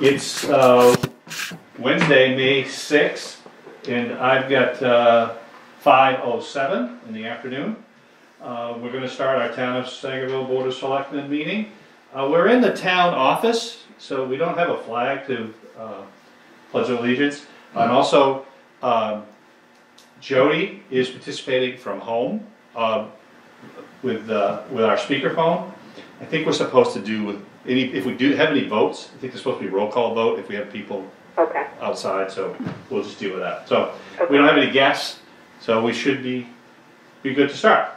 It's uh, Wednesday, May 6th, and I've got uh, 5:07 in the afternoon. Uh, We're gonna start our Town of Sangerville Board of Selectmen meeting. Uh, We're in the town office, so we don't have a flag to uh, pledge allegiance. And also, um, Jody is participating from home um, with, uh, with our speakerphone. I think we're supposed to do, with any, if we do have any votes, I think there's supposed to be a roll call vote if we have people Okay, outside, so we'll just deal with that. So, we don't have any guests, so we should be, be good to start.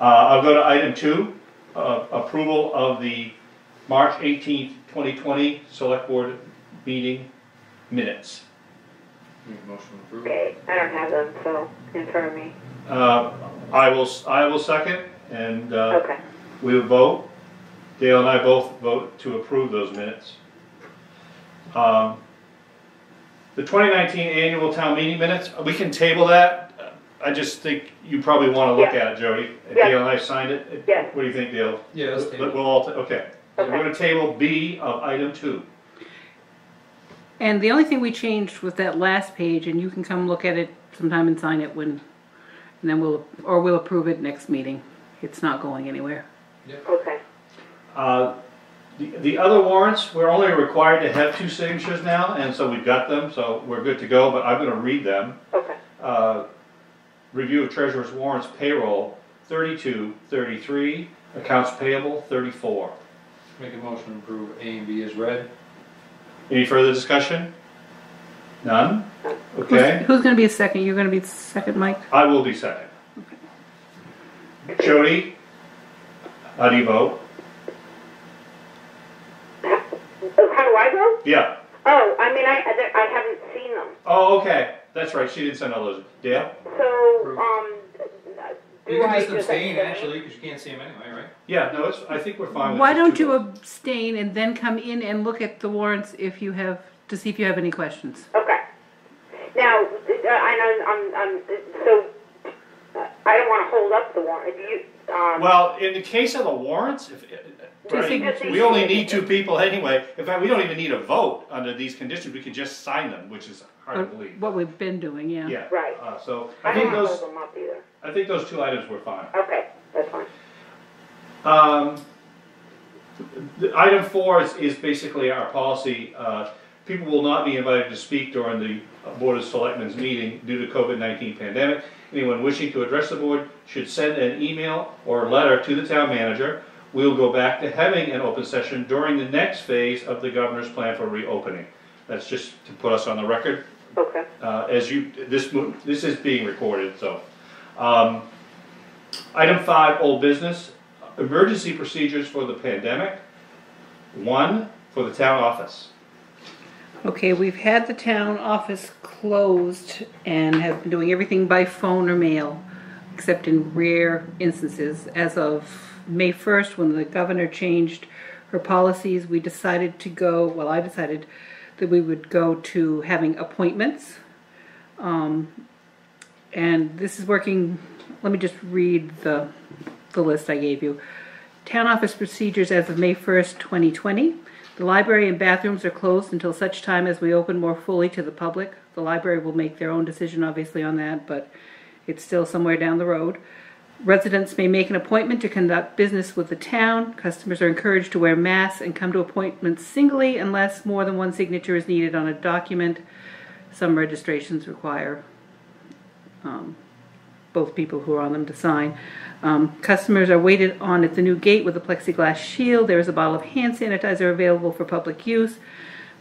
Uh, I'll go to item two, uh, approval of the March eighteenth, twenty twenty, select board meeting minutes. Make a motion to approve. okay, I don't have them, so, in front of me, Uh, I will, I will second, and, uh, okay. we will vote. Dale and I both vote to approve those minutes. Um, The 2019 annual town meeting minutes, we can table that. I just think you probably want to look Yeah. at it, Jody. Yeah. Dale and I signed it. Yeah. What do you think, Dale? Yeah, let's But table. We'll all, ta- okay. So we're Okay. gonna table B of item two. And the only thing we changed was that last page, and you can come look at it sometime and sign it when, and then we'll, or we'll approve it next meeting. It's not going anywhere. Okay, Uh, The, the other warrants, we're only required to have two signatures now, and so we've got them, so we're good to go, but I'm gonna read them. okay, uh, review of treasurer's warrants payroll, 32, 33, accounts payable, 34. Make a motion to approve A and B as read. Any further discussion? None? Okay, Who's gonna be second? You're gonna be second, Mike? I will be second. Jody? How do you vote? Oh, how do I vote? Yeah. Oh, I mean, I, I I haven't seen them, Oh, okay, that's right, she didn't send all those. Dale? so, um, do You I can just just abstain, abstain? actually, because you can't see them anyway, right? Yeah, no, it's, I think we're fine with Why the don't two you votes. abstain and then come in and look at the warrants if you have, to see if you have any questions? Okay. Now, uh, I know, I'm, I'm, so, uh, I don't wanna hold up the warrant, do you, um. Well, in the case of the warrants, if, right, we only need two people anyway. In fact, we don't even need a vote under these conditions, we can just sign them, which is hard to believe. What we've been doing, yeah. Yeah. Right. Uh, so, I I don't think those, hold them up either. I think those two items were fine. Okay, that's fine. Um, the, item four is, is basically our policy, uh, people will not be invited to speak during the Board of Selectmen's meeting due to COVID-19 pandemic. Anyone wishing to address the board should send an email or letter to the town manager. We'll go back to having an open session during the next phase of the governor's plan for reopening. That's just to put us on the record Okay, uh, as you, this, mo- this is being recorded, so. Um, Item five, old business, emergency procedures for the pandemic. One, for the town office. Okay, we've had the town office closed and have been doing everything by phone or mail, except in rare instances. As of May first, when the governor changed her policies, we decided to go, well, I decided that we would go to having appointments. Um, and this is working, let me just read the, the list I gave you. Town office procedures as of May 1st, 2020. The library and bathrooms are closed until such time as we open more fully to the public. The library will make their own decision, obviously, on that, but it's still somewhere down the road. Residents may make an appointment to conduct business with the town. Customers are encouraged to wear masks and come to appointments singly unless more than one signature is needed on a document. Some registrations require um, both people who are on them to sign. Um, customers are waited on at the new gate with a plexiglass shield. There is a bottle of hand sanitizer available for public use.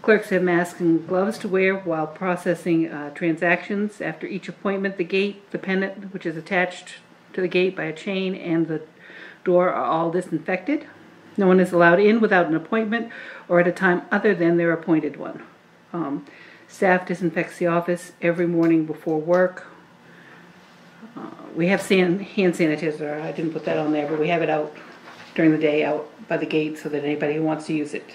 Clerks have masks and gloves to wear while processing uh, transactions. After each appointment, the gate, the pennant, which is attached to the gate by a chain, and the door are all disinfected. No one is allowed in without an appointment or at a time other than their appointed one. Um, staff disinfects the office every morning before work. Uh, we have san- hand sanitizer. I didn't put that on there, but we have it out during the day out by the gate so that anybody who wants to use it.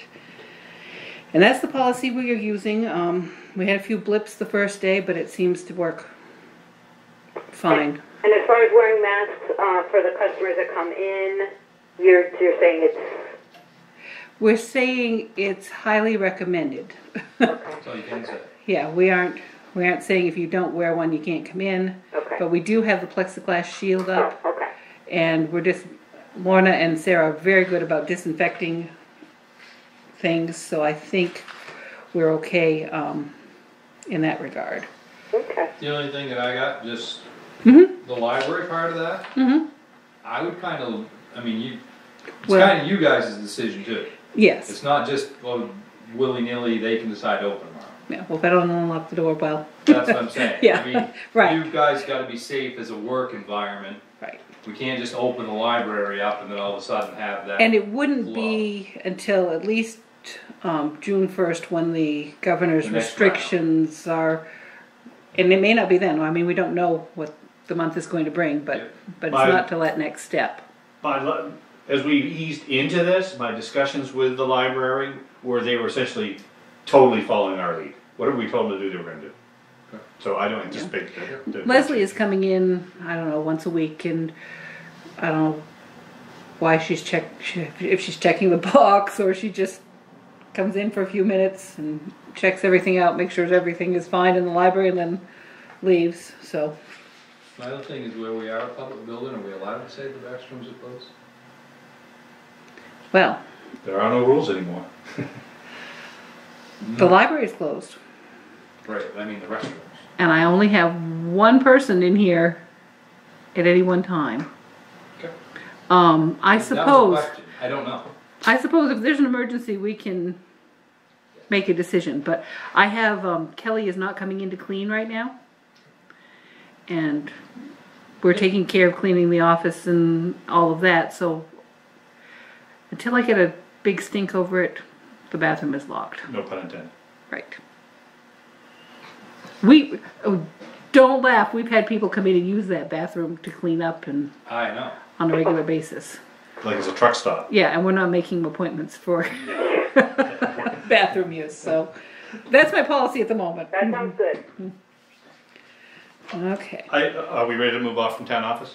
And that's the policy we are using. Um, we had a few blips the first day, but it seems to work fine. and as far as wearing masks, uh, for the customers that come in, you're, you're saying it's, We're saying it's highly recommended. That's all you can say. Yeah, we aren't, we aren't saying if you don't wear one, you can't come in. Okay. But we do have the plexiglass shield Oh, up okay. and we're just, Lorna and Sarah are very good about disinfecting things, so I think we're okay, um, in that regard. Okay. The only thing that I got, just Mhm. the library part of that, Mm-hmm. I would kind of, I mean, you, it's Well- kind of you guys' decision too. Yes, It's not just, well, willy-nilly, they can decide to open tomorrow. Yeah, well, if I don't unlock the door, well, That's what I'm saying. Yeah, I mean, right. You guys gotta be safe as a work environment. right. We can't just open the library up and then all of a sudden have that. And it wouldn't be until at least, um, June first when the governor's The next round. restrictions are, and it may not be then, I mean, we don't know what the month is going to bring, but, Yep. but it's My- not till that next step. My, li- as we eased into this, my discussions with the library where they were essentially totally following our lead. Whatever we told them to do, they were gonna do. So I don't anticipate that. that- Leslie is coming in, I don't know, once a week and I don't know why she's check, if she's checking the box or she just comes in for a few minutes and checks everything out, makes sure everything is fine in the library and then leaves, so. My other thing is where we are a public building, are we allowed to say the restrooms are closed? Well, There are no rules anymore. the library is closed Right, I mean the restrooms. and I only have one person in here at any one time. Okay. Um, I That was a suppose, question. I don't know. I suppose if there's an emergency, we can make a decision, but I have, um, Kelly is not coming in to clean right now. And we're taking care of cleaning the office and all of that, so until I get a big stink over it, the bathroom is locked. No pun intended. Right. We, oh, don't laugh, we've had people come in and use that bathroom to clean up and I know. on a regular basis. Like it's a truck stop. Yeah, and we're not making appointments for bathroom use, so that's my policy at the moment. That sounds good. Okay, I, are we ready to move off from town office?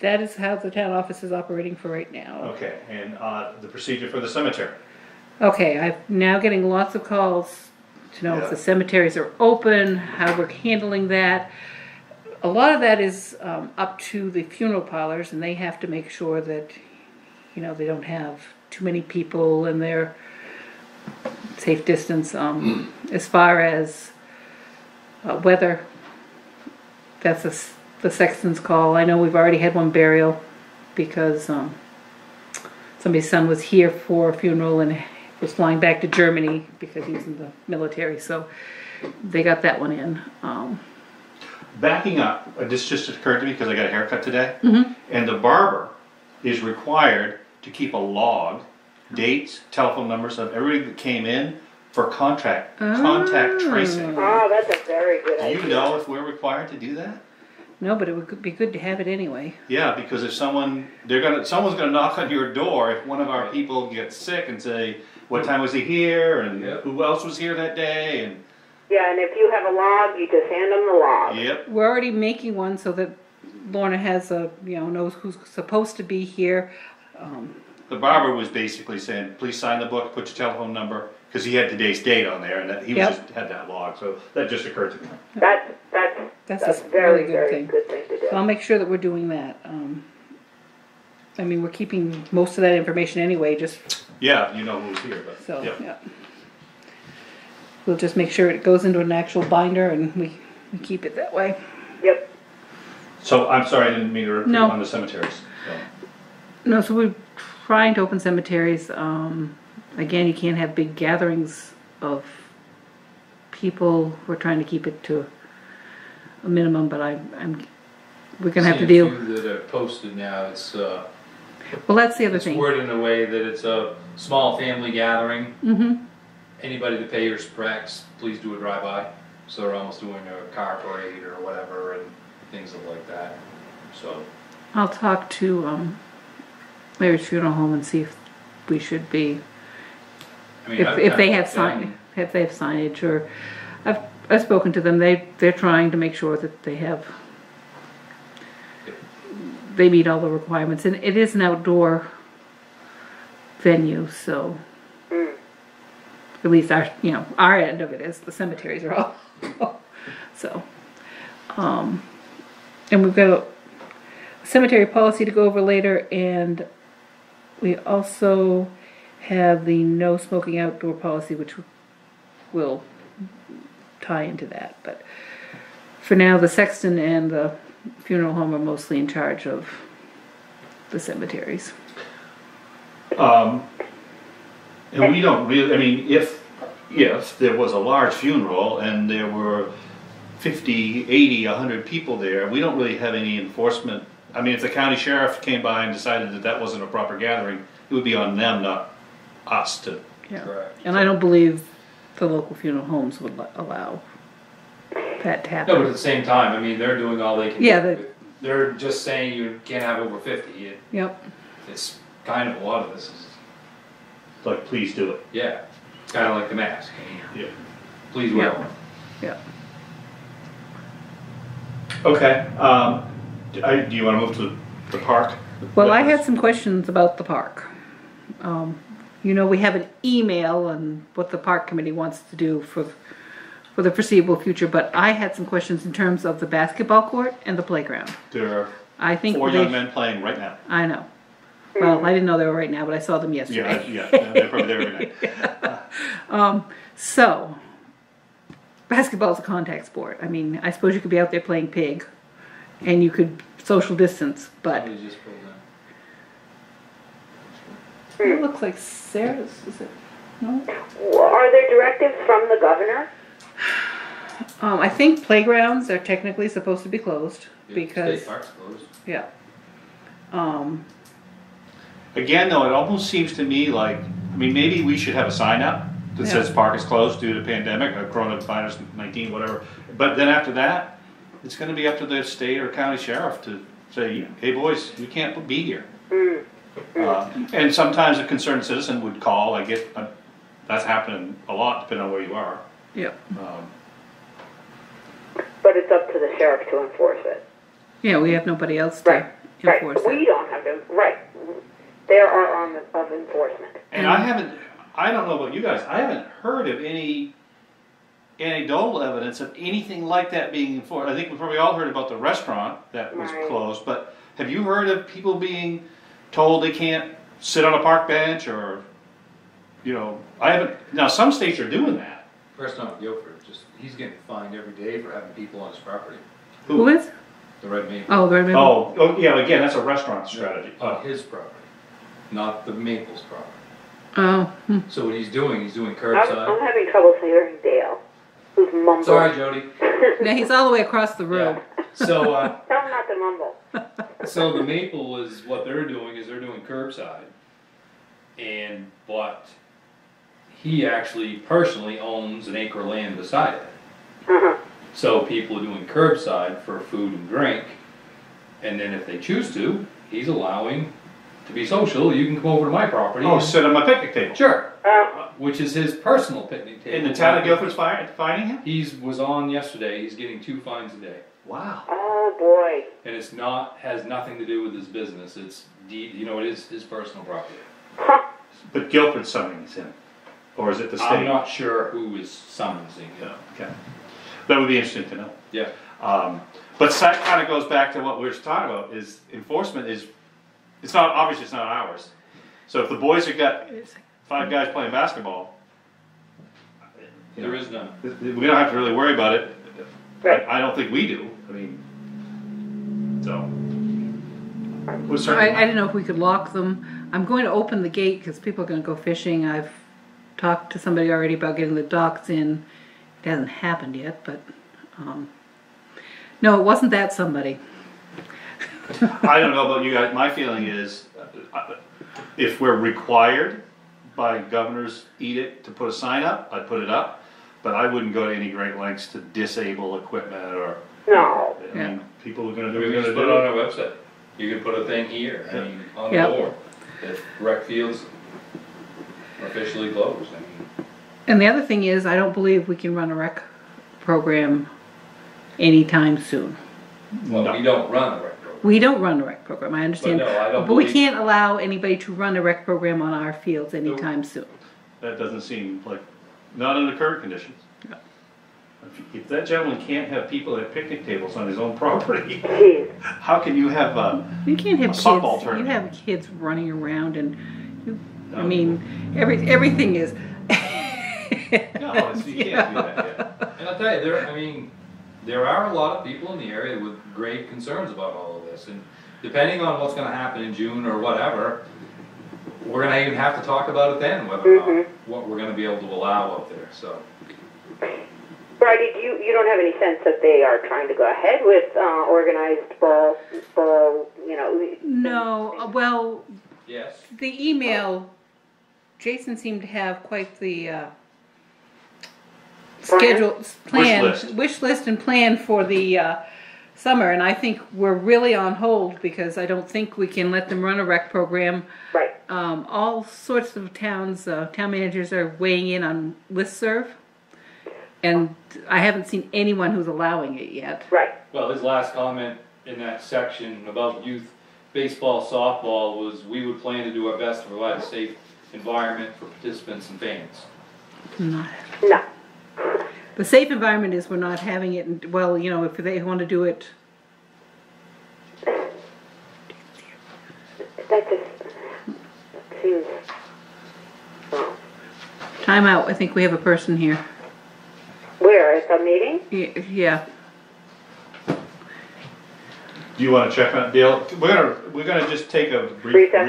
that is how the town office is operating for right now. Okay, and, uh, the procedure for the cemetery. Okay, I'm now getting lots of calls to know if the cemeteries are open, how we're handling that. A lot of that is um, up to the funeral parlors, and they have to make sure that, you know, they don't have too many people and they're safe distance. Um, as far as uh, weather, that's a the sexton's call. I know we've already had one burial because um, somebody's son was here for a funeral and was flying back to Germany because he was in the military, so they got that one in. Um, Backing up, uh, this just occurred to me because I got a haircut today. Mm-hmm. And the barber is required to keep a log, dates, telephone numbers of everybody that came in for contract, contact tracing. Oh, that's a very good Do idea. you know if we're required to do that? no, but it would be good to have it anyway. Yeah, because if someone, they're gonna, someone's gonna knock on your door if one of our people gets sick and say, what time was he here and Yep. who else was here that day and, Yeah, and if you have a log, you just hand them the log. yep. We're already making one so that Lorna has a, you know, knows who's supposed to be here. Um, The barber was basically saying, please sign the book, put your telephone number, cause he had today's date on there and that, he was Yep. just, had that log, so that just occurred to me. That's, that's, That's that's a a very, really good very thing. good thing to do. So I'll make sure that we're doing that. Um, I mean, we're keeping most of that information anyway, just Yeah, you know who's here, but, so, yeah. yeah. We'll just make sure it goes into an actual binder and we, we keep it that way. Yep. So, I'm sorry, I didn't mean to repeat No. on the cemeteries. so. No, so we're trying to open cemeteries. Um, again, you can't have big gatherings of people. We're trying to keep it to a minimum, but I, I'm, we're gonna have to Seeing a deal. few That are posted now, it's, uh, Well, that's the other it's thing. worded in a way that it's a small family gathering. Mm-hmm. Anybody that pay your specs, please do a drive-by. So they're almost doing a car parade or whatever and things like that, so. I'll talk to, um, Mary's Funeral Home and see if we should be, I mean, if, I've if they have them. sign, if they have signage or, I've, I've spoken to them. They, they're trying to make sure that they have, they meet all the requirements and it is an outdoor venue, so At least our, you know, our end of it is, the cemeteries are all, so. Um, and we've got a cemetery policy to go over later, and we also have the no smoking outdoor policy, which will tie into that, but for now, the sexton and the funeral home are mostly in charge of the cemeteries. Um, and we don't really, I mean, if, if there was a large funeral and there were 50, 80, 100 people there, we don't really have any enforcement. I mean, if the county sheriff came by and decided that that wasn't a proper gathering, it would be on them, not us to. Yeah. Correct. And I don't believe the local funeral homes would allow that to No, but at the same time, I mean, they're doing all they can. Yeah, do. they- They're just saying you can't have over fifty, It- Yep, it's kind of, a lot of this is, Like, please do it. yeah, it's kinda like the mask, I mean, Yeah. please wear Yeah. one. yeah. Okay, um, do I- do you wanna move to the park? Well, I had some questions about the park. Um, you know, we have an email and what the park committee wants to do for, for the foreseeable future, but I had some questions in terms of the basketball court and the playground. There are I think four young they, men playing right now. I know. Well, I didn't know they were right now, but I saw them Yeah, yesterday. yeah, they're probably there every night. Uh, um, so, basketball's a contact sport. I mean, I suppose you could be out there playing pig, and you could social distance, but Somebody just pulled in. it looks like Sarah's, is it? No? Well, Are there directives from the governor? Um, I think playgrounds are technically supposed to be closed, Yeah, because, State park's closed. yeah. Um, Again, though, it almost seems to me like, I mean, maybe we should have a sign up that Yeah. says park is closed due to pandemic or coronavirus nineteen, whatever. But then after that, it's gonna be up to the state or county sheriff to say, hey, boys, you can't be here. Uh, And sometimes a concerned citizen would call, I get, uh, that's happening a lot depending on where you are. Yeah, Um, But it's up to the sheriff to enforce it. yeah, we have nobody else to Right, right. enforce We it. don't have to, right. There are arm of enforcement. And I haven't, I don't know about you guys, I haven't heard of any anecdotal evidence of anything like that being enforced. I think we probably all heard about the restaurant that was Right. closed, but have you heard of people being told they can't sit on a park bench or, you know, I haven't, now some states are doing that. Preston Guilford, just, he's getting fined every day for having people on his property, Who is? the red maple. Oh, the Red Maple. Oh, oh, yeah, again, that's a restaurant strategy. On his property, not the Maples property. Oh, hmm. So what he's doing, he's doing I'm, I'm curbside. having trouble hearing Dale, who's mumbling. Sorry, Jody. now he's all the way across the road. So, uh, Tell him not to mumble. so the Maple is, what they're doing is they're doing curbside. And, but he actually personally owns an acre of land beside it. Uh-huh. So people are doing curbside for food and drink. And then if they choose to, he's allowing to be social, you can come over to my property. Oh, and- sit on my picnic table. Sure, Uh, which is his personal picnic table. In the town of Guilford's fi- finding him? He's, was on yesterday, he's getting two fines a day. Wow. oh, boy. And it's not, has nothing to do with his business, it's deed, you know, it is his personal property. Huh. But Guilford's summoning him, or is it the state? I'm not sure who is summoning Yeah, okay. That would be interesting to know. Yeah, Um, but that kind of goes back to what we were just talking about, is enforcement is, it's not, obviously it's not ours. So if the boys have got five guys playing basketball, you know, there is none. we don't have to really worry about it. Right. I, I don't think we do, I mean, so. We're I, certainly, I didn't know if we could lock them. I'm going to open the gate because people are gonna go fishing. I've talked to somebody already about getting the docs in. It hasn't happened yet, but, um, no, it wasn't that somebody. I don't know about you guys, my feeling is, uh, if we're required by governor's edict to put a sign up, I'd put it up. But I wouldn't go to any great lengths to disable equipment or, No. I mean, people are gonna do We what can they're just gonna put it on do. our website. You can put a thing here, I mean, on the Yeah. board, that rec fields officially closed, I mean. And the other thing is, I don't believe we can run a rec program anytime soon. Well, No. we don't run a rec program. We don't run a rec program, I understand. But no, I don't But we believe- can't allow anybody to run a rec program on our fields anytime soon. That doesn't seem like not under current conditions. If- If that gentleman can't have people at picnic tables on his own property, how can you have, uh, You can't have A kids, softball you tournament. have kids running around and, you- I mean, every, everything is. no, it's- you can't do that yet. And I'll tell you, there, I mean, there are a lot of people in the area with grave concerns about all of this, and depending on what's gonna happen in June or whatever, we're gonna even have to talk about it then, whether or not, what we're gonna be able to allow out there, so. Bridie, you, you don't have any sense that they are trying to go ahead with, uh, organized ball, ball, you know? No, uh, well, Yes. the email, Jason seemed to have quite the, uh, schedule, plan, list. wish list and plan for the, uh, summer, and I think we're really on hold because I don't think we can let them run a rec program. Right, Um, all sorts of towns, uh, town managers are weighing in on listserv. And I haven't seen anyone who's allowing it yet. right. Well, his last comment in that section about youth baseball, softball was, we would plan to do our best to provide a safe environment for participants and fans. Not- No, The safe environment is we're not having it, and, well, you know, if they wanna do it, that just seems, oh. timeout, I think we have a person here. Where, at the meeting? Y- Yeah, Do you wanna check on, Dale, we're gonna, we're gonna just take a brief Recess?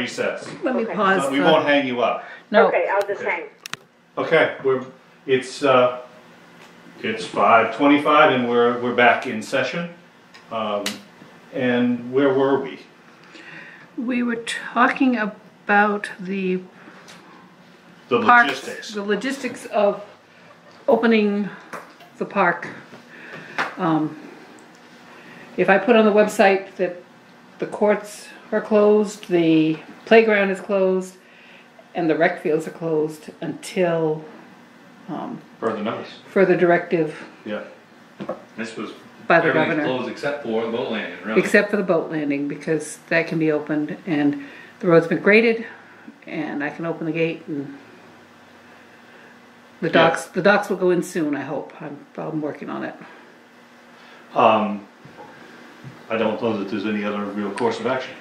recess. let me Okay. pause. Uh, We the- won't hang you up. No, Okay, I'll just Okay. hang. Okay, we're, it's, uh, it's five twenty-five and we're, we're back in session. Um, and where were we? we were talking about the The parks, logistics. the logistics of opening the park. Um, If I put on the website that the courts are closed, the playground is closed, and the rec fields are closed until, um, Further notice, further directive yeah. This was. by the everything's governor. Closed except for the boat landing, really. Except for the boat landing, because that can be opened, and the road's been graded, and I can open the gate and the docks, the docks will go in soon, I hope, I'm, I'm working on it. Um, I don't know that there's any other real course of action.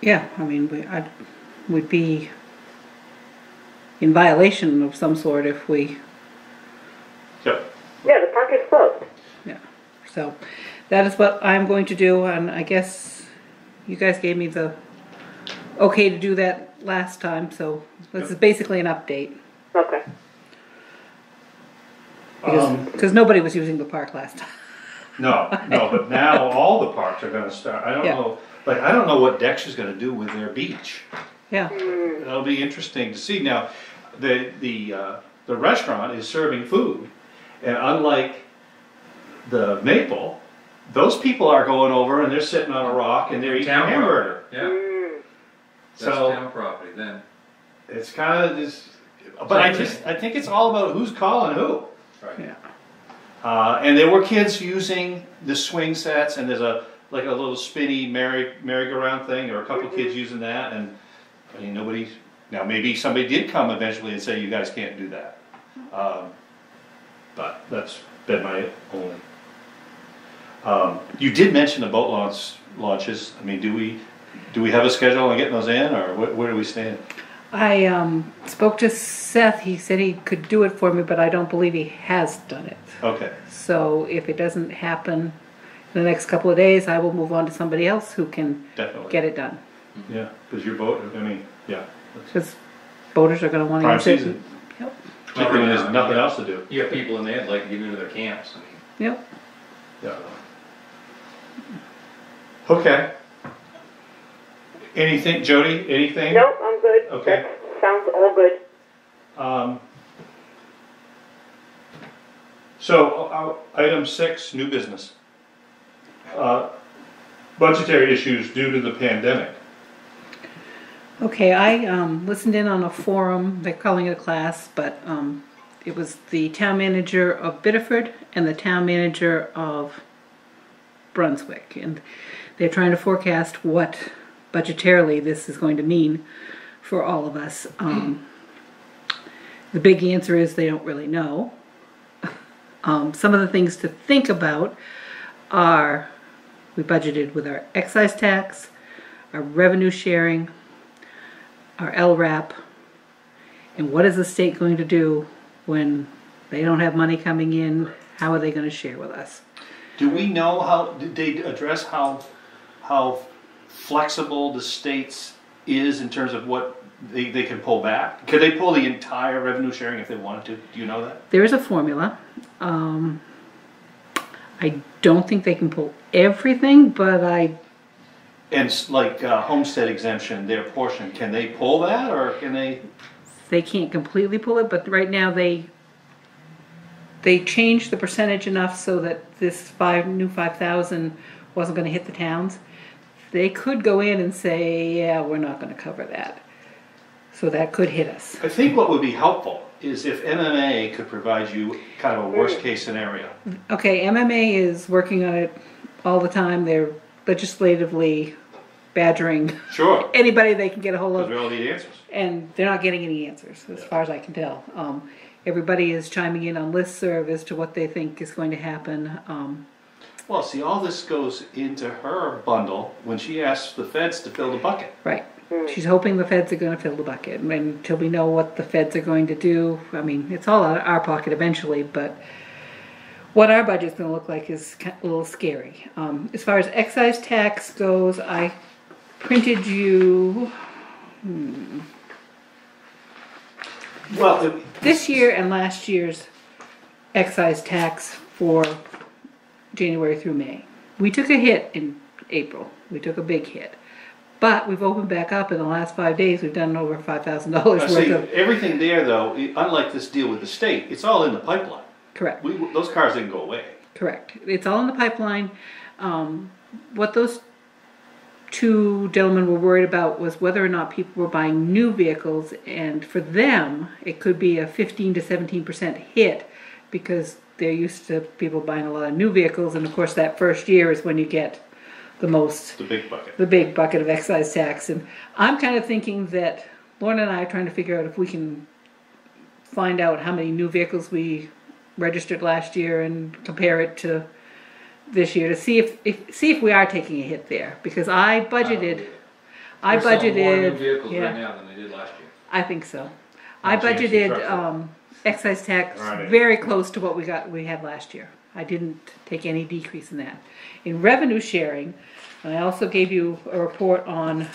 Yeah, I mean, we, I would be in violation of some sort if we, Yep. Yeah, the park is closed. yeah, so, that is what I'm going to do, and I guess you guys gave me the okay to do that last time, so this is basically an update. Okay. Um, Because, because nobody was using the park last time. No, no, but now all the parks are gonna start, I don't Yeah. know, like, I don't know what Dex is gonna do with their beach. Yeah, It'll be interesting to see. Now, the, the, uh, the restaurant is serving food, and unlike the Maple, those people are going over and they're sitting on a rock and they're eating a Town hamburger. property, Yeah, Mm, that's So- town property then. It's kinda just, but I just, I think it's all about who's calling who. Right. yeah. Uh, and there were kids using the swing sets, and there's a like a little spinny merry merry-go-round thing. There were a couple of kids using that, and I mean nobody. Now maybe somebody did come eventually and say you guys can't do that, um, but that's been my only. Um, you did mention the boat launch launches. I mean, do we do we have a schedule on getting those in, or where, where do we stand? I, um, spoke to Seth, he said he could do it for me, but I don't believe he has done it. Okay. So if it doesn't happen in the next couple of days, I will move on to somebody else who can Definitely. get it done. Yeah, because your boat. I mean, yeah. Because boaters are gonna wanna Prime use it. season. Yep, Particularly when there's nothing else to do. You have people in there that like to get into their camps, I mean. yep. Yeah. Okay. Anything, Jody, anything? Nope, I'm good. Okay. That sounds all good. Um, so, uh, item six, new business. Uh, Budgetary issues due to the pandemic. Okay, I, um, listened in on a forum, they're calling it a class, but, um, it was the town manager of Biddeford and the town manager of Brunswick, and they're trying to forecast what budgetarily this is going to mean for all of us. Um, The big answer is they don't really know. Um, some of the things to think about are, we budgeted with our excise tax, our revenue sharing, our LRAP, and what is the state going to do when they don't have money coming in? How are they gonna share with us? Do we know how, did they address how, how flexible the states is in terms of what they, they can pull back? Could they pull the entire revenue sharing if they wanted to? Do you know that? There is a formula. Um, I don't think they can pull everything, but I, And like uh, homestead exemption, their portion, can they pull that or can they? they can't completely pull it, but right now they, they changed the percentage enough so that this five, new five thousand wasn't gonna hit the towns. They could go in and say, yeah, we're not gonna cover that. So that could hit us. I think what would be helpful is if MMA could provide you kind of a worst case scenario. Okay, MMA is working on it all the time. They're legislatively badgering Sure. anybody they can get a hold Because of. we all need answers. And they're not getting any answers, as far as I can tell. Um, everybody is chiming in on listserv as to what they think is going to happen. Um, Well, see, all this goes into her bundle when she asks the feds to fill the bucket. right. She's hoping the feds are gonna fill the bucket, and until we know what the feds are going to do, I mean, it's all out of our pocket eventually, but what our budget's gonna look like is a little scary. Um, as far as excise tax goes, I printed you Well, it- this year and last year's excise tax for January through May. We took a hit in April. We took a big hit. But we've opened back up in the last five days. We've done over five thousand dollars worth see, of. everything there though, unlike this deal with the state, it's all in the pipeline. Correct, We, those cars didn't go away. correct. It's all in the pipeline. Um, what those two gentlemen were worried about was whether or not people were buying new vehicles, and for them, it could be a fifteen to seventeen percent hit because they're used to people buying a lot of new vehicles, and of course, that first year is when you get the most, The big bucket. the big bucket of excise tax. And I'm kind of thinking that Lorna and I are trying to figure out if we can find out how many new vehicles we registered last year and compare it to this year to see if, if see if we are taking a hit there because I budgeted I They're selling more new budgeted vehicles right now than they did last year. I think so I budgeted um, excise tax Right. very close to what we got we had last year I didn't take any decrease in that in revenue sharing I also gave you a report on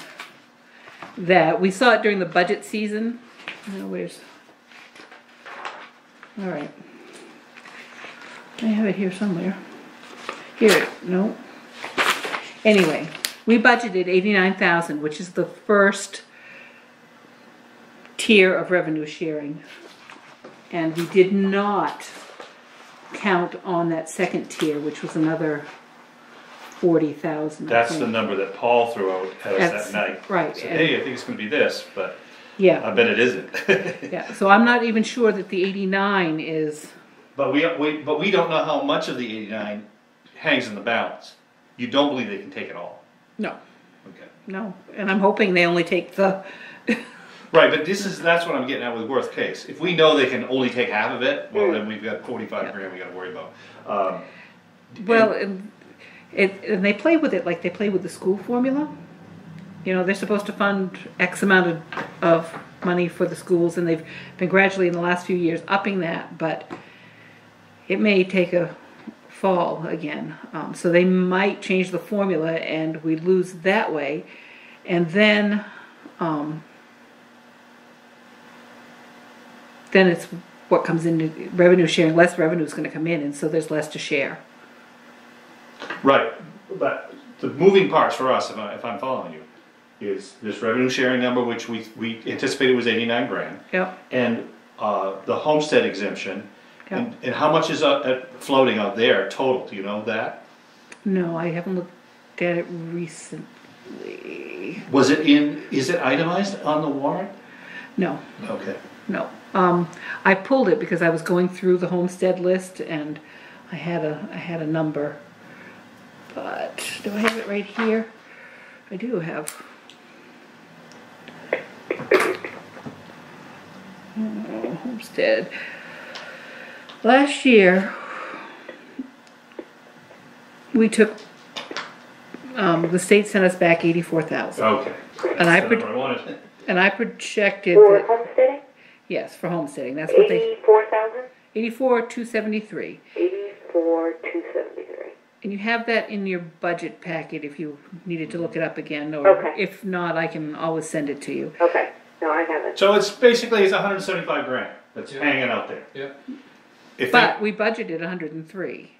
that we saw it during the budget season now where's all right I have it here somewhere here, no. Anyway, we budgeted eighty-nine thousand, which is the first tier of revenue sharing. And we did not count on that second tier, which was another forty thousand. That's the number that Paul threw out at us That's- that night. right, Said, and- hey, I think it's gonna be this, but I Yeah, bet it isn't. yeah, so I'm not even sure that the eighty-nine is, But we, we, but we don't know how much of the eighty-nine hangs in the balance. You don't believe they can take it all? no, Okay. no, and I'm hoping they only take the, Right, but this is, that's what I'm getting at with worst case. If we know they can only take half of it, well, then we've got forty-five grand we gotta worry about. Um, Well, and it, and they play with it like they play with the school formula. You know, they're supposed to fund X amount of, of money for the schools, and they've been gradually in the last few years upping that, but it may take a fall again. Um, so they might change the formula and we lose that way. And then, um, then it's what comes into revenue sharing, less revenue is gonna come in, and so there's less to share. Right, but the moving parts for us, if I, if I'm following you, is this revenue sharing number, which we, we anticipated was eighty-nine grand. Yep. And, uh, the homestead exemption. Yep. And, and how much is, uh, uh, floating out there total, do you know that? No, I haven't looked at it recently. Was it in, is it itemized on the warrant? No, Okay. no. Um, I pulled it because I was going through the homestead list and I had a, I had a number. But, do I have it right here? I do have. um, homestead. Last year, we took, um, the state sent us back eighty-four thousand. Okay. And I That's the number I wanted. And I projected For that, homesteading, yes, for homesteading, that's what they, eighty-four thousand? eighty-four, two seventy-three. Eighty-four, two seventy-three. And you have that in your budget packet if you needed to look it up again, or Okay. if not, I can always send it to you. Okay, no, I haven't. So it's basically, it's hundred and seventy-five grand that's Yeah. hanging out there. Yeah, If But they, we budgeted hundred and three,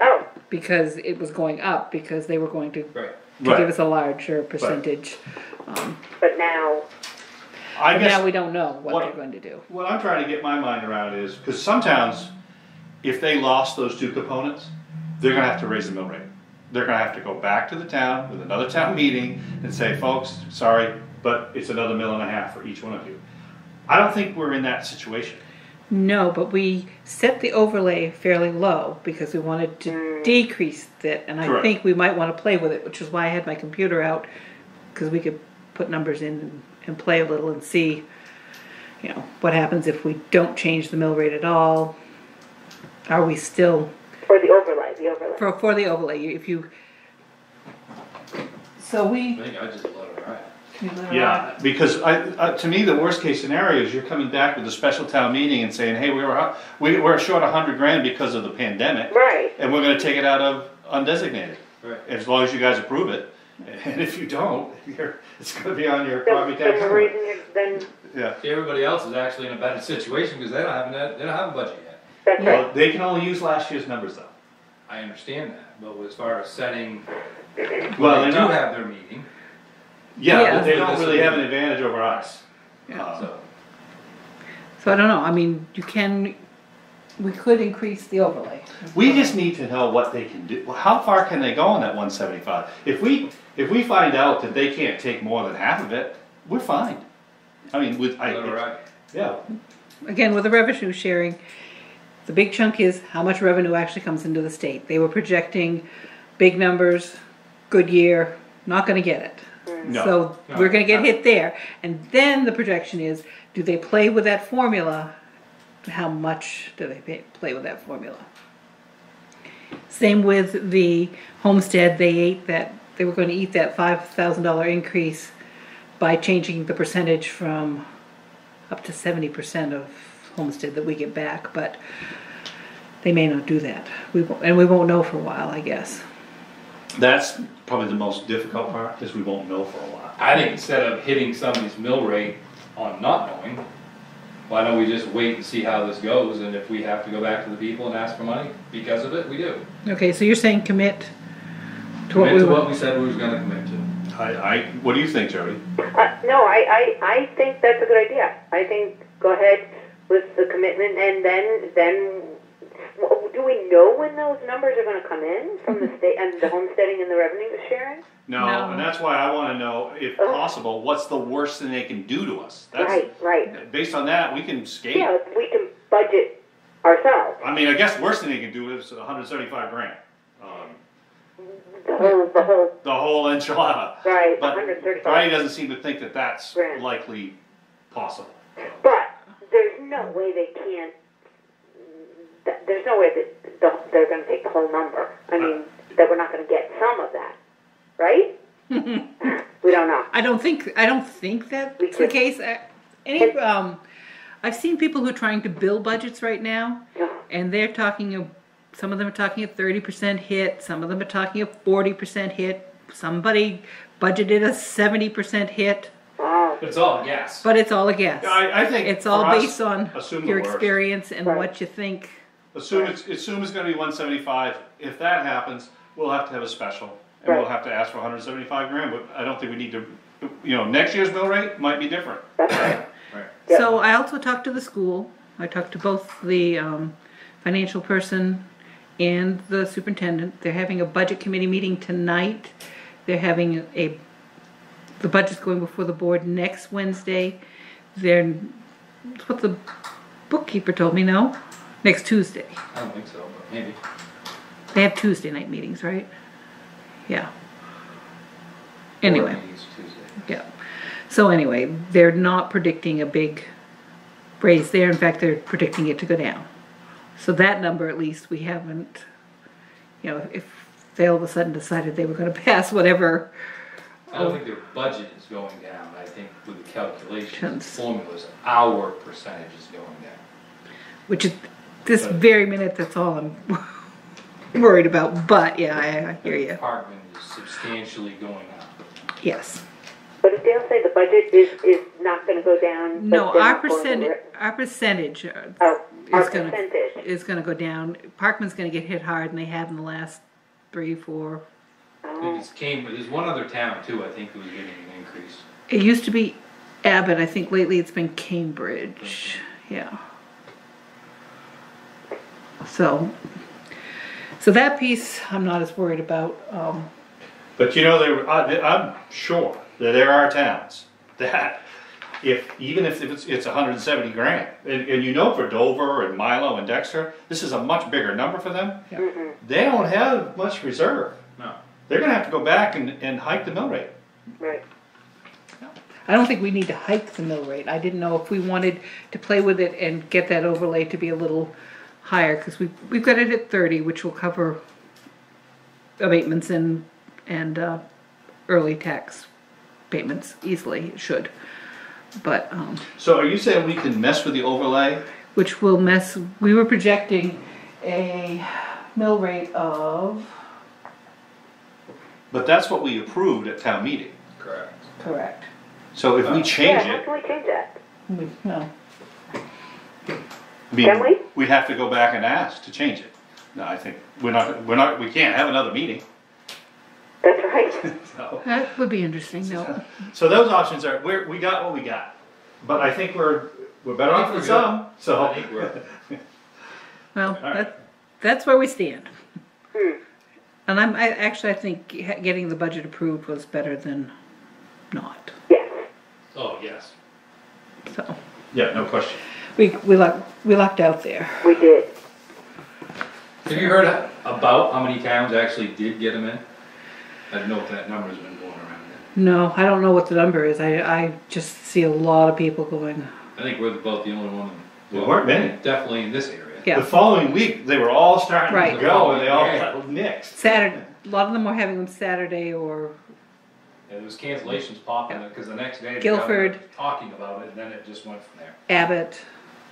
Oh, because it was going up, because they were going to, to right. give us a larger percentage. Um, but now, I but now we don't know what what- they're going to do. what I'm trying to get my mind around is, because some towns, if they lost those two components, they're gonna have to raise the mill rate. They're gonna have to go back to the town with another town mm-hmm. meeting and say, folks, sorry, but it's another mill and a half for each one of you. I don't think we're in that situation. No, but we set the overlay fairly low because we wanted to mm. decrease it, and I Correct. think we might wanna play with it, which is why I had my computer out, cause we could put numbers in and- and play a little and see, you know, what happens if we don't change the mill rate at all? Are we still, for the overlay, the overlay. for, for the overlay, if you, so I we. think I just let it ride. Yeah, because I, uh, to me, the worst case scenario is you're coming back with a special town meeting and saying, hey, we were, hu- we, we're short a hundred grand because of the pandemic. Right, And we're gonna take it out of undesignated, Right. as long as you guys approve it. And if you don't, you're, it's gonna be on your then, property tax. the anyway. reason you, then, Yeah, See, everybody else is actually in a better situation because they don't have, a- they don't have a budget yet. that's right. well, they can only use last year's numbers though. I understand that, but as far as setting, Well, well, they're they do not, have their meeting, yeah, Yeah. but they don't really have an advantage over us. Yeah. Um, so. So I don't know, I mean, you can, we could increase the overlay. We just need to know what they can do, how far can they go on that one seventy-five? If we, if we find out that they can't take more than half of it, we're fine. I mean, with, I, ride. yeah, Again, with the revenue sharing, the big chunk is how much revenue actually comes into the state. They were projecting big numbers, good year, not gonna get it. no. So No. we're gonna get hit there. And then the projection is, do they play with that formula? How much do they pay, play with that formula? Same with the homestead, they ate that, they were gonna eat that five thousand dollar increase by changing the percentage from up to seventy percent of homestead that we get back, but they may not do that. We won't, and we won't know for a while, I guess. That's probably the most difficult part, is we won't know for a while. I think instead of hitting somebody's mill rate on not knowing, why don't we just wait and see how this goes, and if we have to go back to the people and ask for money because of it, we do. Okay, so you're saying commit to what Commit we to were. what we said we was gonna commit to. I, I, what do you think, Jody? Uh, no, I, I, I think that's a good idea. I think go ahead with the commitment and then, then, w- do we know when those numbers are gonna come in from the state, and the homesteading and the revenue sharing? No, No. and that's why I wanna know, if Oh. possible, what's the worst thing they can do to us? That's, Right, right. based on that, we can skate. Yeah, we can budget ourselves, I mean, I guess worst thing they can do is hundred seventy-five grand. Um, the whole, the whole, The whole enchilada. right, But hundred Brian doesn't seem to think that that's Right. likely possible. But there's no way they can't, there's no way that the- they're gonna take the whole number. I mean, that we're not gonna get some of that, right? We don't know. I don't think, I don't think that's We the could- case. Uh, Any, um, I've seen people who are trying to build budgets right now, Yeah. and they're talking, of some of them are talking a thirty percent hit, some of them are talking a forty percent hit, somebody budgeted a seventy percent hit, it's all a guess. but it's all a guess. I, I think. It's all for us, based on assume the your worst. experience and Right. what you think. Assume it's, assume it's gonna be one seventy-five. If that happens, we'll have to have a special. And we'll Right. have to ask for hundred seventy-five grand, but I don't think we need to, you know, next year's mill rate might be different. That's right. Right. Yeah. So I also talked to the school, I talked to both the, um, financial person and the superintendent, they're having a budget committee meeting tonight. They're having a, the budget's going before the board next Wednesday. They're, that's what the bookkeeper told me, no? Next Tuesday. I don't think so, but maybe. They have Tuesday night meetings, right? Yeah. Anyway. Board meeting's Tuesday. Yeah. So anyway, they're not predicting a big raise there. In fact, they're predicting it to go down. So that number, at least, we haven't, you know, if they all of a sudden decided they were gonna pass whatever, I don't think their budget is going down, I think with the calculations, Chance. formulas, our percentage is going down. which is this very minute, that's all I'm worried about. But yeah, I, I hear you. Department is substantially going up. Yes. But if Dale say the budget is, is not gonna go down, No, they're our not going to percentage, re- our percentage uh, Oh, our is gonna, percentage. is gonna go down. Parkman's gonna get hit hard and they have in the last three, four. I Oh. think it's came, there's one other town too, I think, who's getting an increase. It used to be Abbot. I think lately it's been Cambridge. Yeah. So, so that piece I'm not as worried about. Um, But you know, there, I, I'm sure that there are towns that if, even if it's, it's hundred and seventy grand, and, and you know for Dover and Milo and Dexter, this is a much bigger number for them. Yeah. They don't have much reserve. No. They're gonna have to go back and, and hike the mill rate. Right. I don't think we need to hike the mill rate. I didn't know if we wanted to play with it and get that overlay to be a little higher, because we, we've got it at thirty, which will cover abatements and, and, uh, early tax payments easily, it should. But, um, So are you saying we can mess with the overlay? which will mess, we were projecting a mill rate of. But that's what we approved at town meeting. Correct. Correct. So if we change Yeah, change how it, can we change that? No, I mean, Can we? we'd have to go back and ask to change it. No, I think, we're not, we're not, we can't have another meeting. That's right. So- that would be interesting, no. So those options are, we're, we got what we got. But I think we're, we're better I off think than we're good. some, I so. think we're, Well, right. that, that's where we stand. Hmm. And I'm, I, actually, I think ge- getting the budget approved was better than not, Yes. oh, yes. so. Yeah, no question. We, we lucked, we lucked out there. We did. Have you heard about how many towns actually did get them in? I don't know if that number's been going around yet. No, I don't know what the number is, I, I just see a lot of people going, I think we're about the only one. in- There weren't many. Definitely in this area. The yeah. following week, they were all starting Right. to go and they all Yeah. nixed. Saturday, a lot of them were having them Saturday or, And there was cancellations popping, up, because the next day. the Guilford. governor Talking about it, and then it just went from there, Abbot,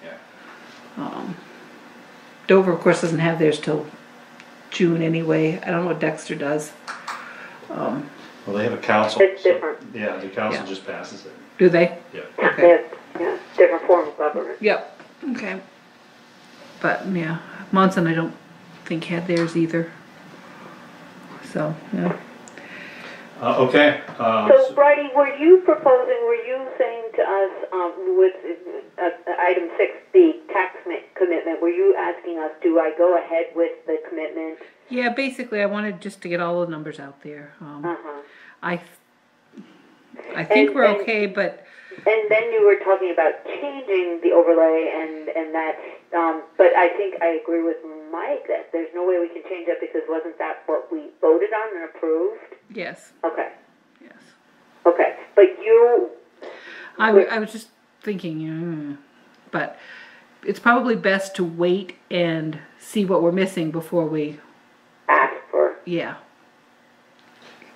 yeah. um, Dover, of course, doesn't have theirs till June anyway, I don't know what Dexter does. Um, Well, they have a council. It's so- different. Yeah, the council Yeah. just passes it. do they? Yeah. Okay, have, yeah, different form of government. yep, okay. But, yeah, Monson, I don't think had theirs either. So, yeah. Uh, okay, uh, So, so- Bridie, were you proposing, were you saying to us, um, with, uh, uh, item six, the tax mi- commitment, were you asking us, do I go ahead with the commitment? Yeah, basically, I wanted just to get all the numbers out there. Um, Uh-huh. I, I think And- we're and- okay, but And then you were talking about changing the overlay and, and that, um, but I think I agree with Mike that there's no way we can change that because wasn't that what we voted on and approved? yes, Okay, yes. okay, but you, I, w- I was just thinking, mm, but it's probably best to wait and see what we're missing before we, yeah,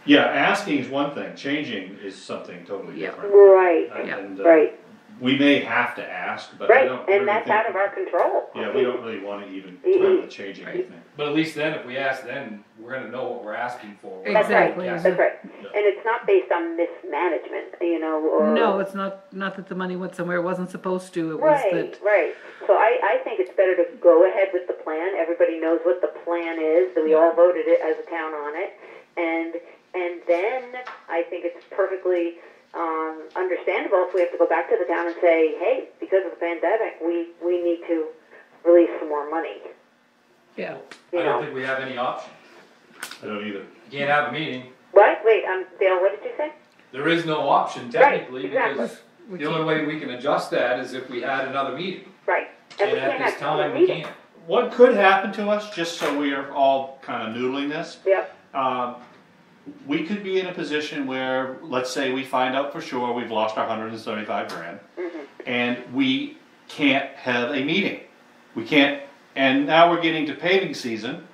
yeah, asking is one thing, changing is something totally Yeah. different. right, And- Yeah. and, uh, right, We may have to ask, but I right, don't really and that's think- out of our control. Yeah, we don't really wanna even mm-hmm. talk about changing Right. anything. But at least then, if we ask then, we're gonna know what we're asking for. We're That's not right, Exactly. guessing. that's right, and it's not based on mismanagement, you know, or. no, it's not, not that the money went somewhere it wasn't supposed to, it was Right, that, right. So I, I think it's better to go ahead with the plan. Everybody knows what the plan is. That we all voted it as a town on it, and and then I think it's perfectly um, understandable if we have to go back to the town and say, hey, because of the pandemic, we we need to release some more money. yeah. You I know, don't think we have any option. I don't either. You can't have a meeting. what? Wait, um, Dale, what did you say? There is no option Right, technically, exactly. because We the only way we can adjust that is if we had another meeting. Right. And we at can't this have another time, we meeting. can't. What could happen to us, just so we are all kinda noodling this, Yep. um, we could be in a position where, let's say we find out for sure we've lost our hundred and seventy-five grand, Mm-hmm. and we can't have a meeting. We can't, and now we're getting to paving season,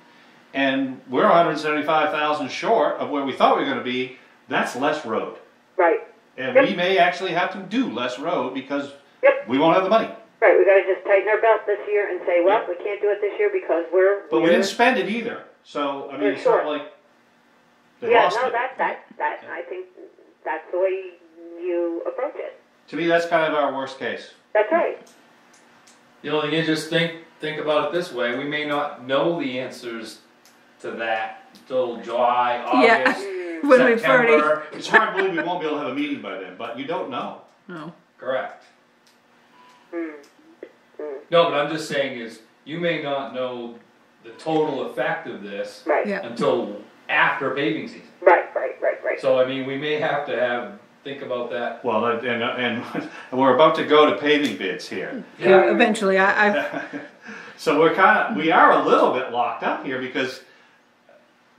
and we're hundred and seventy-five thousand short of where we thought we were gonna be, that's less road. Right, And we may actually have to do less road because Yep. we won't have the money. right, we gotta just tighten our belt this year and say, well, we can't do it this year because we're. But we didn't spend it either, so, I mean, it's not like they Yeah, lost no, it. that, that, that, I think that's the way you approach it. To me, that's kind of our worst case. That's right. The only thing is, just think, think about it this way, we may not know the answers to that till July, Yeah. August, When we've already, September. It's hard to believe we won't be able to have a meeting by then, but you don't know. no, Correct. Hmm. No, but I'm just saying is, you may not know the total effect of this Right, yeah, until after paving season. right, right, right, right. So I mean, we may have to have, think about that. Well, and, and, and we're about to go to paving bids here. yeah, eventually, I, I, So we're kind of, we are a little bit locked up here because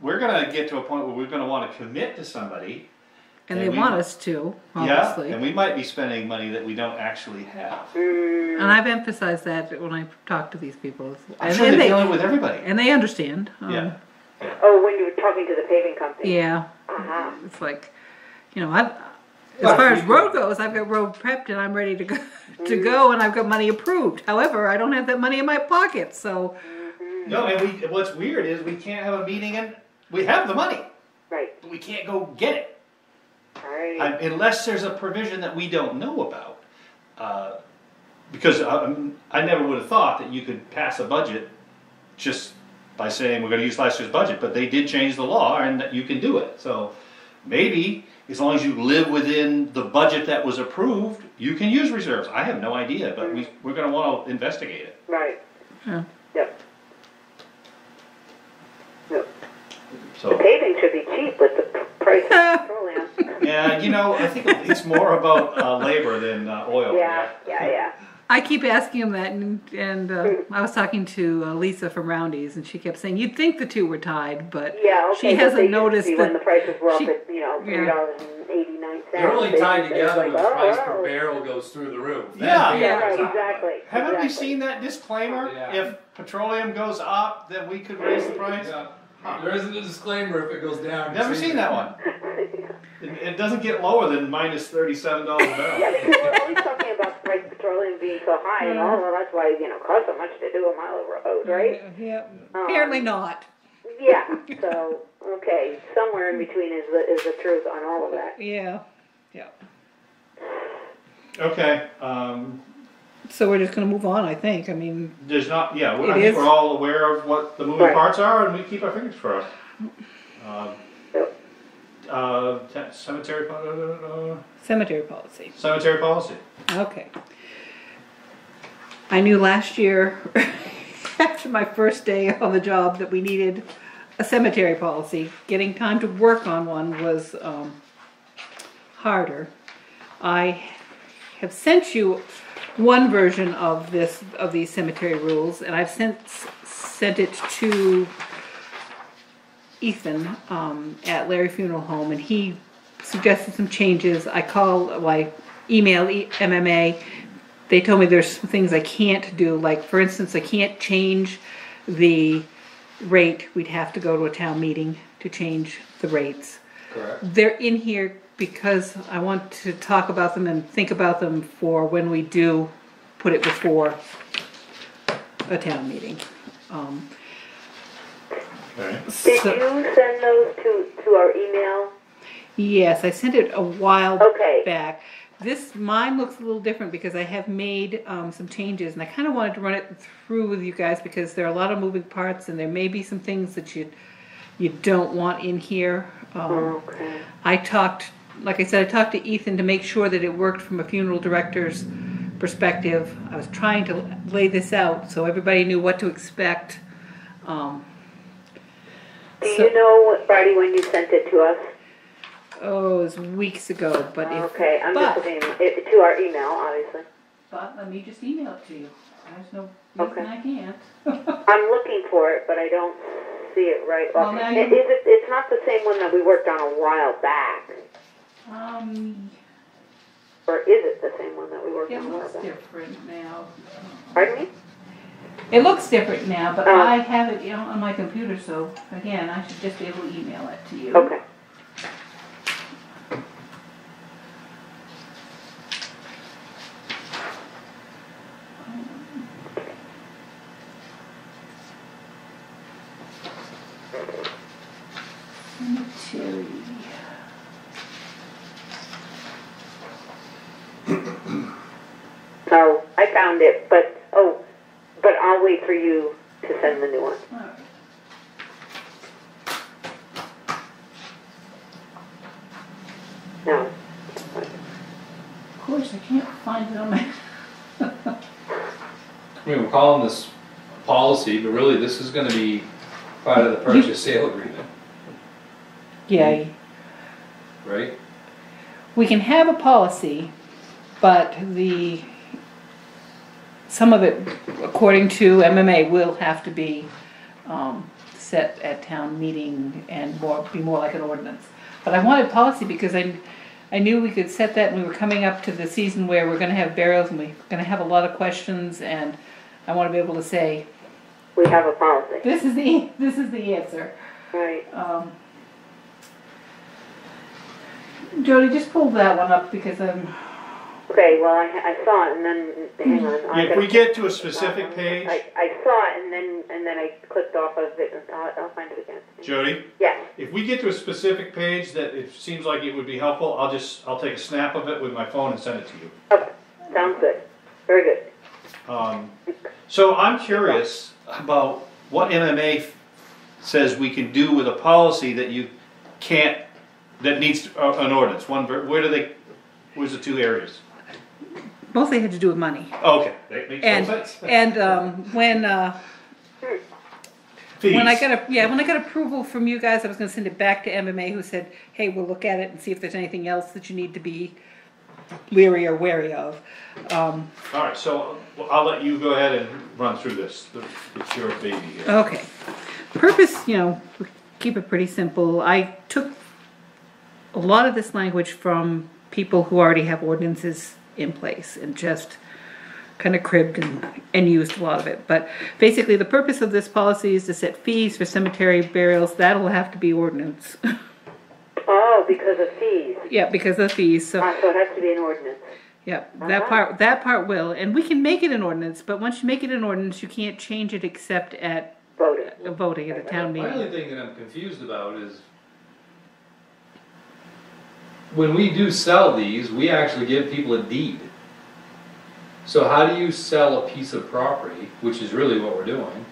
we're gonna get to a point where we're gonna wanna commit to somebody. and And they we- want us to, Yeah, obviously. and we might be spending money that we don't actually have. Mm, And I've emphasized that when I talk to these people. I'm And sure and they're they, dealing with everybody. and they understand. um, Yeah. Oh, when you were talking to the paving company. Yeah, Uh-huh. it's like, you know, I, as Well, far as road could- goes, I've got road prepped and I'm ready to go, to go and I've got money approved. However, I don't have that money in my pocket, so, No, and we, what's weird is we can't have a meeting and we have the money, Right, but we can't go get it. right. I- Unless there's a provision that we don't know about. Uh, Because um, I never would have thought that you could pass a budget just by saying we're gonna use last year's budget, but they did change the law and that you can do it. So maybe, as long as you live within the budget that was approved, you can use reserves. I have no idea, but we, we're gonna wanna investigate it. Right, yeah. yep. Yep. The So, paving should be cheap with the p- price of petroleum. yeah, you know, I think it's more about uh, labor than uh, oil. Yeah, yeah, yeah. I keep asking him that, and, and uh, I was talking to uh, Lisa from Roundy's, and she kept saying, you'd think the two were tied, but Yeah, okay. she but hasn't they used to noticed be When that the prices were up at, you know, three dollars and eighty-nine cents. They're only They- tied together like, when the oh, price oh. per barrel goes through the roof. Then yeah, yeah, right, exactly. Haven't we seen that disclaimer? Yeah. If petroleum goes up, then we could raise the price? Yeah. There isn't a disclaimer if it goes down. Never seen that one. It, it doesn't get lower than minus thirty-seven dollars a Yeah, barrel. because we're always talking about the price of petroleum being so high and all, well, that's why, you know, costs so much to do a mile of road, right? Yeah, Um, apparently not. Yeah, so, okay, somewhere in between is the, is the truth on all of that. Yeah, yeah. Okay, um, So we're just gonna move on, I think. I mean, there's not, yeah, I It think is. we're all aware of what the moving Right. parts are and we keep our fingers crossed. Um, Yep. Uh, te- cemetery, po- uh, uh, cemetery policy. cemetery policy. Okay. I knew last year, after my first day on the job, that we needed a cemetery policy. Getting time to work on one was um, harder. I have sent you one version of this of these cemetery rules, and I've since sent it to Ethan um, at Lary Funeral Home, and he suggested some changes. I called, well, I emailed E- MMA. They told me there's some things I can't do, like for instance, I can't change the rate. We'd have to go to a town meeting to change the rates. Correct. They're in here because I want to talk about them and think about them for when we do put it before a town meeting. Um, Okay. Did so- you send those to, to our email? Yes, I sent it a while Okay. back. This, mine looks a little different because I have made, um, some changes and I kinda wanted to run it through with you guys because there are a lot of moving parts and there may be some things that you, you don't want in here. Um, Okay. I talked, like I said, I talked to Ethan to make sure that it worked from a funeral director's perspective. I was trying to lay this out so everybody knew what to expect. Um, Do So- you know, Friday, when you sent it to us? oh, it was weeks ago, but if. Okay, I'm just but- looking, it, to our email, obviously. But let me just email it to you. There's no Okay. reason I can't. I'm looking for it, but I don't see it right Well, off. now I- you- Is it, it's not the same one that we worked on a while back, Um, or or is it the same one that we worked It on a while looks different now. Pardon me? It looks different now, but Oh. I have it, you know, on my computer, so again, I should just be able to email it to you. Okay. Cemetery. Oh, I found it, but, oh, but I'll wait for you to send the new one. Alright. No. Of course, I can't find it on my, I mean, we're calling this policy, but really this is gonna be part of the purchase sale agreement, Yay. right? we can have a policy, but the, some of it, according to MMA, will have to be, um, set at town meeting and more, be more like an ordinance. But I wanted policy because I, I knew we could set that, and we were coming up to the season where we're gonna have burials, and we're gonna have a lot of questions, and I wanna be able to say, We have a policy. this is the, this is the answer. Right. Um, Jody, just pull that one up because I'm, Okay, well, I, I saw it and then, hang on. I If gotta- we get to a specific page, I, I saw it and then, and then I clicked off of it and I'll, I'll find it again. Jody, Yes, if we get to a specific page that it seems like it would be helpful, I'll just, I'll take a snap of it with my phone and send it to you. okay, sounds good. Very good. Um, so I'm curious about what MMA f- says we can do with a policy that you can't, that needs uh, an ordinance. One, ver- where do they, where's the two areas? Mostly had to do with money. Okay, that makes And, sense. and, um, when, uh, Fees. when I got a, yeah, when I got approval from you guys, I was gonna send it back to MMA who said, hey, we'll look at it and see if there's anything else that you need to be leery or wary of. Um, All right, so well, I'll let you go ahead and run through this. It's your baby here. Okay. Purpose, you know, we keep it pretty simple. I took a lot of this language from people who already have ordinances in place and just kind of cribbed and, and used a lot of it. But basically, the purpose of this policy is to set fees for cemetery burials. That'll have to be ordinance. Oh, because of fees. Yeah, because of fees, so, Ah, so it has to be an ordinance. yeah, that Uh-huh. part, that part will. And we can make it an ordinance, but once you make it an ordinance, you can't change it except at Voting. a voting at a town meeting. My only thing that I'm confused about is when we do sell these, we actually give people a deed. So how do you sell a piece of property, which is really what we're doing,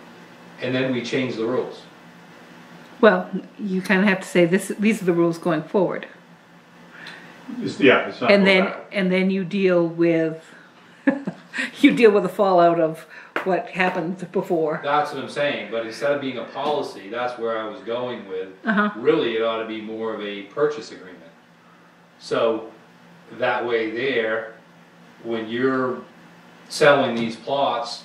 and then we change the rules? Well, you kind of have to say this, these are the rules going forward. It's- Yeah, it's not. And going then, back. and then you deal with, you deal with the fallout of what happened before. That's what I'm saying, but instead of being a policy, that's where I was going with. Uh-huh. Really, it ought to be more of a purchase agreement. So, that way there, when you're selling these plots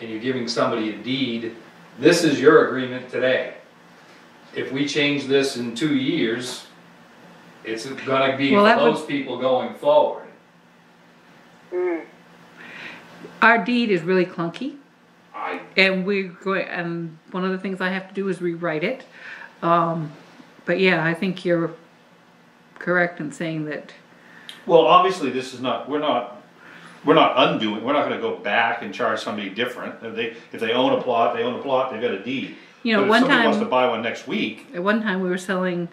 and you're giving somebody a deed, this is your agreement today. If we change this in two years, it's gonna be Well, for that would- those people going forward. Mm. Our deed is really clunky. I, And we're going, and one of the things I have to do is rewrite it. Um, but yeah, I think you're correct in saying that, Well, obviously, this is not, we're not, we're not undoing, we're not gonna go back and charge somebody different. If they, if they own a plot, they own a plot, they've got a deed. You know, But one If somebody wants time- to buy one next week, at one time we were selling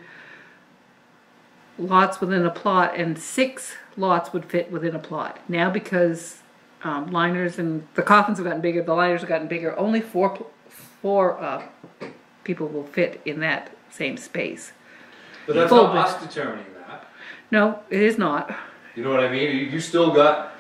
lots within a plot and six lots would fit within a plot. Now because, um, liners and the coffins have gotten bigger, the liners have gotten bigger, only four, pl- four, uh, people will fit in that same space. but that's Full not us determining that. No, it is not. You know what I mean? You, you still got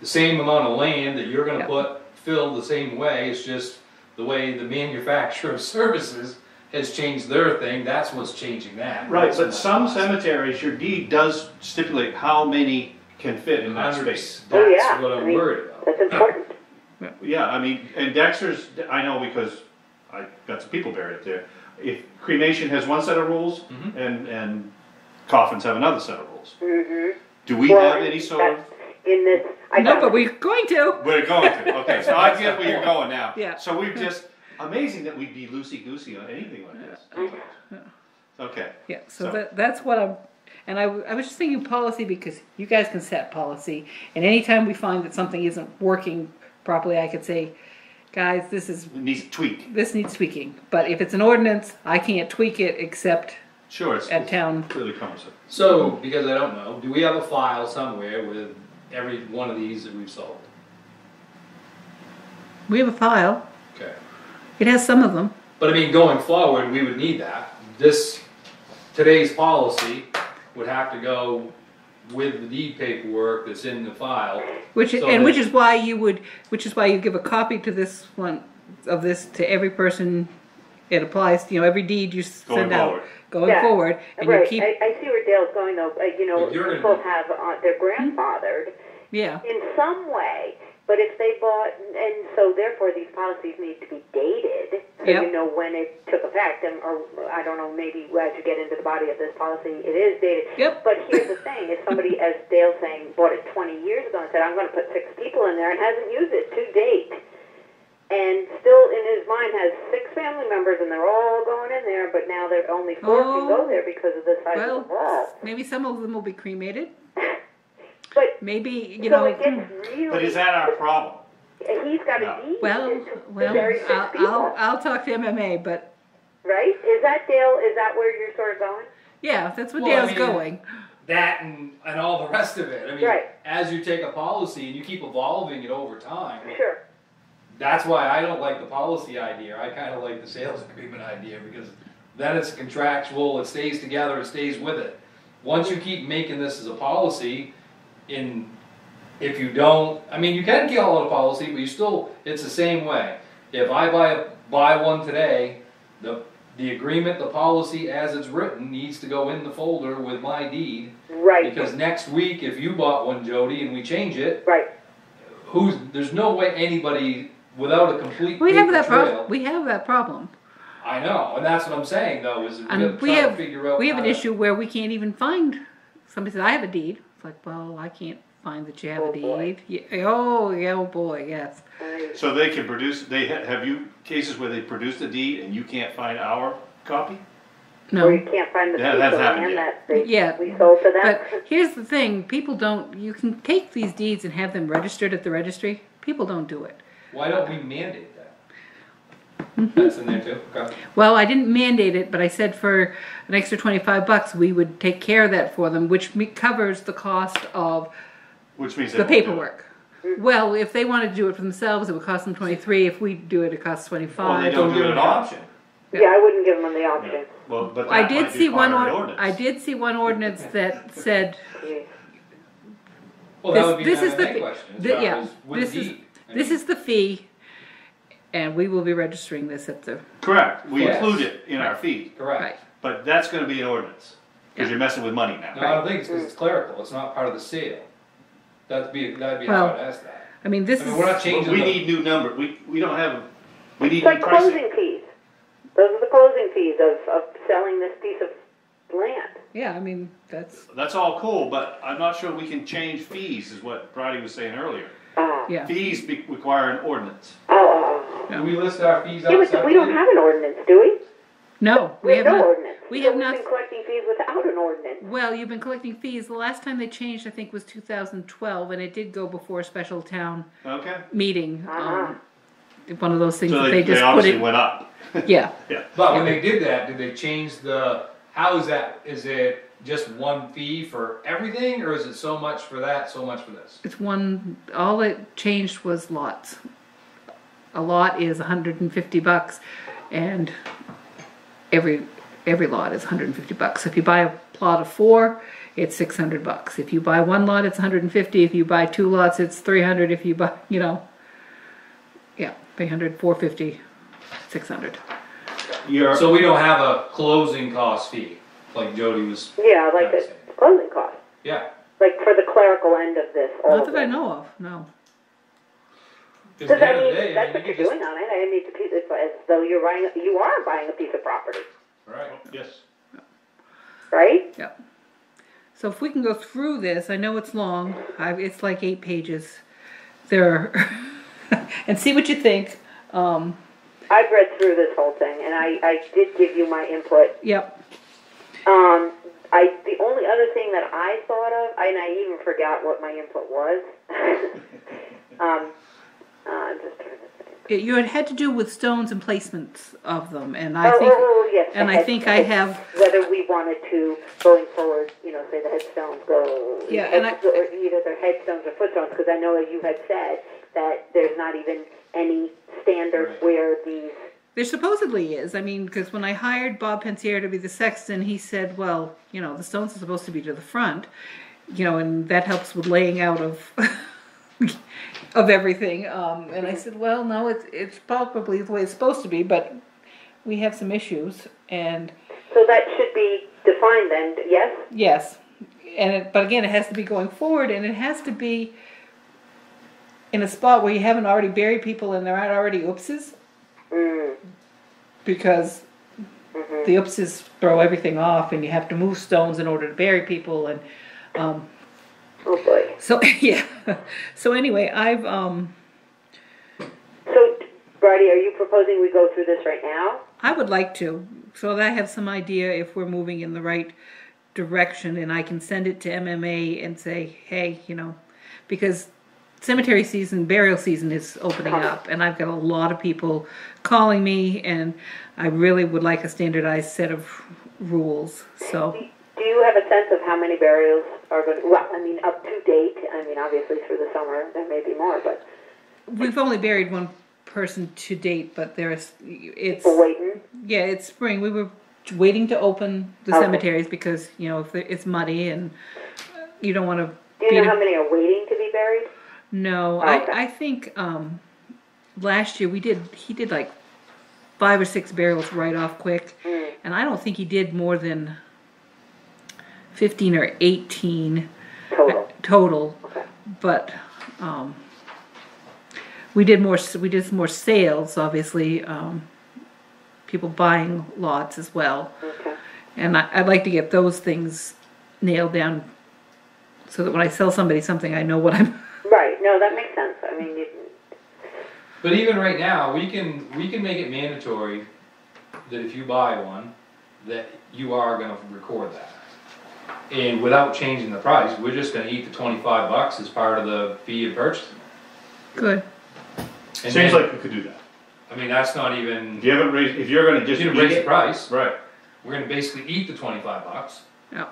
the same amount of land that you're gonna Yeah. put filled the same way, it's just the way the manufacturer of services has changed their thing, that's what's changing that. Right, but some us. cemeteries, your deed does stipulate how many can fit in that Hundreds. space. Oh, That's yeah. what I I'm mean, worried about. That's important. Yeah, I mean, and Dexter's, I know because I got some people buried up there. If cremation has one set of rules Mhm. and, and coffins have another set of rules. Mm-hmm. Do we Well, have any sort of? In this, I No, got- but we're going to. We're going to, okay, so I get where you're going now. Yeah. So we're just, amazing that we'd be loosey-goosey on anything like this. Anyways. Okay, Yeah, so So- that, that's what I'm, and I, I was just thinking policy because you guys can set policy. And anytime we find that something isn't working properly, I could say, guys, this is, it needs tweak, this needs tweaking. But if it's an ordinance, I can't tweak it except sure, it's at town. clearly cumbersome. So, because I don't know, do we have a file somewhere with every one of these that we've sold? We have a file. Okay. It has some of them. But I mean, going forward, we would need that. This, today's policy would have to go with the deed paperwork that's in the file. Which So and which is why you would, which is why you give a copy to this one, of this to every person it applies, to. you know, every deed you Going send out. forward. Going Yeah, forward, and you Right, keep, I, I see where Dale's going though, uh, you know, But you're people gonna- have, uh, they're grandfathered yeah, in some way, but if they bought, and so therefore these policies need to be dated, so Yep. you know when it took effect, and, or, I don't know, maybe as you get into the body of this policy, it is dated. Yep. But here's the thing, if somebody, as Dale's saying, bought it twenty years ago and said, I'm gonna put six people in there and hasn't used it to date, and still in his mind has six family members and they're all going in there, but now they're only four can go Oh. there because of the size well, of the wall. maybe some of them will be cremated, But, maybe, you so know. it gets really. But is that our problem? He's got No. a deed Well, to, to well, bury six I'll, people, I'll, I'll talk to MMA, but right? Is that Dale? Is that where you're sort of going? yeah, that's what Well, I Dale's mean- going. That and, and all the rest of it. I mean, Right. as you take a policy and you keep evolving it over time, Sure. That's why I don't like the policy idea. I kind of like the sales agreement idea because then it's contractual, it stays together, it stays with it. Once you keep making this as a policy, in if you don't, I mean, you can call it a policy, but you still, it's the same way. If I buy a, buy one today, the the agreement, the policy as it's written needs to go in the folder with my deed. Right. Because next week, if you bought one, Jody, and we change it, right. who's there's no way anybody without a complete We have paper that trail. problem, we have that problem. I know, and that's what I'm saying though is we And we try to have, figure out. we have an how to- issue where we can't even find, somebody says, I have a deed. It's like, well, I can't find that you have a Oh, boy. deed. Yeah, Oh, yeah, oh boy, yes. Right. So they can produce, they, ha- have you cases where they produce a deed and you can't find our copy? No. Or you can't find the Yeah, piece that's of happened land yet. that they, Yeah, we sold to them. But here's the thing, people don't, you can take these deeds and have them registered at the registry. People don't do it. Why don't we mandate that? Mm-hmm. That's in there too. Okay. Well, I didn't mandate it, but I said for an extra twenty-five bucks, we would take care of that for them, which me- covers the cost of Which means they the won't do it. paperwork. Well, if they wanted to do it for themselves, it would cost them twenty-three. If we do it, it costs Well, they twenty-five. don't Don't give it an option. yeah, I wouldn't give them the option. Yeah. Well, but I that did might be see one, part of the or- ordinance. I did see one ordinance that said, Jeez. Well, that This- would be this my is the main question. as thi- far yeah, this is- deed. I this is the fee, and we will be registering this at the, Correct, we Yes. include it in our fee, correct. but that's gonna be an ordinance, cause you're messing with money now. No, I don't think it's because it's clerical. It's not part of the sale. That'd be that'd be Well, how it has that. I mean, this I is. mean, we're not But changing we the. need new number, we, we don't have, we need It's new like pricing. closing fees. Those are the closing fees of, of selling this piece of land. Yeah, I mean, that's, That's all cool, but I'm not sure we can change fees, is what Bridie was saying earlier. Yeah. Fees be- require an ordinance. Do we list our fees Yeah, but we don't have an ordinance, do we? No, We have no not- ordinance. we So have not- We've been collecting fees without an ordinance. Well, you've been collecting fees. The last time they changed, I think, was two thousand twelve, and it did go before a special town Okay? meeting. Uh-huh. Um, One of those things So that they, they they just put obviously it, went up. yeah. Yeah. But when they did that, did they change the? How is that? Is it just one fee for everything, or is it so much for that, so much for this? It's one, all it changed was lots. A lot is hundred and fifty bucks, and every, every lot is hundred and fifty bucks. So If you buy a plot of four, it's six hundred bucks. If you buy one lot, it's hundred and fifty. If you buy two lots, it's three hundred. If you buy, you know, yeah, three hundred, four fifty, six hundred. You're, So we don't have a closing cost fee, like Jody was. Yeah, like trying to a say. closing cost. Yeah. Like for the clerical end of this. all Not of that I it. know of, no. Because Does the that end of mean, the day, I that's mean, what you you're could doing on it? I mean, it's a piece, it's as though you're buying, you are buying a piece of property, Right. yes. right? Yeah. So if we can go through this, I know it's long, I, it's like eight pages. There, and see what you think. Um, I've read through this whole thing, and I, I did give you my input. yep, Um, I the only other thing that I thought of, and I even forgot what my input was. um, uh, I'm just trying to think. it, you had had to do with stones and placements of them, and Oh, I think, oh, oh, yes. and I think I have, whether we wanted to going forward, you know, say the headstones go, Yeah, and I- or either they're headstones or footstones, because I know that you had said that there's not even any standard Right. where these. There supposedly is. I mean, because when I hired Bob Pensier to be the sexton, he said, "Well, you know, the stones are supposed to be to the front, you know, and that helps with laying out of of everything." Um, and I said, "Well, no, it's it's probably the way it's supposed to be, but we have some issues, and So that should be defined then, yes. yes, and it, but again, it has to be going forward, and it has to be." In a spot where you haven't already buried people and there aren't already oopses, Mm, because mhm. the oopses throw everything off and you have to move stones in order to bury people and um, Oh boy. so yeah so anyway i've um So, Brady, are you proposing we go through this right now? i would like to so that i have some idea if we're moving in the right direction and i can send it to mma and say hey you know because cemetery season burial season is opening uh-huh. up and i've got a lot of people calling me and i really would like a standardized set of rules so Do you have a sense of how many burials are going to, well, I mean, up to date, I mean, obviously through the summer, there may be more, but We've only buried one person to date, but there's it's people waiting? yeah, it's spring. We were waiting to open the Okay. cemeteries because you know if it's muddy and uh, you don't want to. Do you know how many are waiting to be buried? No, I I think um, last year we did he did like five or six burials right off quick, Mm. and I don't think he did more than fifteen or eighteen Total. total. Okay. but um, we did more we did some more sales obviously um, people buying lots as well Okay. and I, i'd like to get those things nailed down so that when i sell somebody something i know what i'm no, that makes sense. I mean, you, But even right now, we can, we can make it mandatory that if you buy one, that you are gonna record that. And without changing the price, we're just gonna eat the twenty-five bucks as part of the fee of purchasing. good And Seems then- like we could do that. I mean, that's not even, If you haven't raised, if you're gonna just you eat didn't raise the it, price, right. we're gonna basically eat the twenty-five bucks. yeah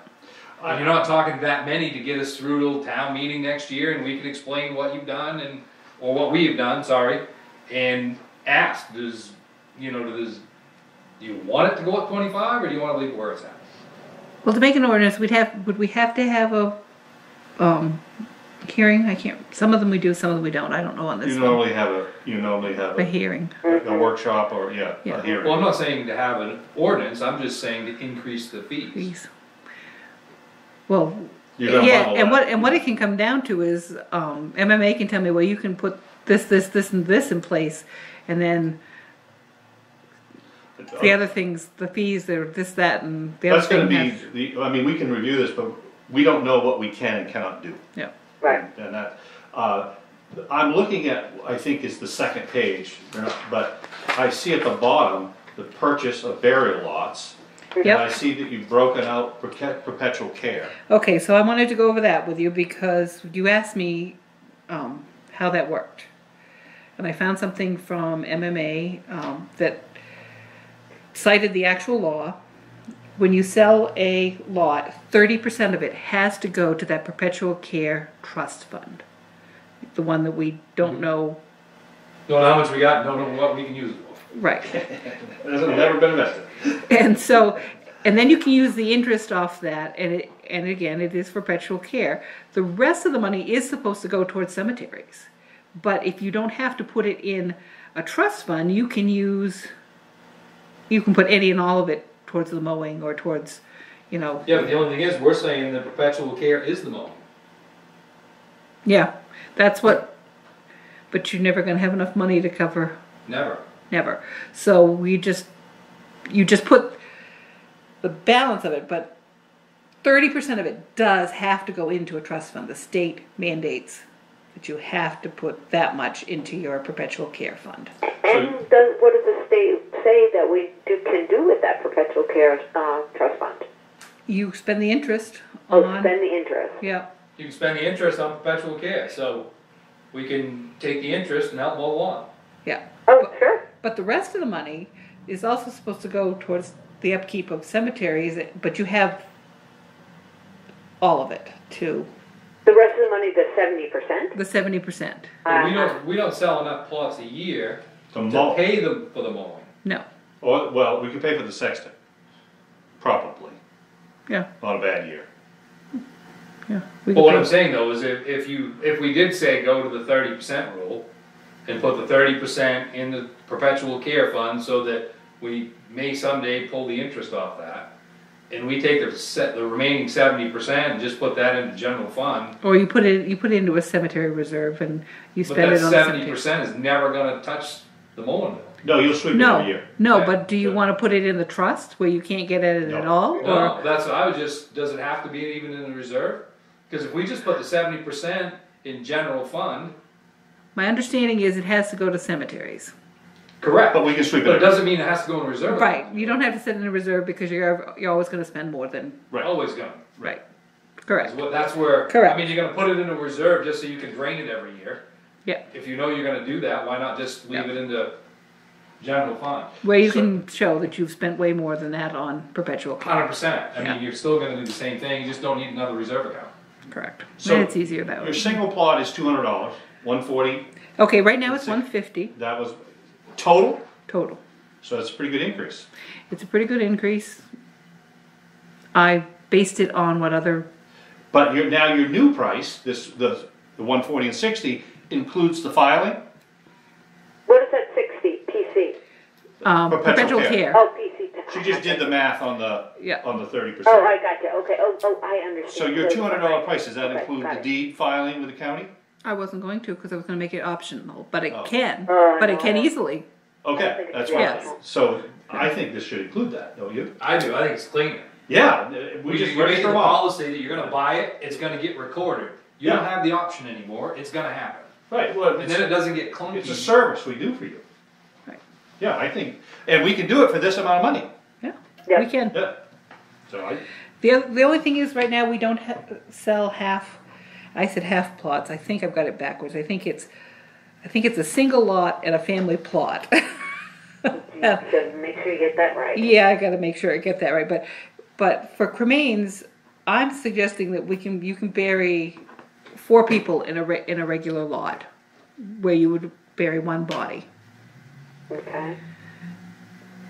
And you're not talking that many to get us through till town meeting next year and we can explain what you've done and, or what we have done, sorry. And ask, does, you know, does, do you want it to go at twenty-five or do you wanna leave it where it's at? well to make an ordinance we'd have would we have to have a um, hearing i can't some of them we do some of them we don't i don't know on this You one normally have a, you normally have a a, hearing a workshop or, yeah, Yeah. a hearing. Well, I'm not saying to have an ordinance, I'm just saying to increase the fees. please well You're gonna yeah, bundle and that. what and what it can come down to is um, MMA can tell me, well, you can put this, this, this, and this in place, and then the other things, the fees, are this, that, and the That's gonna thing be, has- the, I mean, we can review this, but we don't know what we can and cannot do. yeah. right. And that, uh, I'm looking at, I think is the second page, but I see at the bottom, the purchase of burial lots. And I see that you've broken out perpe- perpetual care. Okay, so I wanted to go over that with you because you asked me um, how that worked, and I found something from MMA um, that cited the actual law. When you sell a lot, thirty percent of it has to go to that perpetual care trust fund, the one that we don't know. Don't know how much we got, don't know what we can use it for. Right. It's never been invested. And so, and then you can use the interest off that, and it, and again, it is perpetual care. The rest of the money is supposed to go towards cemeteries. But if you don't have to put it in a trust fund, you can use, you can put any and all of it towards the mowing or towards, you know, Yeah, but the only thing is, we're saying that perpetual care is the mowing. yeah, that's what, but you're never gonna have enough money to cover Never. Never. So we just, you just put the balance of it, but thirty percent of it does have to go into a trust fund. The state mandates that you have to put that much into your perpetual care fund. And does, what does the state say that we do, can do with that perpetual care, uh, trust fund? You spend the interest Oh, on, spend the interest. yeah, You can spend the interest on perpetual care, so we can take the interest and help mow lawn. yeah. Oh, sure. But the rest of the money is also supposed to go towards the upkeep of cemeteries, but you have all of it too. The rest of the money, the seventy percent? the seventy percent. But we don't, uh, we don't sell enough plots a year To to mow, pay them for the mowing. No, or, well, we could pay for the sexton. Probably, yeah, not a bad year. yeah. we But what I'm saying though is if, if you, if we did say go to the thirty percent rule and put the thirty percent in the perpetual care fund so that we may someday pull the interest off that. And we take the set, the remaining seventy percent and just put that into general fund. Or you put it, you put it into a cemetery reserve and you But spend that it on the seventy cemetery. percent is never gonna touch the mowing bill. No, you'll sweep it every No, year. no, Yeah. but do you Yeah. wanna put it in the trust where you can't get at it at No. all? Or, No, that's, I was just, does it have to be even in the reserve? Cause if we just put the seventy percent in general fund, my understanding is it has to go to cemeteries. correct, But we can sweep but it it, doesn't mean it has to go in reserve. Right, you don't have to set it in a reserve because you're, you're always gonna spend more than, right, Always gonna. right, That's correct, what, that's where, I Correct. mean, you're gonna put it in a reserve just so you can drain it every year. yeah. If you know you're gonna do that, why not just leave Yeah. it in the general fund? Where you So- can show that you've spent way more than that on perpetual care, Hundred percent, I Yeah. mean, you're still gonna do the same thing, you just don't need another reserve account. correct. So- And it's easier that way. your single plot is two hundred dollars, one forty, Okay, right now it's one fifty that was total, total. so that's a pretty good increase. It's a pretty good increase. I based it on what other, But your, now your new price, this, the, the one forty and sixty, includes the filing? What is that sixty, PC? um, Perpetual perpetual care. care. Oh, PC. She just did the math on the, Yeah. on the thirty percent. Oh, I got you, okay, oh, oh, I understand. So your two hundred dollar price, does that Okay, include got the it. deed filing with the county? I wasn't going to, cause I was gonna make it optional, but it Oh. can, Oh, but it no. can easily. Okay, that's right. Yes. So I think this should include that, don't you? I do, I think it's cleaner. Yeah, uh, we We just just made register the them all. policy that you're gonna buy it, it's gonna get recorded. You don't Yeah. have the option anymore, it's gonna happen. Right, well, And then it it's, doesn't get clunky. it's a service we do for you. Right. Yeah, I think, and we can do it for this amount of money. Yeah, Yeah. we can. Yeah. So I, The, oth- the only thing is, right now, we don't ha- sell half, I said half plots, I think I've got it backwards, I think it's, I think it's a single lot and a family plot. So make sure you get that right. Yeah, I gotta make sure I get that right, but, but for cremains, I'm suggesting that we can, you can bury four people in a re- in a regular lot, where you would bury one body. Okay,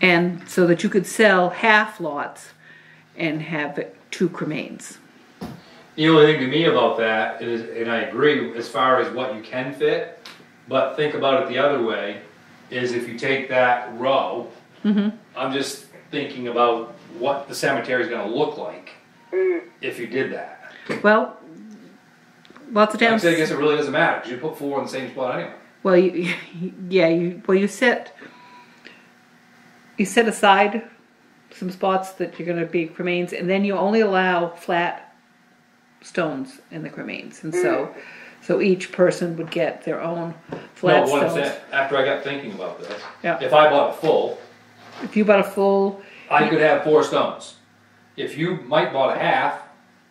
And so that you could sell half lots and have two cremains. The only thing to me about that is, and I agree as far as what you can fit, but think about it the other way, is if you take that row, mm-hmm. I'm just thinking about what the cemetery's gonna look like mm. if you did that. Well, lots of Like I towns. said, I guess it really doesn't matter matter, 'cause you put four in the same spot anyway. Well, you, yeah, you, well, you set, you set aside some spots that you're gonna be cremains, and then you only allow flat stones in the cremains, and so, mm. so each person would get their own flat No, what I'm stones. saying, after I got thinking about this, Yeah. if I bought a full, If you bought a full, I could have four stones. If you, Mike bought a half,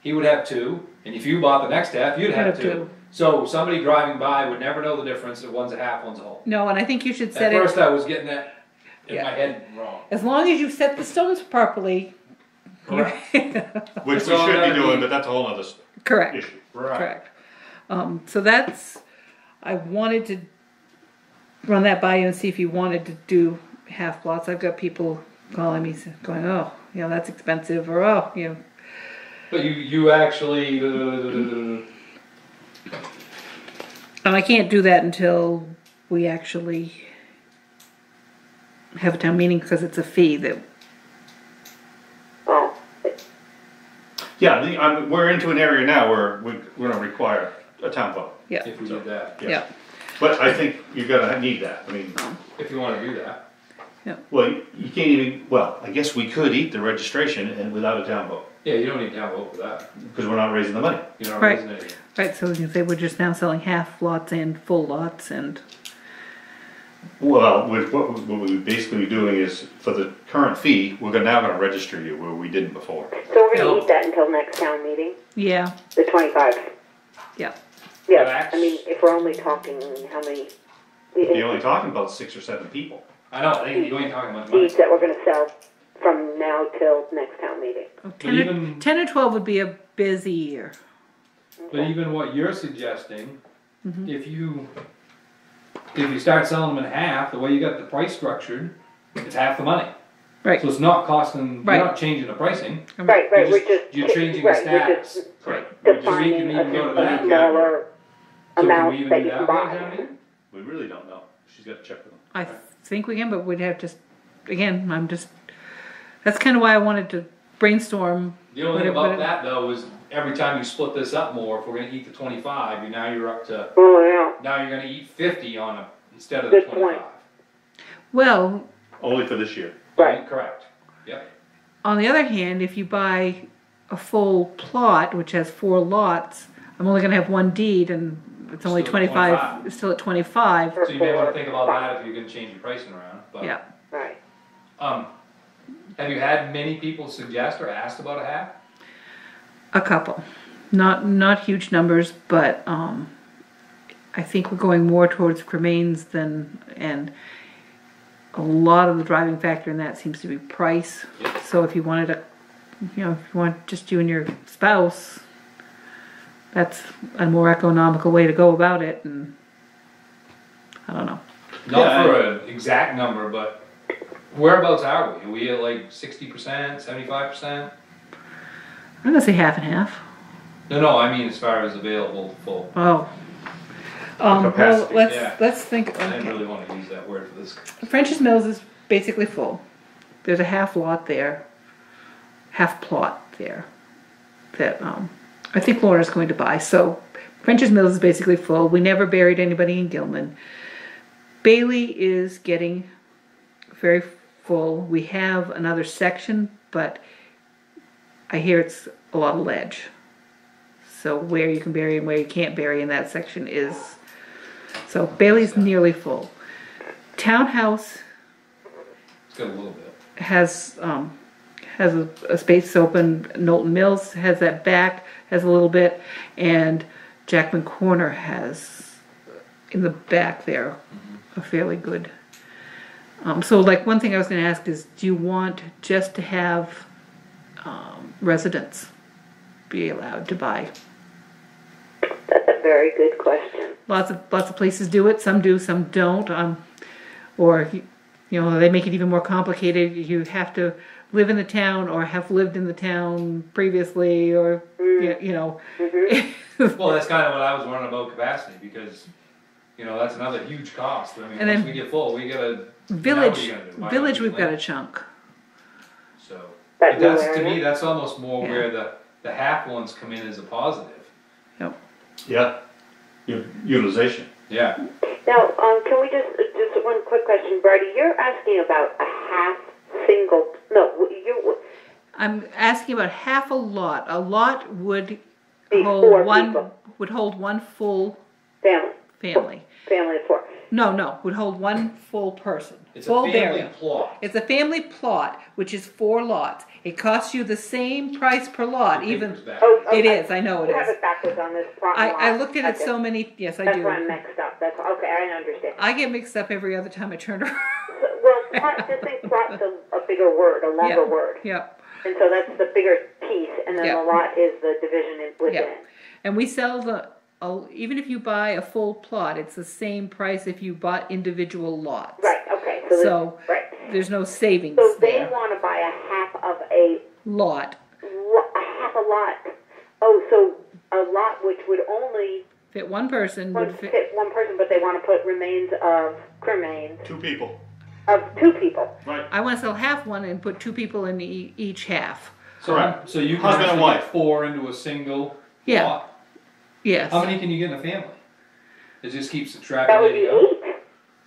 he would have two, and if you bought the next half, you'd have have two. two. So somebody driving by would never know the difference if one's a half, one's a whole. no, and I think you should At set it, first, I was getting that in Yeah. my head wrong. as long as you set the stones properly. You- Correct. which we So should be doing, but that's a whole other s- Correct. issue. Right. Correct. Um, so that's, I wanted to run that by you and see if you wanted to do half plots. I've got people calling me sa- going, oh, you know, that's expensive, or oh, you know, But you, you actually, uh, and I can't do that until we actually have a town meeting because it's a fee that, Yeah, the, I'm, we're into an area now where we, we're gonna require a town vote. yeah, if we did that, Yeah. yeah. But I think you're gonna need that, I mean, oh. if you wanna do that. Yeah. Well, you you can't even, well, I guess we could eat the registration and without a town vote, Yeah, you don't need to have a vote for that, because we're not raising the money. you're not Right. raising anything. Right, so you say we're just now selling half lots and full lots and, Well, what, what what we're basically doing is, for the current fee, we're gonna- now gonna register you where we didn't before. So we're gonna No. eat that until next town meeting, yeah, the twenty-five. yeah. Yeah, That's- I mean, if we're only talking, how many? You're only talking about six or seven people. I know, I think you ain't talking much money. Seeds that we're gonna sell from now till next town meeting. Oh, Ten or, even- ten or twelve would be a busy year. But even what you're suggesting, Mm-hmm. if you, if you start selling them in half, the way you got the price structured, it's half the money. Right, So it's not costing, Right. you're not changing the pricing. Right, right, You're we're just- just. you're changing the stats. right, we're status. just Correct. Defining can a even go to a that smaller So can we amount even that do you that can way, buy. Jeremy? We really don't know. She's gotta check with them. I think we can, but we'd have to, again, I'm just, that's kinda why I wanted to brainstorm. The only what thing it- what about it- that though is every time you split this up more, if we're gonna eat the twenty-five, you now you're up to, Oh, yeah. now you're gonna eat fifty on a, instead of the Good point. twenty-five. Well, Only for this year. Right. Correct, yep. on the other hand, if you buy a full plot, which has four lots, I'm only gonna have one deed and it's only Still at twenty-five, 25. it's still at twenty-five, So you may wanna think about that if you're gonna change your pricing around, but. yeah. Right. Um, have you had many people suggest or asked about a half? A couple, not, not huge numbers, but, um, I think we're going more towards cremains than, and a lot of the driving factor in that seems to be price. Yep. So if you wanted a, you know, if you want just you and your spouse, that's a more economical way to go about it and, I don't know. Not Yeah, for an exact number, but whereabouts are we? Are we at like sixty percent, seventy-five percent? I'm gonna say half and half. No, no, I mean as far as available full. Oh. Um, well, capacity, let's, yeah. let's think, I didn't okay. really wanna use that word for this. French's Mills is basically full. There's a half lot there, half plot there that um, I think Laura's going to buy. So French's Mills is basically full. We never buried anybody in Gilman. Bailey is getting very full. We have another section, but I hear it's a lot of ledge. So where you can bury and where you can't bury in that section is, so Bailey's nearly full. Townhouse It's got a little bit. has, um, has a, a space open, Knowlton Mills has that back, has a little bit, and Jackman Corner has, in the back there, a fairly good. Um, so like, one thing I was gonna ask is, do you want just to have, um, residents be allowed to buy? That's a very good question. Lots of, lots of places do it, some do, some don't, um, or, you know, they make it even more complicated, you have to live in the town or have lived in the town previously, or, you you know. Well, that's kinda what I was wondering about capacity, because, you know, that's another huge cost. I mean, And once then- we get full, we gotta. now what are Village, do? Village, we've of got a chunk, So, That but that's, new to me, that's almost more Yeah. where the, the half ones come in as a positive. yep. Yeah. U- Utilization. Yeah, Now, um, can we just, uh, just one quick question, Brady, you're asking about a half single, no, you, I'm asking about half a lot, a lot would Be hold four one, people. would hold one full family, family. family of four. No, no, would hold one full person, it's a full family burial. plot. It's a family plot, which is four lots. It costs you the same price per lot, even, paper's. Oh, okay. is, I know it You have is. it backwards on this plot I, I looked at it Okay. so many, yes, I That's why I'm do. mixed up, that's, okay, I understand. I get mixed up every other time I turn around. Well, plot, just think plot's a, a bigger word, a longer Yeah. word. Yep, And so that's the bigger piece, and then Yeah. the lot is the division in- within. Yeah. and we sell the, uh, even if you buy a full plot, it's the same price if you bought individual lots. Right, okay, so, So, right. There's no savings So they there. wanna buy a half of a, Lot, lo- a half a lot. Oh, so a lot which would only fit one person would would fit, fit one person, but they wanna put remains of cremains Two people. of two people. Right. I wanna sell half one and put two people in e- each half. So, Correct. so you can Husband and actually get wife. four into a single Yeah. lot. Yes. How many can you get in a family? It just keeps subtracting. That would be out. eight.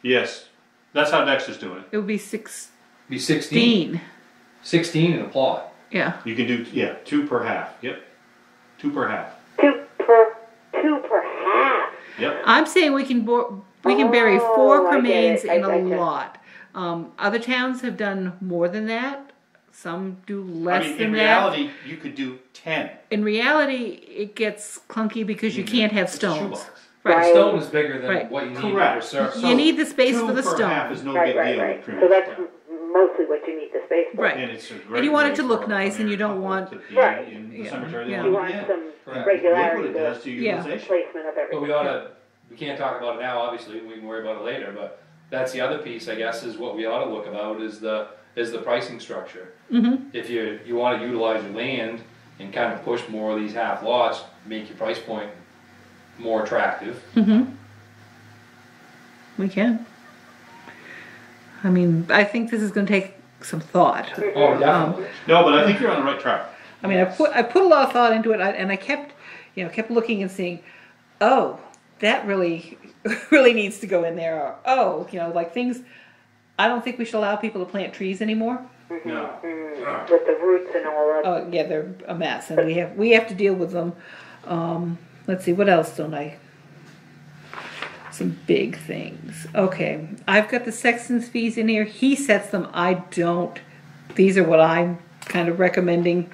Yes. That's how Dexter's doing it. It would be sixteen, Be sixteen, sixteen in a plot. yeah. You can do, yeah, two per half, yep. Two per half, Two per, two per half. yep. I'm saying we can bor, we can bury four Oh, I get cremains it. I in a gotcha. lot. Um, other towns have done more than that. Some do less I less mean, than in that. reality, you could do ten. In reality, it gets clunky because you can't have It's a stones. shoebox. But Right. the stone is bigger than Right. what you need for Correct. surface. So You need the space two for the per stone. half is no Right, big right, deal. right. So that's cremation. mostly what you need the space for. Right. And it's a And great you want it way to look for nice and you don't American want- couple to be Right. In the Yeah. cemetery, they Yeah. You want want to some Correct. Look what regularity it does to to Yeah. utilization. placement of everything. But everything. we oughta, we can't talk about it now, obviously, we can worry about it later, but that's the other piece, I guess, is what we ought to look about is the, is the pricing structure. Mm-hmm. If you, you wanna utilize your land and kind of push more of these half lots, make your price point more attractive. Mm-hmm. We can. I mean, I think this is gonna take some thought. Oh, definitely. No, but I think you're on the right track. I mean, I put, I put a lot of thought into it, I- and I kept, you know, kept looking and seeing, oh, that really, really needs to go in there, or, oh, you know, like things, I don't think we should allow people to plant trees anymore. No. Mm, With the roots and all that. Oh, yeah, they're a mess, and we have, we have to deal with them. Um, let's see, what else don't I? Some big things. Okay, I've got the sexton's fees in here. He sets them, I don't. These are what I'm kind of recommending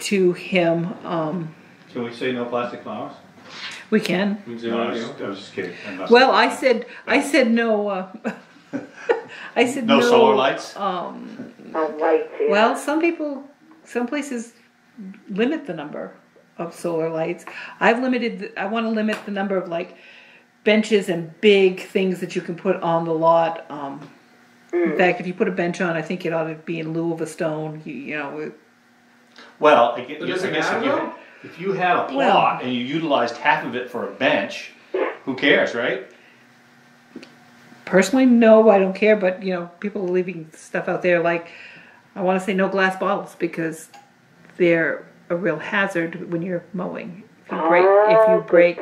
to him. Um, Can we say no plastic flowers? we can. We can do No, I was. I was just kidding. I'm Well, I said, I said no, uh, I said no. No solar lights? Um, lights, yeah. well, some people, some places limit the number of solar lights. I've limited, the- I wanna limit the number of like benches and big things that you can put on the lot. Um, in fact, if you put a bench on, I think it ought to be in lieu of a stone, you, you know, it- Well, I guess, I guess if you, though? if you had a Well- plot and you utilized half of it for a bench, who cares, right? Personally, no, I don't care, but you know, people are leaving stuff out there like, I wanna say no glass bottles because they're a real hazard when you're mowing. If you break, if you break.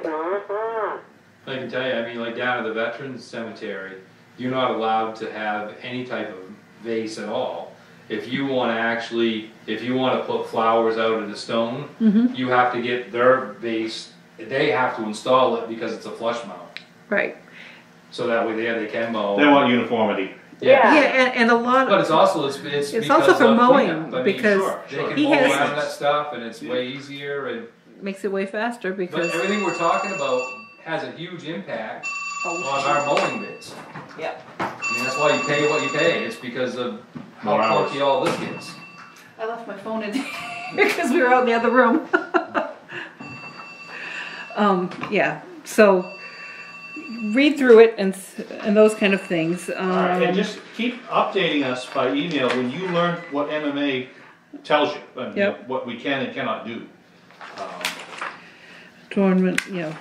I can tell you, I mean, like down at the Veterans Cemetery, you're not allowed to have any type of vase at all. If you wanna actually, if you wanna put flowers out in the stone, Mm-hmm. you have to get their vase, they have to install it because it's a flush mount. right. So that way there they can mow. They want uniformity. Yeah. Yeah, and, and a lot But of, it's also, it's, it's It's also for mowing, cleanup. I mean, because sure, They can he mow has- around that stuff and it's way easier and, makes it way faster but because. everything we're talking about has a huge impact on our mowing bids. Yeah. I mean, that's why you pay what you pay, it's because of how More hours. clunky all this gets. I left my phone in here because we were out in the other room. um, yeah, so read through it and, and those kind of things. Um, Alright, and just keep updating us by email when you learn what MMA tells you, and Yep. what we can and cannot do. Um, Adornment, you know,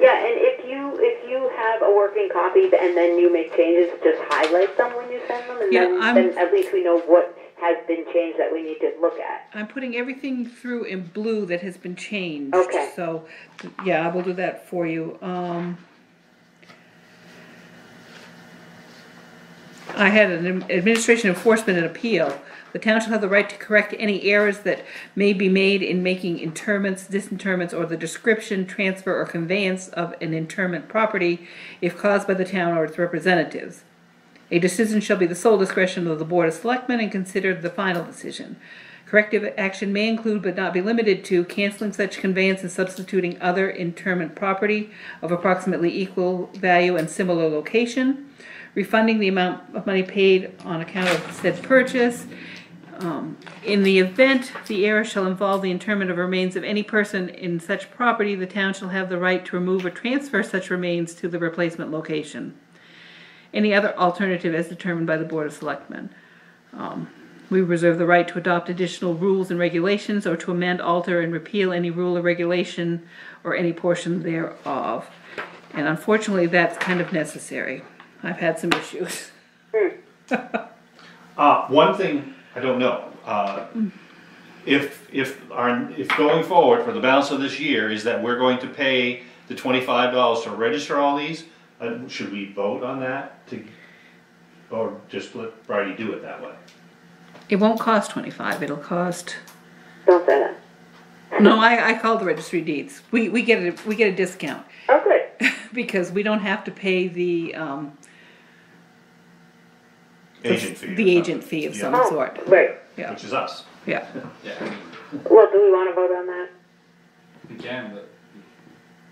Yeah, and if you, if you have a working copy and then you make changes, just highlight them when you send them, and Yeah, then, I'm- then at least we know what has been changed that we need to look at. I'm putting everything through in blue that has been changed. Okay. So, yeah, I will do that for you. Um, I had an administration enforcement and appeal. The town shall have the right to correct any errors that may be made in making interments, disinterments, or the description, transfer, or conveyance of an interment property if caused by the town or its representatives. A decision shall be the sole discretion of the Board of Selectmen and considered the final decision. Corrective action may include but not be limited to canceling such conveyance and substituting other interment property of approximately equal value and similar location, refunding the amount of money paid on account of said purchase. Um, in the event the error shall involve the interment of remains of any person in such property, the town shall have the right to remove or transfer such remains to the replacement location any other alternative as determined by the Board of Selectmen. Um, We reserve the right to adopt additional rules and regulations or to amend, alter, and repeal any rule or regulation or any portion thereof. And unfortunately, that's kind of necessary. I've had some issues. Uh, one thing, I don't know, uh, if, if our, if going forward for the balance of this year is that we're going to pay the twenty-five dollars to register all these, uh, should we vote on that to or just let Bridie do it that way? It won't cost twenty-five, it'll cost, Don't say that. no, I, I called the registry deeds. We, we get a, we get a discount Oh, good. because we don't have to pay the, um, the- Agent fee. or The something. agent fee of Yeah. some Oh, sort, right. yeah, Which is us. yeah. Yeah, I Well, do we want to vote on that? we can, but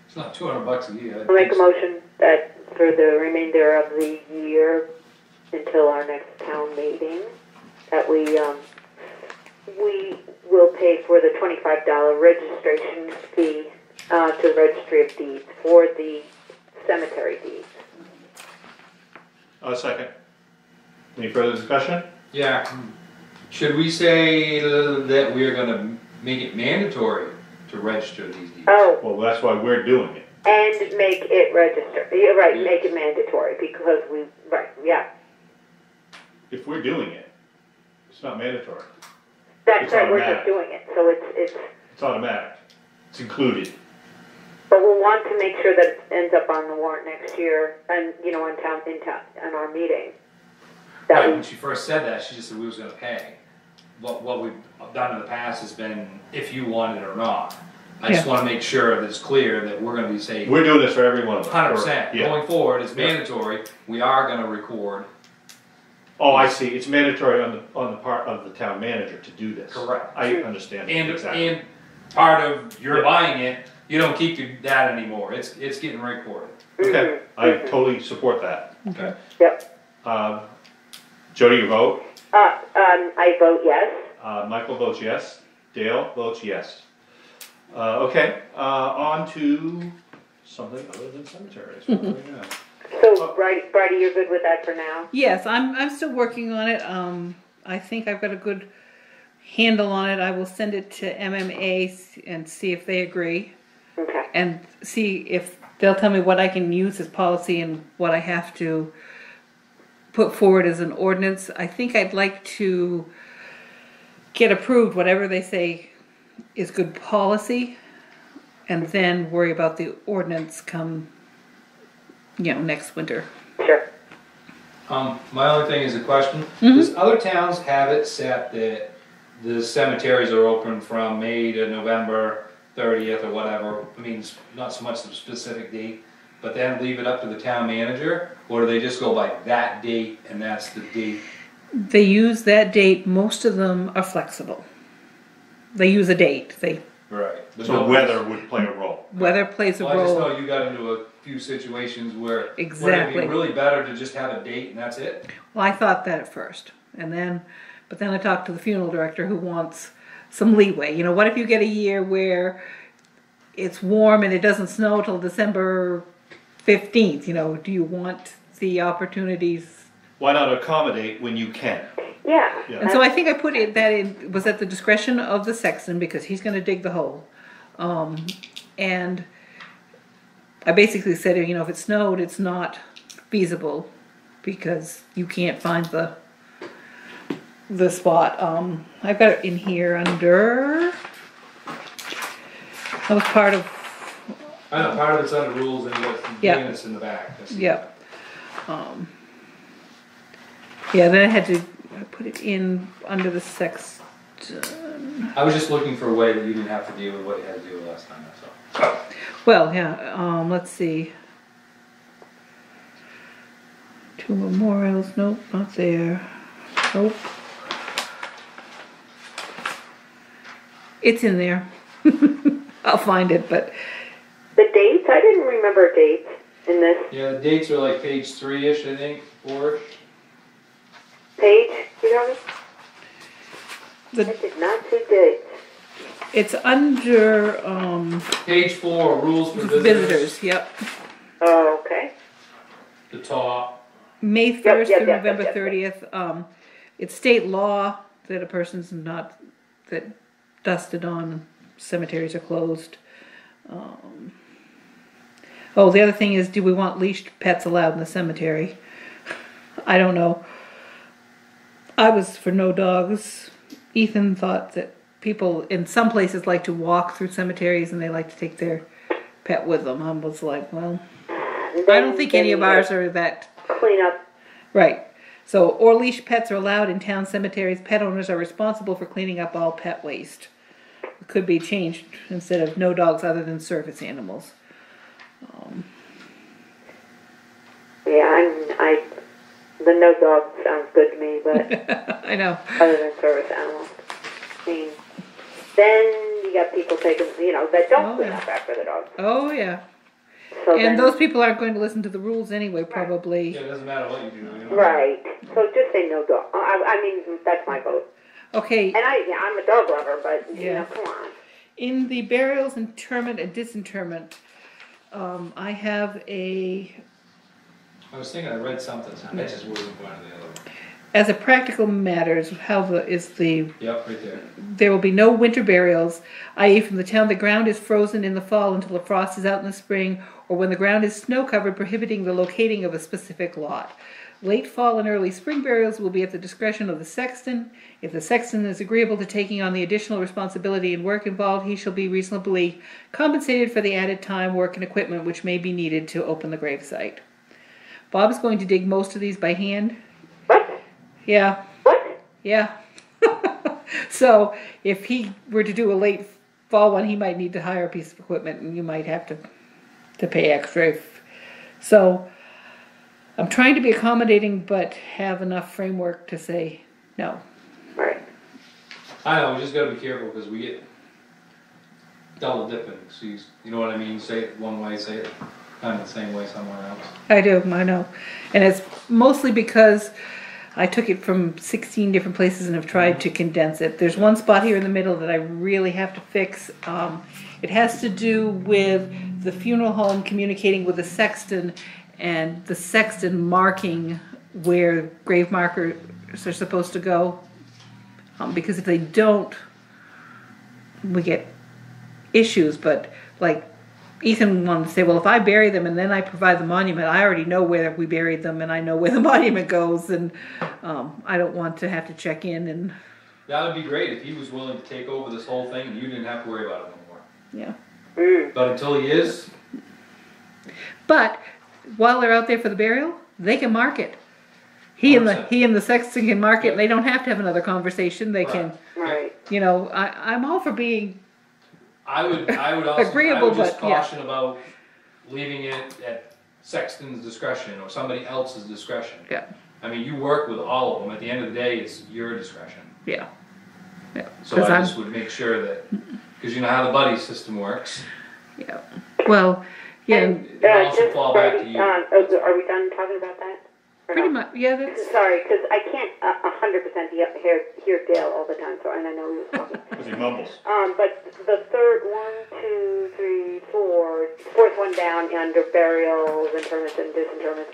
it's not two hundred bucks a year. I'll make a motion that for the remainder of the year until our next town meeting, that we, um, we will pay for the twenty-five dollar registration fee, uh, to the registry of deeds for the cemetery deeds. A second. Any further discussion? Yeah, should we say that we're gonna make it mandatory to register these deeds? Oh, Well, that's why we're doing it. and make it register, you're right, Yes. make it mandatory, because we, right, yeah. If we're doing it, it's not mandatory. That's It's right, we're just automatic. doing it, so it's, it's, It's automatic. It's included. But we'll want to make sure that it ends up on the warrant next year, and, you know, on town, in town, on our meeting. That Right, when she first said that, she just said we was gonna pay. What, what we've done in the past has been if you want it or not. I just Yeah. wanna make sure that it's clear that we're gonna be saying, We're doing this for every one of them. hundred percent, Yeah. going forward, it's mandatory, we are gonna record. Oh, I see. It's mandatory on the, on the part of the town manager to do this. Correct. I understand. And, Exactly. and part of you're Yeah. buying it, you don't keep your- that anymore, it's, it's getting recorded. Okay, I totally support that. Okay. yep. Um, Jody, you vote? Uh, um, I vote yes. Uh, Michael votes yes. Dale votes yes. Uh, okay, uh, on to something other than cemeteries. What do we got? So, Bridie, Bridie, you're good with that for now? Yes, I'm, I'm still working on it. Um, I think I've got a good handle on it. I will send it to MMA and see if they agree. Okay. And see if they'll tell me what I can use as policy and what I have to put forward as an ordinance. I think I'd like to get approved, whatever they say is good policy, and then worry about the ordinance come, you know, next winter. Sure. Um, my only thing is a question, does other towns have it set that the cemeteries are open from May to November thirtieth or whatever? I mean, it's not so much the specific date, but then leave it up to the town manager? Or do they just go by that date and that's the date? They use that date, most of them are flexible. They use a date, they, Right. So weather would play a role. weather plays a Well, I just role. know you got into a few situations where. Would it Exactly. be really better to just have a date and that's it? Well, I thought that at first, and then, but then I talked to the funeral director who wants some leeway. You know, what if you get a year where it's warm and it doesn't snow till December fifteenth? You know, do you want the opportunities? Why not accommodate when you can? Yeah. Yeah. And so I think I put it that it was at the discretion of the sexton because he's going to dig the hole, um, and I basically said, you know, if it snowed, it's not feasible because you can't find the the spot. Um, I've got it in here under. That was part of I know, part of it's under rules and you Yeah. units in the back. Yep. Um, yeah, then I had to put it in under the sex. I was just looking for a way that you didn't have to deal with what you had to deal with last time, that's all. Well, yeah, um, let's see. Two memorials, nope, not there. Nope. It's in there. I'll find it, but The dates, I didn't remember dates in this Yeah, the dates are like page three-ish, I think, four-ish. page, you know? I the, did not see dates. it's under, um, Page four, rules for visitors. visitors, yep. Oh, okay. The top. May first yep, through yep, November yep, yep. thirtieth, um, it's state law that a person's not, that dusted on cemeteries are closed. Um, Oh, the other thing is, do we want leashed pets allowed in the cemetery? I don't know. I was for no dogs. Ethan thought that people in some places like to walk through cemeteries and they like to take their pet with them. I was like, well, I don't think any of ours are that Clean up. Right. So, or leash pets are allowed in town cemeteries. Pet owners are responsible for cleaning up all pet waste. It could be changed instead of no dogs other than service animals. Yeah, I'm, I, the no dog sounds good to me, but I know. other than service animals. I mean, then you got people taking, you know, that don't Oh, clean yeah. up after the dogs. Oh, yeah. So then, And those people aren't going to listen to the rules anyway, probably. Yeah, it doesn't matter what you do. you know? right. So just say no dog. I, I mean, that's my vote. Okay, And I, yeah, I'm a dog lover, but you know, come on. in the burials, interment, and disinterment, um, I have a I was thinking I read something, I just wasn't one or the other. as a practical matters, how the, is the, Yep, right there. there will be no winter burials, i.e. from the town the ground is frozen in the fall until the frost is out in the spring, or when the ground is snow covered prohibiting the locating of a specific lot. Late fall and early spring burials will be at the discretion of the sexton. If the sexton is agreeable to taking on the additional responsibility and work involved, he shall be reasonably compensated for the added time, work, and equipment which may be needed to open the gravesite. Bob's going to dig most of these by hand. What? Yeah, What? yeah. so if he were to do a late fall one, he might need to hire a piece of equipment, and you might have to to pay extra. If, so I'm trying to be accommodating, but have enough framework to say no. Right. I know, we just gotta be careful, cause we get double dipping, so you, you know what I mean, say it one way, say it kind of the same way somewhere else. I do, I know, and it's mostly because I took it from 16 different places and have tried to condense it. There's one spot here in the middle that I really have to fix. Um, it has to do with the funeral home communicating with the sexton and the sexton marking where grave markers are supposed to go. Um, because if they don't, we get issues. But like Ethan wanted to say, well, if I bury them and then I provide the monument, I already know where we buried them and I know where the monument goes, and um, I don't want to have to check in and That would be great if he was willing to take over this whole thing and you didn't have to worry about it anymore. yeah. Mm. But until he is, But while they're out there for the burial, they can mark it. He and the he and the sexton can mark it. And they don't have to have another conversation. They can, Right. you know, I, I'm all for being I would, I would also, I Agreeable, would just but, yeah. caution about leaving it at Sexton's discretion or somebody else's discretion. yeah, I mean, you work with all of them, at the end of the day, it's your discretion. yeah, yeah. So 'Cause I I'm- just would make sure that, cause you know how the buddy system works. yeah. Well, yeah, And, It uh, should just, fall back to Brady, you. um, oh, are we done talking about that? Or pretty no? much. Yeah, that's Sorry, because I can't a a hundred percent hear, hear hear Dale all the time. So and I know he was talking. Because he mumbles. Um, but the third one, two, three, four, fourth one down under burials, interments, and disinterments.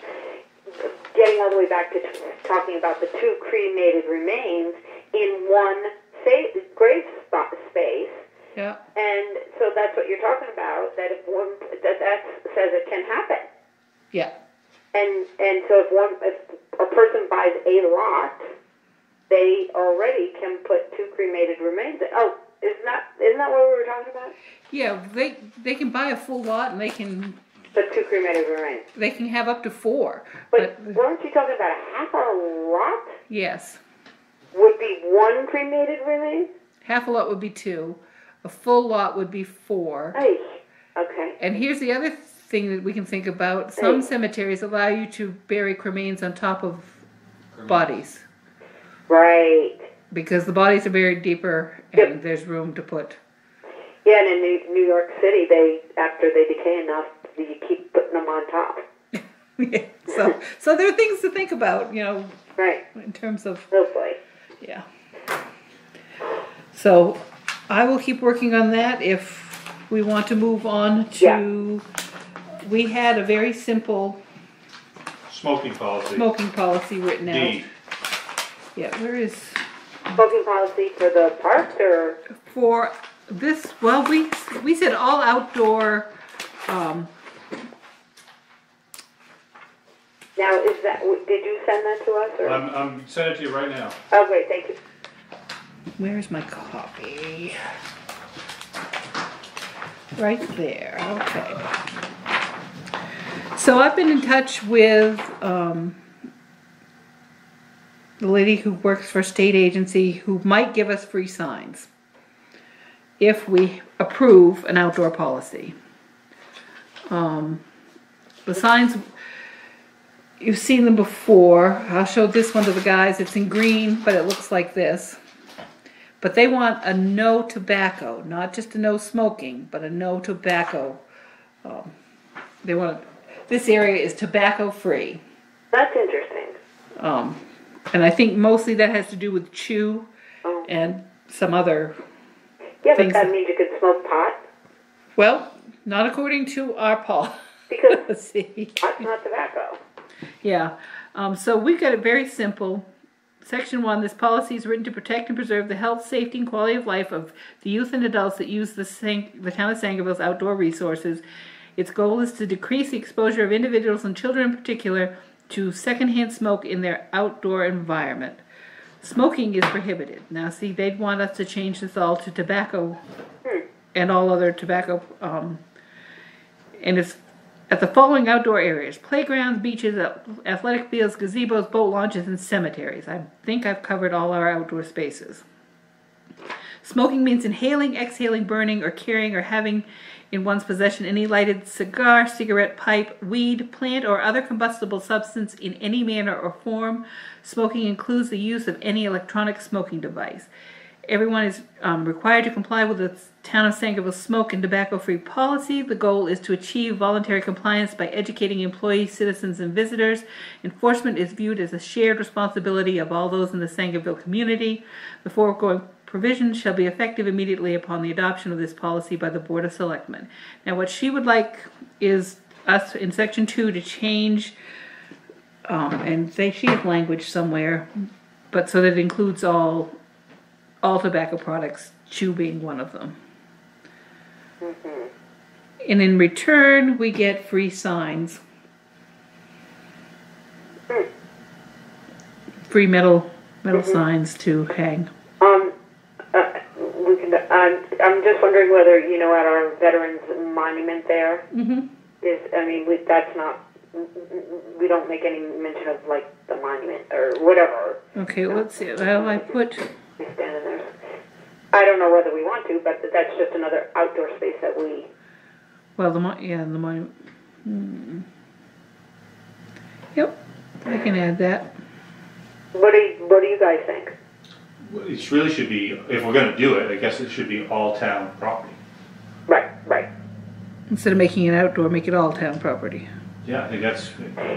Getting all the way back to t- talking about the two cremated remains in one sa- grave spot space. Yeah, And so that's what you're talking about. That if one that that says it can happen. yeah, And and so if one if a person buys a lot, they already can put two cremated remains. In. Oh, isn't that isn't that what we were talking about? yeah. They they can buy a full lot and they can Put two cremated remains. they can have up to four. But But weren't you talking about a half a lot yes, would be one cremated remain? half a lot would be two. A full lot would be four. Ay, okay. And here's the other thing that we can think about. Some Right. cemeteries allow you to bury cremains on top of bodies Right. because the bodies are buried deeper Yep. and there's room to put. Yeah, and in New, New York City, they after they decay enough, you keep putting them on top. yeah, so, so there are things to think about, you know, Right. in terms of Oh boy. yeah. So, I will keep working on that if we want to move on to. We had a very simple Smoking policy. smoking policy written out. D. Yeah, where is? Smoking policy for the parks, or for this, well, we, we said all outdoor, um, now is that? Did you send that to us, or? I'm, I'm sending it to you right now. oh, great, thank you. Where's my copy? Right there, okay. So I've been in touch with, um, the lady who works for a state agency who might give us free signs if we approve an outdoor policy. Um, the signs, you've seen them before. I'll show this one to the guys. It's in green, but it looks like this. But they want a no tobacco, not just a no smoking, but a no tobacco. Um, They want, this area is tobacco free. That's interesting. Um, and I think mostly that has to do with chew Oh. and some other, Yeah, but that means you could smoke pot well, not according to our Paul. because policy. pot's not tobacco. Yeah, um, so we've got it very simple. Section one, this policy is written to protect and preserve the health, safety, and quality of life of the youth and adults that use the San- the town of Sangerville's outdoor resources. Its goal is to decrease the exposure of individuals and children in particular to secondhand smoke in their outdoor environment. Smoking is prohibited. Now, see, they'd want us to change this all to tobacco and all other tobacco, um, and it's at the following outdoor areas playgrounds, beaches, athletic fields, gazebos, boat launches, and cemeteries. I think I've covered all our outdoor spaces. Smoking means inhaling, exhaling, burning, or carrying or having in one's possession any lighted cigar, cigarette, pipe, weed, plant, or other combustible substance in any manner or form. Smoking includes the use of any electronic smoking device. Everyone is um, required to comply with the Town of Sangerville smoke and tobacco free policy. The goal is to achieve voluntary compliance by educating employees, citizens, and visitors. Enforcement is viewed as a shared responsibility of all those in the Sangerville community. The foregoing provisions shall be effective immediately upon the adoption of this policy by the Board of Selectmen. Now, what she would like is us in section two to change, um, and say she has language somewhere, but so that it includes all all tobacco products, chew being one of them. And in return, we get free signs. Free metal, metal signs to hang. Um, uh, we can. I'm. I'm just wondering whether you know at our veterans monument there Mm-hmm. is. I mean, we, that's not. We don't make any mention of like the monument or whatever. Okay, let's see, well, I put, We stand in there. I don't know whether we want to, but that's just another outdoor space that we. well, the mon, yeah, the mon, hmm. Yep, I can add that. What do you, What do you guys think? It really should be, if we're gonna do it, I guess it should be all town property. Right. Right. Instead of making it outdoor, make it all town property. Yeah, I think that's,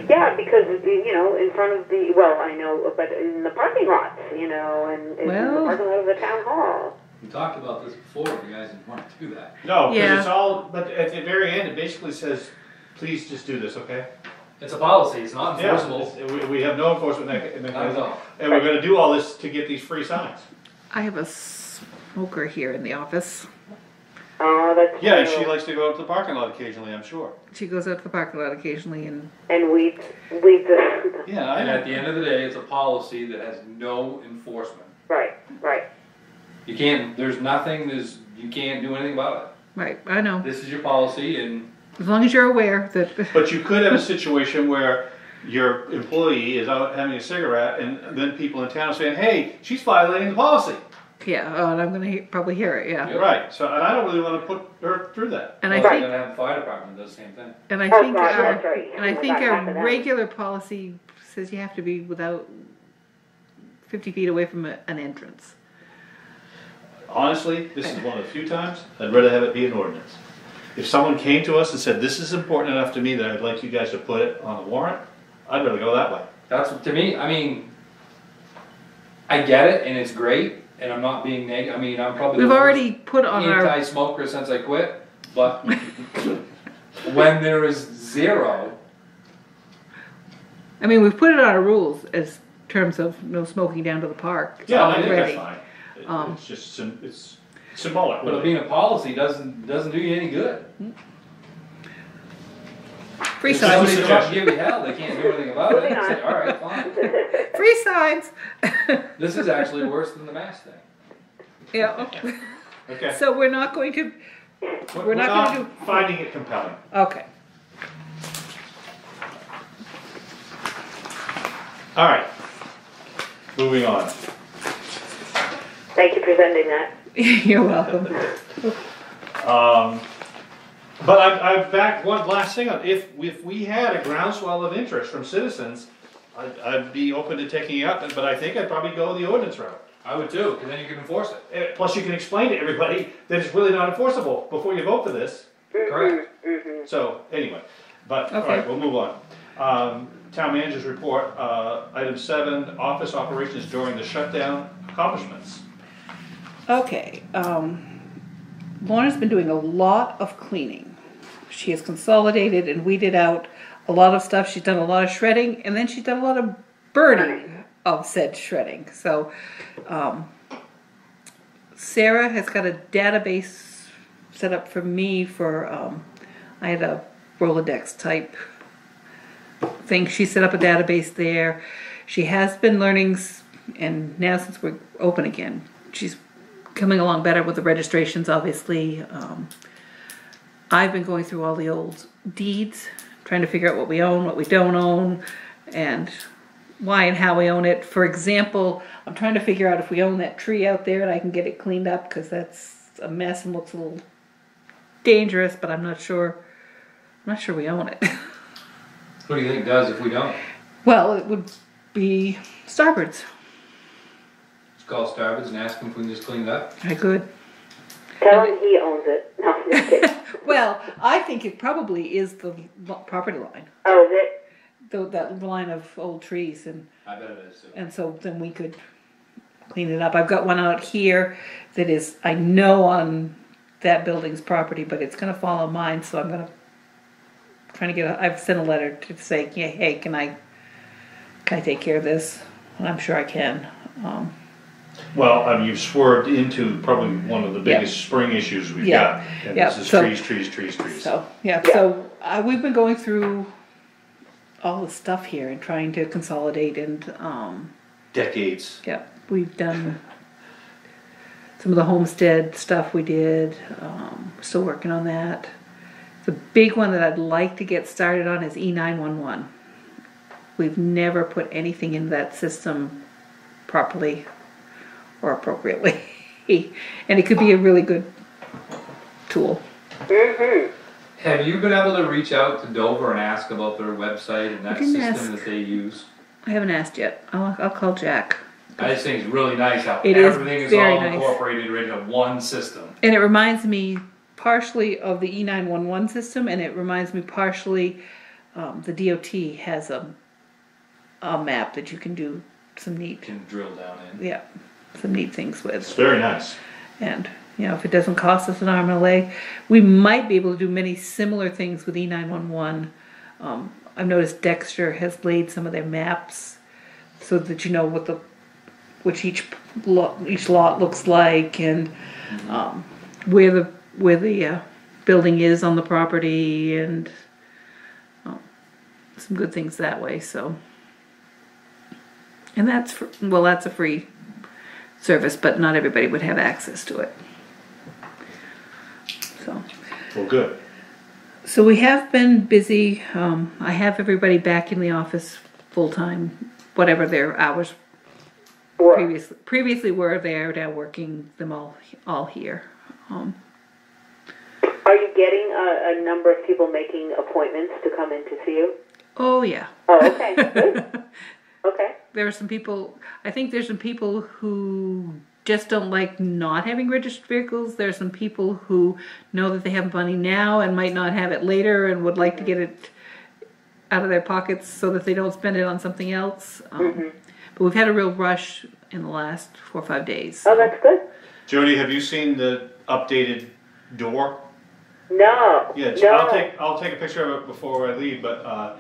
Yeah, because you know, in front of the well, I know, but in the parking lots, you know, and in the parking lot of the town hall. We talked about this before, you guys didn't wanna do that. no, because Yeah. it's all, but at the very end, it basically says, please just do this, okay? It's a policy, it's not Yeah, enforceable. it's- we, we have no enforcement Not at mechanism, all. and we're gonna do all this to get these free signs. I have a smoker here in the office. Oh, that's Yeah, and true. she likes to go out to the parking lot occasionally, I'm sure. She goes out to the parking lot occasionally and, and weed, weed the. Yeah, And at the end of the day, it's a policy that has no enforcement. right. Right. You can't, there's nothing, there's, you can't do anything about it. right, I know. This is your policy and As long as you're aware that, but you could have a situation where your employee is out having a cigarette, and then people in town are saying, hey, she's violating the policy. Yeah, oh, and I'm gonna he- probably hear it, yeah. Yep. Right, so, and I don't really wanna put her through that. And I Well, think, You're have the fire department do the same thing. and I Oh, think God, our, that's right. and I think God, half our of regular policy says you have to be without fifty feet away from a- an entrance. Honestly, this is one of the few times I'd rather have it be an ordinance. If someone came to us and said, this is important enough to me that I'd like you guys to put it on a warrant, I'd rather go that way. That's, to me, I mean, I get it and it's great and I'm not being negative. I mean, I'm probably. We've the worst already put on Anti-smoker since I quit, but when there is zero, I mean, we've put it on our rules as terms of no smoking down to the park. Yeah, I think that's fine. It- Um, It's just, it's symbolic, but really. being a policy doesn't, doesn't do you any good. Free If signs, somebody comes and give you hell, they can't do anything about it, say, alright, fine. free signs. This is actually worse than the mask thing. Yeah, Okay. so we're not going to, We're we're not gonna do- Finding it compelling. okay. All right. moving on. Thank you for sending that. You're welcome. Um, but I, I back one last thing on, if, if we had a groundswell of interest from citizens, I'd, I'd be open to taking it up, but I think I'd probably go the ordinance route. I would too, because then you can enforce it. Eh, Plus you can explain to everybody that it's really not enforceable before you vote for this. Correct. So, anyway, but, alright, Okay. we'll move on. Um, town manager's report, uh, item seven, office operations during the shutdown accomplishments. Okay, um, Lorna's been doing a lot of cleaning. She has consolidated and weeded out a lot of stuff. She's done a lot of shredding and then she's done a lot of burning of said shredding. So, um, Sarah has got a database set up for me for, um, I had a Rolodex type thing. She set up a database there. She has been learning, and now since we're open again, she's coming along better with the registrations, obviously. Um, I've been going through all the old deeds, trying to figure out what we own, what we don't own, and why and how we own it. For example, I'm trying to figure out if we own that tree out there and I can get it cleaned up because that's a mess and looks a little dangerous, but I'm not sure. I'm not sure we own it. What do you think does if we don't? well, it would be Starboard's. Just call Starbucks and ask them if we can just clean it up. I could. Tell him he owns it. No, I'm just kidding. Well, I think it probably is the property line, Oh, is it? though that line of old trees, and I bet it is too. and so then we could clean it up. I've got one out here that is I know on that building's property, but it's gonna follow mine, so I'm gonna trying to get. A, I've sent a letter to say, yeah, hey, can I can I take care of this? And I'm sure I can. Um, Well, I mean, you've swerved into probably one of the Yeah. biggest spring issues we've Yeah. got. And Yeah. this is So- trees, trees, trees, trees. So, yeah, Yeah. so, uh, we've been going through all the stuff here and trying to consolidate and, um, Decades. yeah, we've done some of the homestead stuff we did, um, still working on that. The big one that I'd like to get started on is E nine one one. We've never put anything in that system properly or appropriately. And it could be a really good tool. Have you been able to reach out to Dover and ask about their website and that system ask. that they use? I haven't asked yet. I'll, I'll call Jack. I just think it's really nice how It is everything is very all nice. incorporated into one system. And it reminds me partially of the E nine one one system, and it reminds me partially, um, the DOT has a, a map that you can do some neat, Can drill down in. yeah, some neat things with. It's with. very nice. And, you know, if it doesn't cost us an arm and a leg, we might be able to do many similar things with E nine one one. Um, I've noticed Dexter has laid some of their maps so that you know what the, which each lot, each lot looks like and, um, where the, where the, uh, building is on the property and, um, some good things that way, so. And that's, fr- well, that's a free service, but not everybody would have access to it. So, Well, good. so we have been busy. Um, I have everybody back in the office full time, whatever their hours Or, previously previously were. They're now working them all all here. Um, are you getting a, a number of people making appointments to come in to see you? oh yeah, Oh, okay, good. Okay. there are some people. I think there's some people who just don't like not having registered vehicles. There are some people who know that they have money now and might not have it later and would like to get it out of their pockets so that they don't spend it on something else. Um, But we've had a real rush in the last four or five days. Oh, that's good. Jody, have you seen the updated door? No. Yeah, no. I'll take, I'll take a picture of it before I leave, but, uh,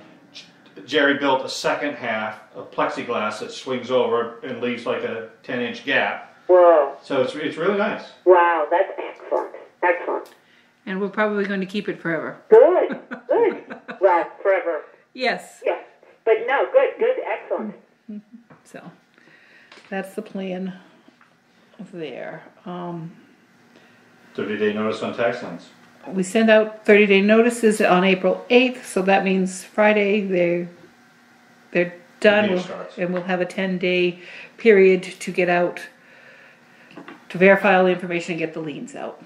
Jerry built a second half of plexiglass that swings over and leaves like a ten inch gap. Whoa. So it's, it's really nice. Wow, that's excellent. Excellent. And we're probably going to keep it forever. Good. Good. well, forever. Yes. Yes. But no, good, good, excellent. So that's the plan there. Um, Thirty day notice on tax liens. We send out 30 day notices on April 8th, so that means Friday they they're done, year we'll- starts. and we'll have a ten-day period to get out, to verify all the information and get the liens out.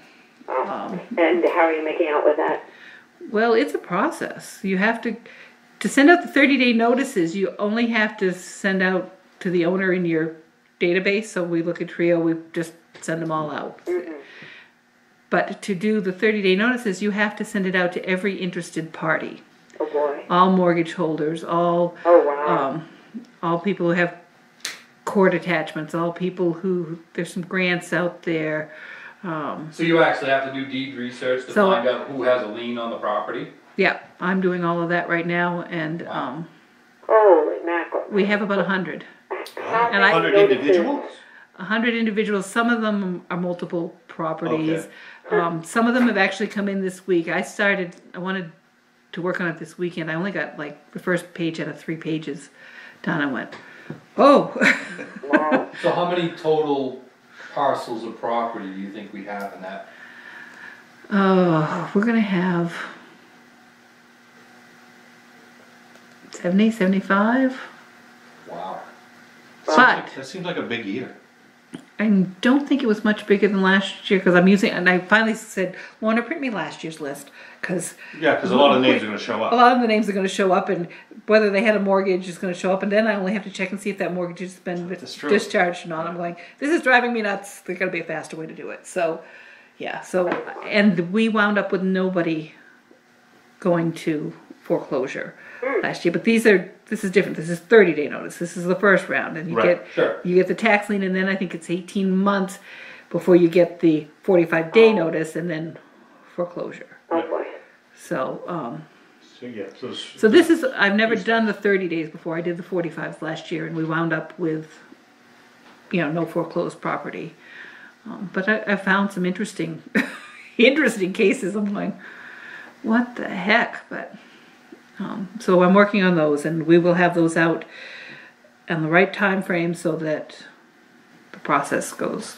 Um, And how are you making out with that? Well, it's a process. You have to, to send out the thirty day notices, you only have to send out to the owner in your database, so we look at Trio, we just send them all out. But to do the thirty day notices, you have to send it out to every interested party, Oh boy. all mortgage holders, all, Oh wow. um, all people who have court attachments, all people who, there's some grants out there. Um, So you actually have to do deed research to So- find out who has a lien on the property? yeah, I'm doing all of that right now, and, Wow. um, Holy mackerel. we have about a hundred. How And I- 100 notices? individuals? A hundred individuals, some of them are multiple properties. Um, some of them have actually come in this week. I started, I wanted to work on it this weekend. I only got like the first page out of three pages done. I went, oh, Wow. So how many total parcels of property do you think we have in that? oh, we're gonna have 70, 75? Wow. But That seems like a big year. I don't think it was much bigger than last year because I'm using, and I finally said, Warner, print me last year's list because Yeah, because a lot of names are gonna show up. a up. lot of the names are going to show up and whether they had a mortgage is going to show up and then i only have to check and see if that mortgage has been That's true. discharged or not i'm going this is driving me nuts there's got to be a faster way to do it so yeah so and we wound up with nobody going to foreclosure hmm. last year but these are this is different this is 30 day notice this is the first round and you Right, get sure. you get the tax lien and then i think it's 18 months before you get the 45 day notice and then foreclosure Oh boy. so um So, yeah, so. it's- so this is, I've never done the thirty days before, I did the forty-fives last year and we wound up with, you know, no foreclosed property. Um, but I, I found some interesting, interesting cases, I'm like, what the heck, but, um, so I'm working on those and we will have those out in the right time frame so that the process goes,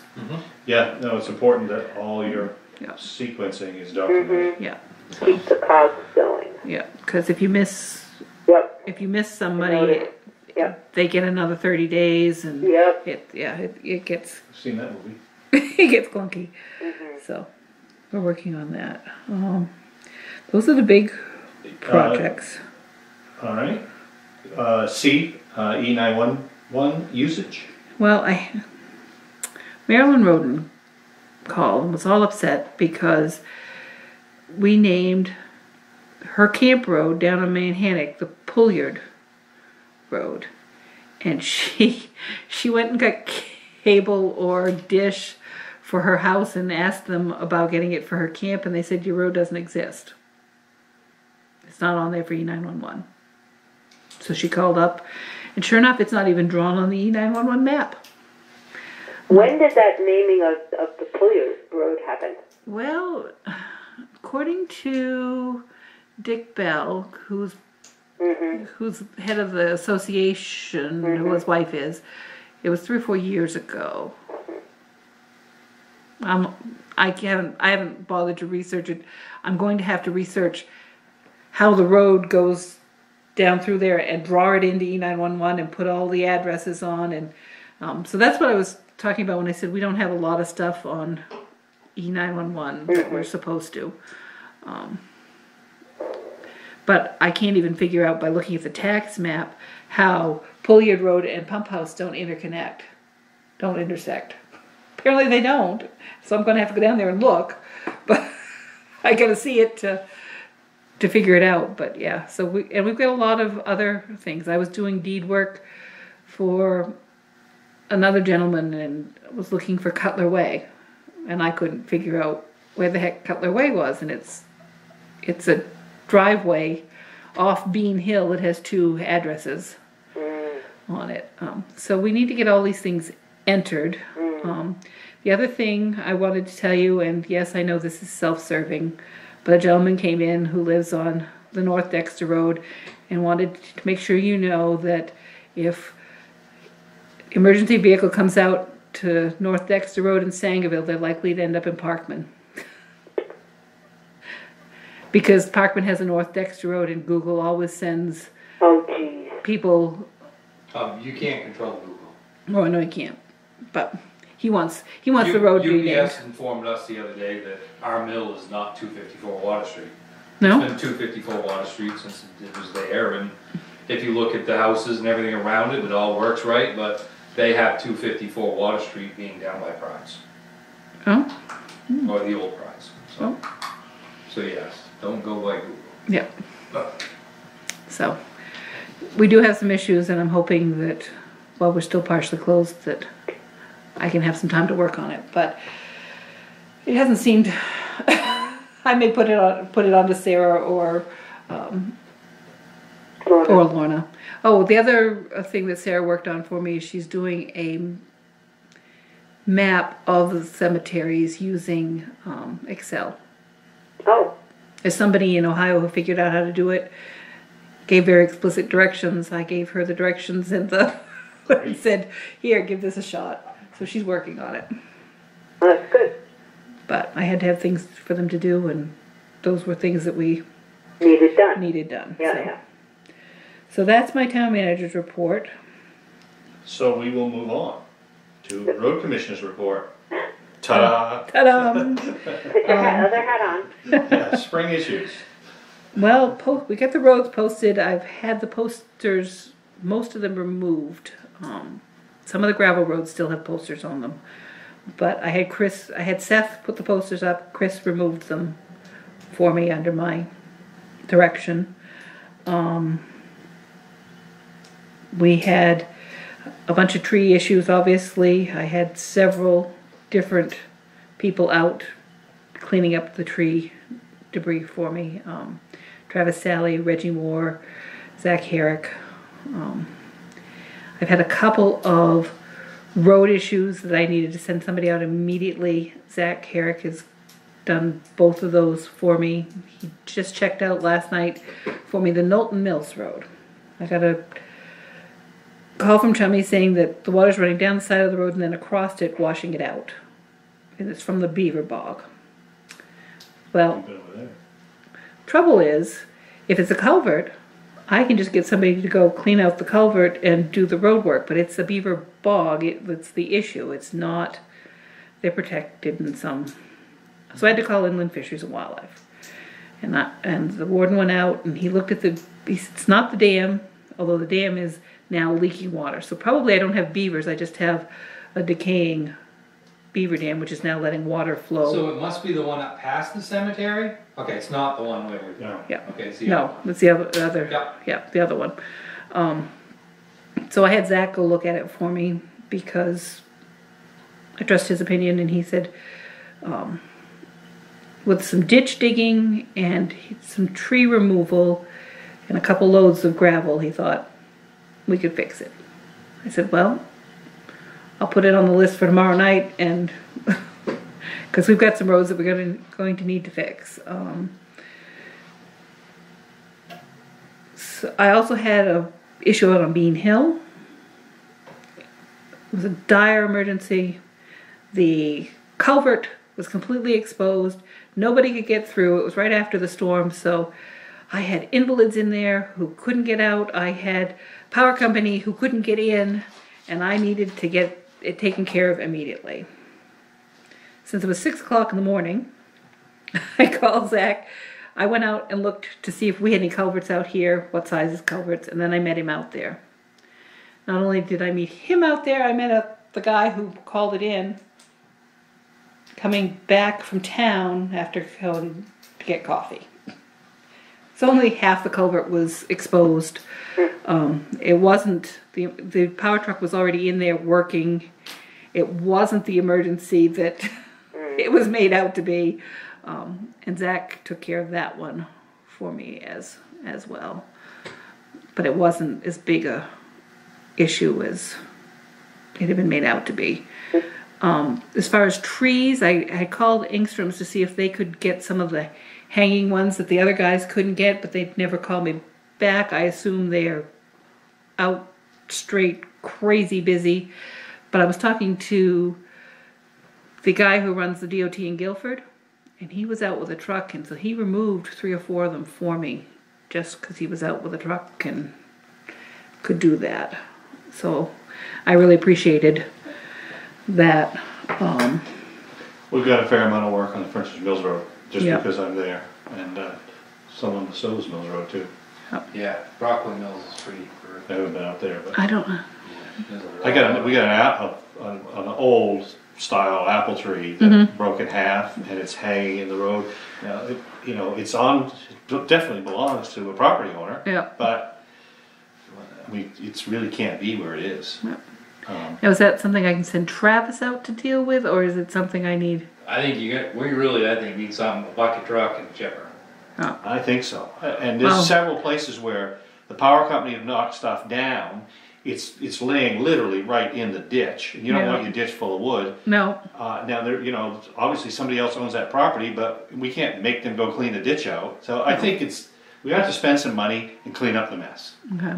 Yeah, no, it's important that all your yeah, sequencing is documented. yeah, Keep the cogs going. yeah, cause if you miss, Yep. if you miss somebody, Noted. Yep. they get another thirty days and Yep. it, yeah, it, it gets, I've seen that movie. it gets clunky. So, we're working on that. Um, those are the big projects. All right. Uh, C, uh, E nine one one usage. Well, I, Marilyn Roden called and was all upset because we named her camp road down on Manhattan the Pullyard Road. And she, she went and got cable or dish for her house and asked them about getting it for her camp and they said your road doesn't exist. It's not on there for E E911. So she called up and sure enough, it's not even drawn on the E E911 map. When did that naming of, of the Pulliers Road happen? Well, according to Dick Bell, who's who's head of the association, who his wife is, it was three or four years ago. Um, I haven't I haven't bothered to research it. I'm going to have to research how the road goes down through there and draw it into E911 and put all the addresses on and um, so that's what I was talking about when I said we don't have a lot of stuff on E911 that we're supposed to. Um, but I can't even figure out by looking at the tax map how Pulliard Road and Pump House don't interconnect, don't intersect. Apparently they don't, so I'm gonna have to go down there and look, but I gotta see it to to figure it out. But yeah, so we and we've got a lot of other things. I was doing deed work for another gentleman and was looking for Cutler Way, and I couldn't figure out where the heck Cutler Way was, and it's it's a driveway off Bean Hill. It has two addresses on it. Um, so we need to get all these things entered. Um, the other thing I wanted to tell you, and yes, I know this is self-serving, but a gentleman came in who lives on the North Dexter Road and wanted to make sure you know that if emergency vehicle comes out to North Dexter Road in Sangerville, they're likely to end up in Parkman. because Parkman has a North Dexter Road and Google always sends Oh geez. people Um, you can't control Google. Oh, no, you can't, but he wants, he wants the road renamed. UPS informed us the other day that our mill is not two fifty-four Water Street. No? It's been two fifty-four Water Street since it was there, and if you look at the houses and everything around it, it all works right, but they have two fifty-four Water Street being down by Price, Oh, hmm. or the old Price, so. oh, So yes, don't go by Google. yeah. Uh. So, we do have some issues and I'm hoping that while we're still partially closed, that I can have some time to work on it, but it hasn't seemed, I may put it on, put it on to Sarah or, um, Lorna. or Lorna. Oh, the other thing that Sarah worked on for me, is she's doing a map of the cemeteries using, um, Excel. Oh, There's somebody in Ohio who figured out how to do it, gave very explicit directions. I gave her the directions and the, and said, here, give this a shot. So she's working on it. well, that's good. But I had to have things for them to do and those were things that we Need it done. needed done. Yeah, so. yeah. So that's my town manager's report. So we will move on to road commissioner's report. Ta-da! Ta-da! Put your hat, other hat on. Yeah, spring issues. well, po- we got the roads posted. I've had the posters, most of them removed. Um, some of the gravel roads still have posters on them. But I had Chris, I had Seth put the posters up. Chris removed them for me under my direction. Um, we had a bunch of tree issues, obviously. I had several different people out cleaning up the tree debris for me. Um, Travis Sally, Reggie Moore, Zach Herrick. Um, I've had a couple of road issues that I needed to send somebody out immediately. Zach Herrick has done both of those for me. He just checked out last night for me the Knowlton Mills Road. I got a call from Chummy saying that the water's running down the side of the road and then across it, washing it out. And it's from the beaver bog. Well, Been over there. trouble is, if it's a culvert, I can just get somebody to go clean out the culvert and do the road work, but it's a beaver bog, it, it's the issue, it's not, they're protected in some, so I had to call inland fisheries and wildlife. And I, and the warden went out and he looked at the, he said, it's not the dam, although the dam is now leaking water, so probably I don't have beavers, I just have a decaying beaver dam, which is now letting water flow. So it must be the one up past the cemetery? Okay, it's not the one where we. No. Yeah. Okay, so. No, that's the other, the other, Yeah. yeah, the other one. Um, so I had Zach go look at it for me because I trust his opinion and he said, um, with some ditch digging and some tree removal and a couple loads of gravel, he thought we could fix it. I said, well, I'll put it on the list for tomorrow night and, cause we've got some roads that we're gonna, going to need to fix. Um, So I also had a issue out on Bean Hill. It was a dire emergency. The culvert was completely exposed. Nobody could get through. It was right after the storm, so I had invalids in there who couldn't get out. I had power company who couldn't get in, and I needed to get it taken care of immediately. Since it was six o'clock in the morning, I called Zach. I went out and looked to see if we had any culverts out here, what sizes culverts, and then I met him out there. Not only did I meet him out there, I met a, the guy who called it in, coming back from town after going to get coffee. So only half the culvert was exposed. Um, it wasn't, the, the power truck was already in there working. It wasn't the emergency that it was made out to be. Um, and Zach took care of that one for me as, as well. But it wasn't as big a issue as it had been made out to be. Um, as far as trees, I, I called Ingstrom's to see if they could get some of the hanging ones that the other guys couldn't get, but they'd never called me back. I assume they're out straight crazy busy. But I was talking to the guy who runs the DOT in Guilford, and he was out with a truck, and so he removed three or four of them for me, just because he was out with a truck and could do that. So I really appreciated that. Um, We've got a fair amount of work on the French's Mills Road, just Yeah. because I'm there, and, uh, some on the Sills Mills Road too. Yeah, Brockway Mills is pretty, I haven't been out there, but. I don't, there's a I got, a- we got an apple, an, an old style apple tree that broke in half and it's hanging in the road. Now, it, you know, it's on, it definitely belongs to a property owner. Yeah. But, we, it's really can't be where it is. Yeah. Um, now is that something I can send Travis out to deal with, or is it something I need? I think you get, we really, I think need something, a bucket truck and a chipper. Oh, I think so. And Wow. there's several places where the power company have knocked stuff down. It's, it's laying literally right in the ditch. And you don't Yeah. want your ditch full of wood. no, Uh, now there, you know, obviously somebody else owns that property, but we can't make them go clean the ditch out. So I think it's, we have to spend some money and clean up the mess. okay,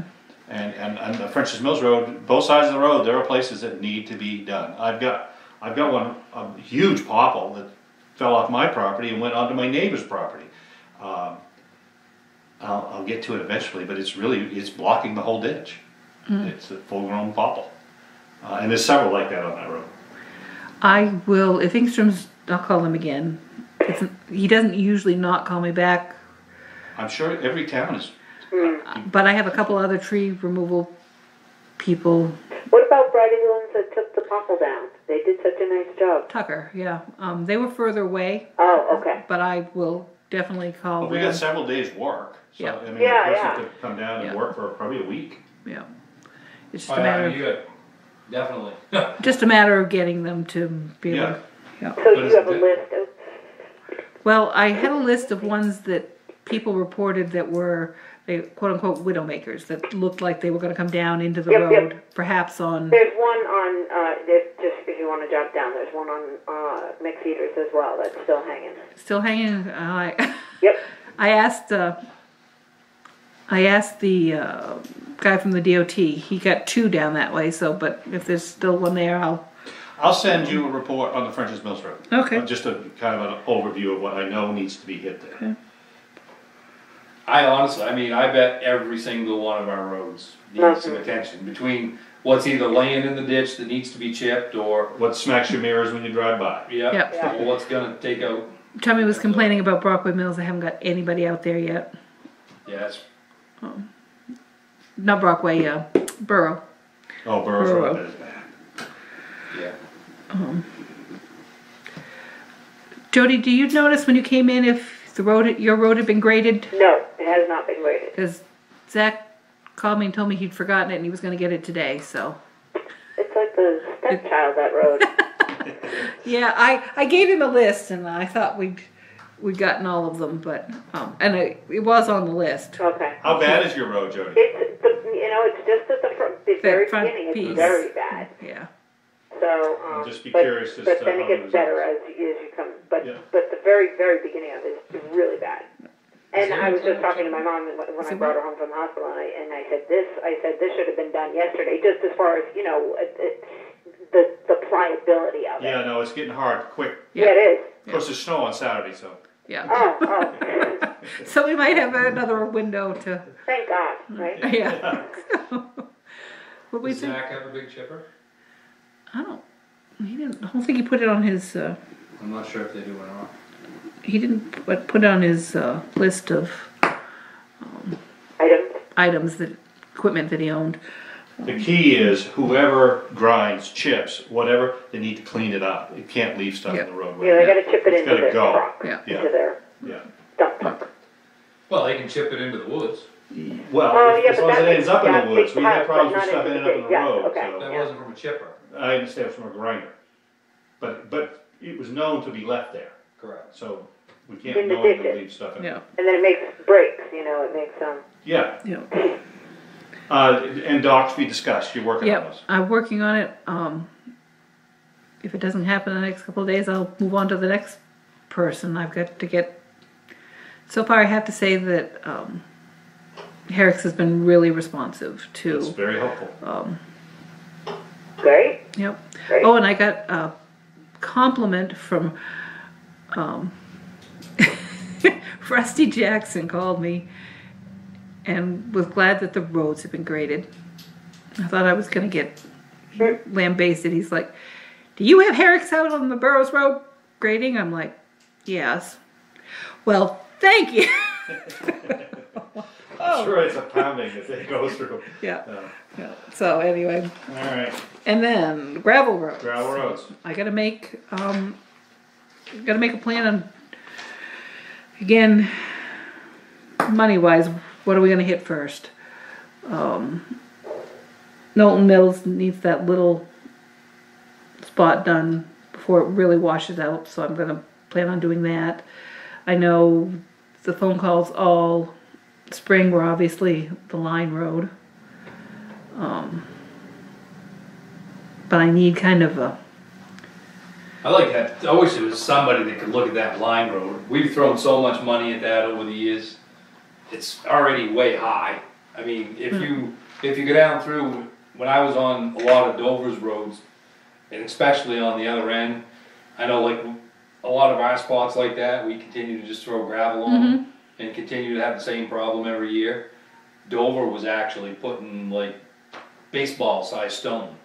And, and, and the French's Mills Road, both sides of the road, there are places that need to be done. I've got, I've got one, a huge popple that fell off my property and went onto my neighbor's property. Um, I'll, I'll get to it eventually, but it's really, it's blocking the whole ditch. It's a full-grown popple. Uh, and there's several like that on that road. I will, if Ingstrom's, I'll call him again. It's, he doesn't usually not call me back, I'm sure every town is, but I have a couple other tree removal people, What about Bridie ones that took the popple down? They did such a nice job. Tucker, yeah, um, they were further away, Oh, okay. but I will definitely call but we them. got several days' work. So, Yeah. I mean, Yeah, the yeah. person could come down and Yeah. work for probably a week. Yeah. It's just Oh, a yeah, matter, you got, definitely. of just a matter of getting them to be able, Yeah. to- yeah. So But you is have a it- list of, Well, I had a list of ones that people reported that were, they quote unquote widow makers, that looked like they were gonna come down into the Yep, yep. road, perhaps on, there's one on, uh, there's, just if you wanna jump down, there's one on, uh, McFeeters as well, that's still hanging. still hanging, I, Yep, I asked, uh, I asked the, uh, guy from the DOT, he got two down that way, so, but if there's still one there, I'll, I'll send you a report on the French's Mills Road. Okay. Uh, Just a kind of an overview of what I know needs to be hit there. I honestly, I mean, I bet every single one of our roads needs some attention, between what's either laying in the ditch that needs to be chipped, or, What smacks your mirrors when you drive by? yeah, Yeah. or what's gonna take out, Tommy was complaining about Brockway Mills, I haven't got anybody out there yet, yeah, that's, not Brockway, uh, Borough. Oh, Burroughs Burrow. Road, that is bad. yeah. Jody, do you notice when you came in if the road, your road had been graded? no, it has not been graded. Cause Zach called me and told me he'd forgotten it and he was gonna get it today, so. It's like the stepchild, that road. Yeah, I, I gave him a list and I thought we'd, we'd gotten all of them, but, um, and it, it was on the list. Okay. How bad is your road, Jody? It's, the you know, it's just at the front, the very front beginning, piece. it's very bad. Yeah, So, um, just be but, curious as but to then it gets it better as, you- as you come, but, Yeah. but the very, very beginning of it is really bad. And I was just talking to my mom when when I brought her home from the hospital, and I, and I said, this, I said, this should have been done yesterday, just as far as, you know, it, it, the, the pliability of it. Yeah, no, it's getting hard, quick. Yeah, it is. Of course, there's snow on Saturday, so. Yeah. Oh, oh, So we might have another window to, thank God, right? yeah. What we Does think? Zach have a big chipper? I don't, he didn't, I don't think he put it on his, uh, I'm not sure if they do or not. he didn't put, put it on his, uh, list of Items. items that, equipment that he owned. The key is whoever grinds chips, whatever, they need to clean it up. You can't leave stuff in the roadway. Yeah, they gotta chip it It's into gotta their go. truck, Yeah. Yeah. into their Yeah. dump truck. Well, they can chip it into the woods. Well, Oh, if- yeah, as but long as that it ends up in yeah, the woods, we have piles, problems with not stuff into ending up in the the big- yeah, road, okay. so. That Yeah. wasn't from a chipper. I understand from a grinder. But, but it was known to be left there, Correct. so we can't In the knowingly ditches. leave stuff in. Yeah, And then it makes breaks, you know, it makes, um, Yeah, yeah. uh, and docs be discussed, you're working on Yep, those. I'm working on it, um, if it doesn't happen in the next couple of days, I'll move on to the next person, I've got to get, so far I have to say that, um, Herrick's has been really responsive It's to, very helpful. great. yep. Great. Oh, and I got a compliment from, um, Rusty Jackson called me and was glad that the roads had been graded. I thought I was gonna get lambasted. He's like, "Do you have Herrick's out on the Burrows Road grading?" I'm like, "Yes." Well, thank you. I'm sure it's a pounding that they go through. Yeah. Uh, yeah. So anyway, All right, and then gravel roads. gravel roads. I gotta make, um, gotta make a plan on, again, money wise, what are we gonna hit first? Um, Knowlton Mills needs that little spot done before it really washes out, so I'm gonna plan on doing that. I know the phone calls all spring were obviously the line road. Um, but I need kind of a, I like that, I wish there was somebody that could look at that line road, we've thrown so much money at that over the years. It's already way high, I mean, if hmm. you, if you go down through, when I was on a lot of Dover's roads, and especially on the other end, I know like, a lot of our spots like that, we continue to just throw gravel on them, and continue to have the same problem every year. Dover was actually putting like baseball sized stone.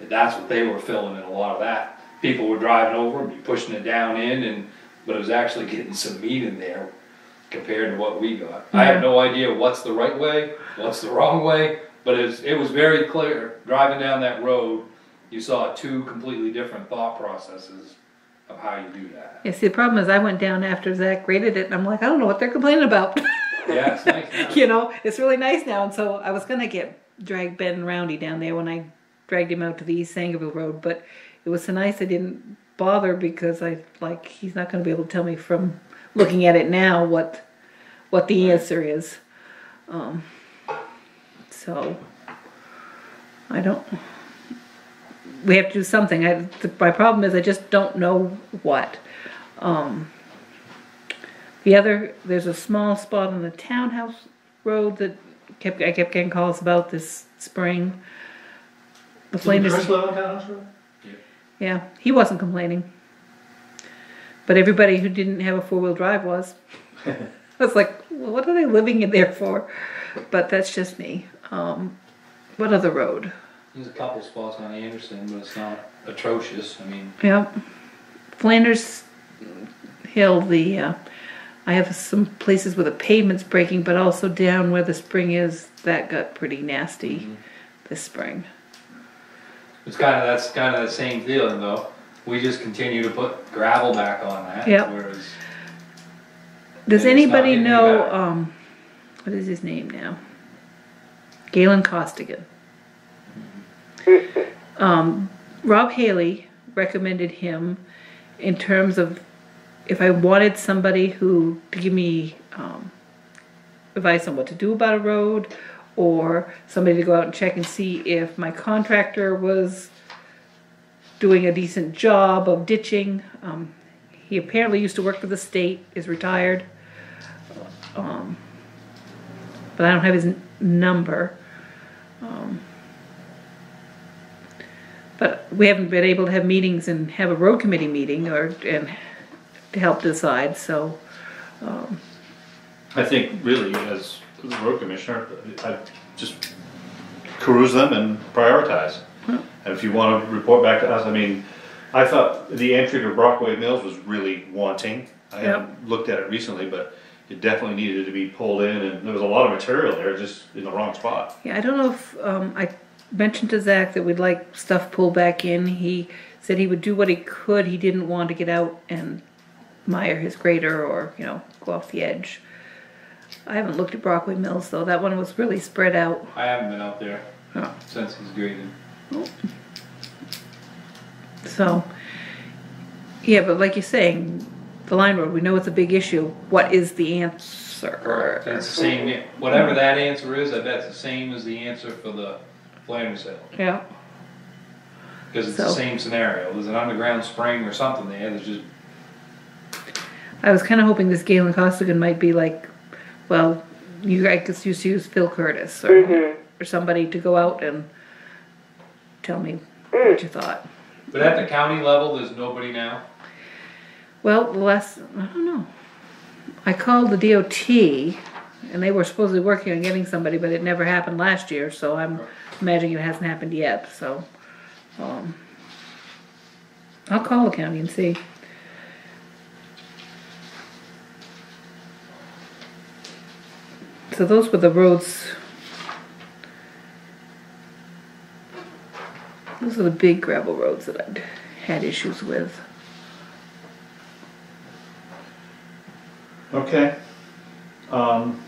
And that's what they were filling in a lot of that. People were driving over and pushing it down in and, but it was actually getting some meat in there compared to what we got. I have no idea what's the right way, what's the wrong way, but it's, it was very clear, driving down that road, you saw two completely different thought processes of how you do that. yeah, see, the problem is I went down after Zach graded it and I'm like, I don't know what they're complaining about. Yeah, it's nice now. you know, it's really nice now. And so I was gonna get drag Ben Roundy down there when I dragged him out to the East Sangerville Road, but it was so nice I didn't bother because I like he's not gonna be able to tell me from looking at it now what what the answer is. Um, so I don't. We have to do something. I, the, my problem is I just don't know what. Um, the other, there's a small spot on the townhouse road that kept, I kept getting calls about this spring. The Didn't Chris Flanders, on Town House Road? yeah, he wasn't complaining. But everybody who didn't have a four-wheel drive was. I was like, well, what are they living in there for? But that's just me. Um, what other road? There's a couple spots on Anderson, but it's not atrocious, I mean, Yeah, Flanders Hill, the, uh, I have some places where the pavement's breaking, but also down where the spring is, that got pretty nasty this spring. it's kinda, that's kinda the same feeling though. We just continue to put gravel back on that, Yep. whereas, Does And it's not anybody getting any know, um, what is his name now? Galen Costigan. Um, Rob Haley recommended him in terms of if I wanted somebody who, to give me, um, advice on what to do about a road, or somebody to go out and check and see if my contractor was doing a decent job of ditching. Um, he apparently used to work for the state, is retired. Um, but I don't have his number. Um, but we haven't been able to have meetings and have a road committee meeting or, and to help decide, so, I think really as the road commissioner, I just cruise them and prioritize. And if you wanna report back to us, I mean, I thought the entry to Brockway Mills was really wanting. I haven't looked at it recently, but it definitely needed to be pulled in and there was a lot of material there, just in the wrong spot. yeah, I don't know if, um, I mentioned to Zach that we'd like stuff pulled back in. He said he would do what he could. He didn't want to get out and mire his grader or, you know, go off the edge. I haven't looked at Brockway Mills though. That one was really spread out. I haven't been out there Oh. since he's graded. So, yeah, but like you're saying, the line road, we know it's a big issue. What is the answer? It's the same, whatever that answer is, I bet it's the same as the answer for the Flanders Hill. Yeah, Cause it's the So- same scenario, there's an underground spring or something there, there's just, I was kind of hoping this Galen Costigan might be like, well, you guys could just use Phil Curtis or, mm-hmm. or somebody to go out and tell me what you thought. but at the county level, there's nobody now. Well, the last, I don't know. I called the DOT and they were supposedly working on getting somebody, but it never happened last year, so I'm imagining it hasn't happened yet, so, um, I'll call the county and see. So those were the roads. Those are the big gravel roads that I'd had issues with. Okay. Um,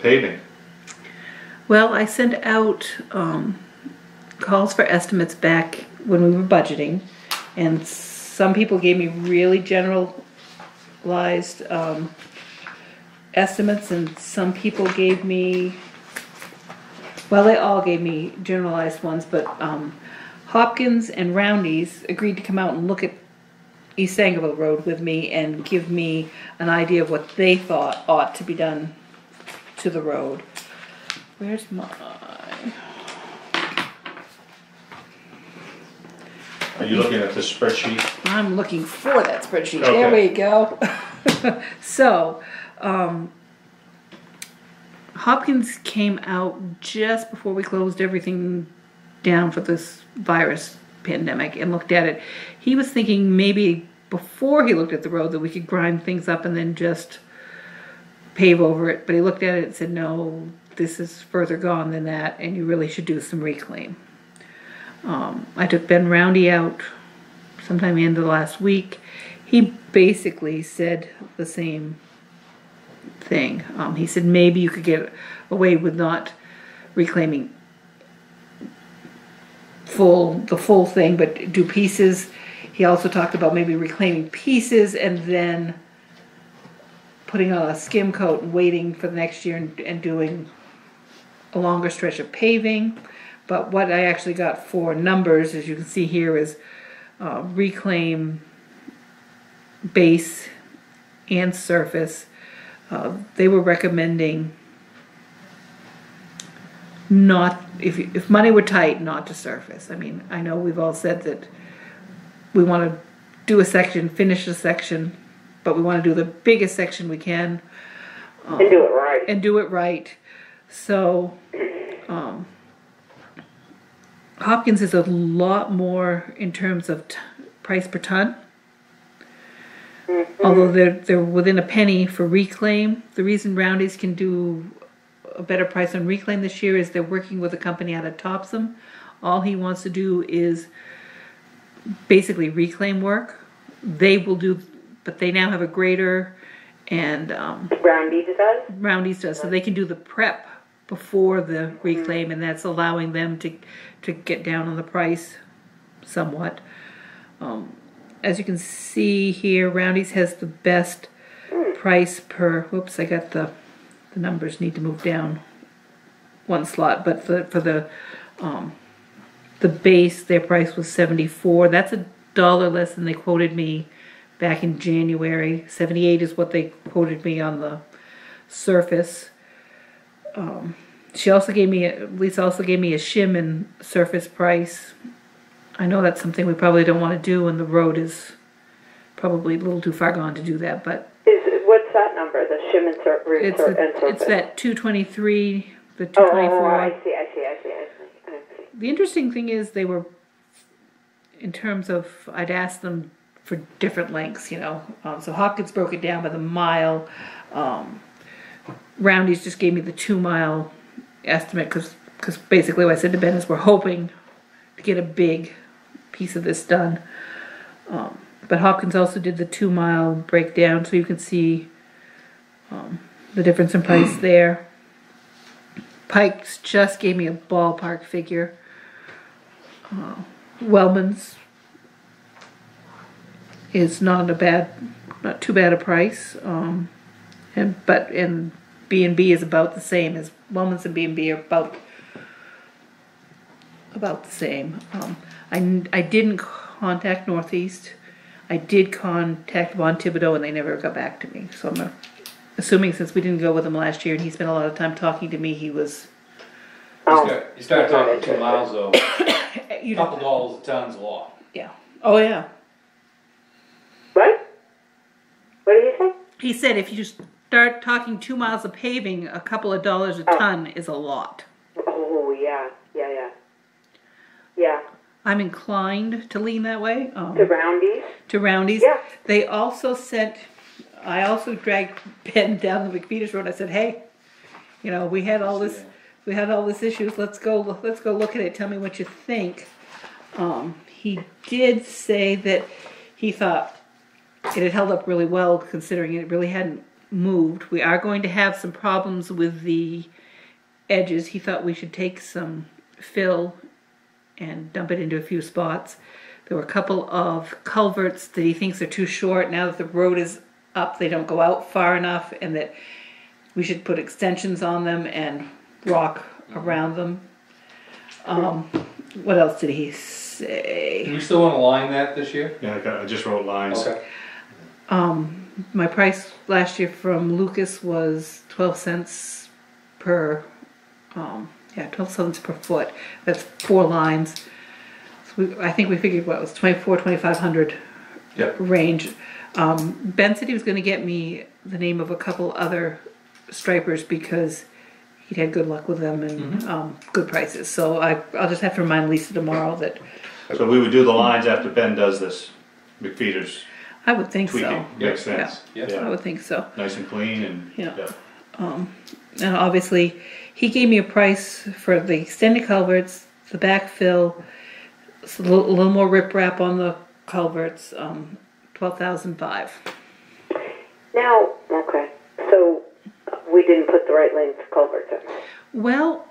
paving. Well, I sent out um, calls for estimates back when we were budgeting, and some people gave me really generalized um, estimates, and some people gave me, well, they all gave me generalized ones, but um, Hopkins and Roundy's agreed to come out and look at East Sangerville Road with me and give me an idea of what they thought ought to be done to the road. Where's my? Are you looking at the spreadsheet? I'm looking for that spreadsheet. There we go. so, um, Hopkins came out just before we closed everything down for this virus pandemic and looked at it. He was thinking maybe before he looked at the road that we could grind things up and then just pave over it. But he looked at it and said, no, this is further gone than that, and you really should do some reclaim. Um, I took Ben Roundy out sometime the end of last week. He basically said the same thing. Um, he said maybe you could get away with not reclaiming full the full thing, but do pieces. He also talked about maybe reclaiming pieces and then putting on a skim coat and waiting for the next year and, and doing a longer stretch of paving. But what I actually got for numbers, as you can see here, is uh, reclaim base and surface. Uh, they were recommending not, if, if money were tight, not to surface. I mean, I know we've all said that we want to do a section, finish a section, but we want to do the biggest section we can And do it right. and do it right. So, um, Hopkins is a lot more in terms of t- price per ton. Although they're they're within a penny for reclaim. The reason Roundy's can do a better price on reclaim this year is they're working with a company out of Topsham. All he wants to do is basically reclaim work. They will do, but they now have a grader and um, Roundy does? Roundy's does, so they can do the prep before the reclaim, and that's allowing them to, to get down on the price somewhat. Um, as you can see here, Roundy's has the best price per, whoops, I got the, the numbers need to move down one slot, but for, for the, um, the base, their price was seventy-four, that's a dollar less than they quoted me back in January. Seventy-eight is what they quoted me on the surface. Um, she also gave me, a- Lisa also gave me a shim and surface price. I know that's something we probably don't wanna do and the road is probably a little too far gone to do that, but Is, what's that number, the shim and sur- re- it's, it's that two twenty-three, the two Oh, oh, oh, twenty-four. I see, I see, I see, I see, I see. The interesting thing is they were, in terms of, I'd asked them for different lengths, you know. Um, so Hopkins broke it down by the mile. Um, Roundy's just gave me the two mile estimate because because basically what I said to Ben is we're hoping to get a big piece of this done. Um, but Hopkins also did the two mile breakdown so you can see um, the difference in price there. Pikes just gave me a ballpark figure. Uh, Wellman's is not a bad, not too bad a price. Um, and but and B and B is about the same as Wellman's and B and B are about about the same. Um, I I didn't contact Northeast. I did contact Vaughn Thibodeau and they never got back to me. So I'm uh, assuming since we didn't go with him last year and he spent a lot of time talking to me, he was. You Oh, start, you start talking two miles though, You couple dollars a ton's a lot. Yeah. Oh yeah. what? What did you say? He said if you start talking two miles of paving, a couple of dollars a Oh. ton is a lot. Oh, yeah, yeah, yeah. Yeah, I'm inclined to lean that way, um, To roundies? to Roundy's. Yeah. They also sent, I also dragged Ben down the McFeeters Road, I said, hey, you know, we had all this, we had all this issues, let's go, let's go look at it, tell me what you think. Um, he did say that he thought it had held up really well considering it really hadn't moved. We are going to have some problems with the edges. He thought we should take some fill and dump it into a few spots. There were a couple of culverts that he thinks are too short. Now that the road is up, they don't go out far enough, and that we should put extensions on them and rock around them. Um, what else did he Do say? we still wanna line that this year? Yeah, I got, I just wrote lines. Okay. Um, my price last year from Lucas was twelve cents per, um, yeah, twelve cents per foot. That's four lines. So we, I think we figured what it was twenty-four, twenty-five hundred Yep. range. Um, Ben said he was gonna get me the name of a couple other stripers because he'd had good luck with them and, um, good prices. So I, I'll just have to remind Lisa tomorrow that So we would do the lines after Ben does this, McFeeters I would think tweaking, so. makes sense. Yeah. I Yeah, would think so. nice and clean and, Yeah. yeah. And obviously, he gave me a price for the extended culverts, the backfill, s- a little, a little more riprap on the culverts, um, twelve thousand five. Now, okay, so we didn't put the right length culverts in. Well,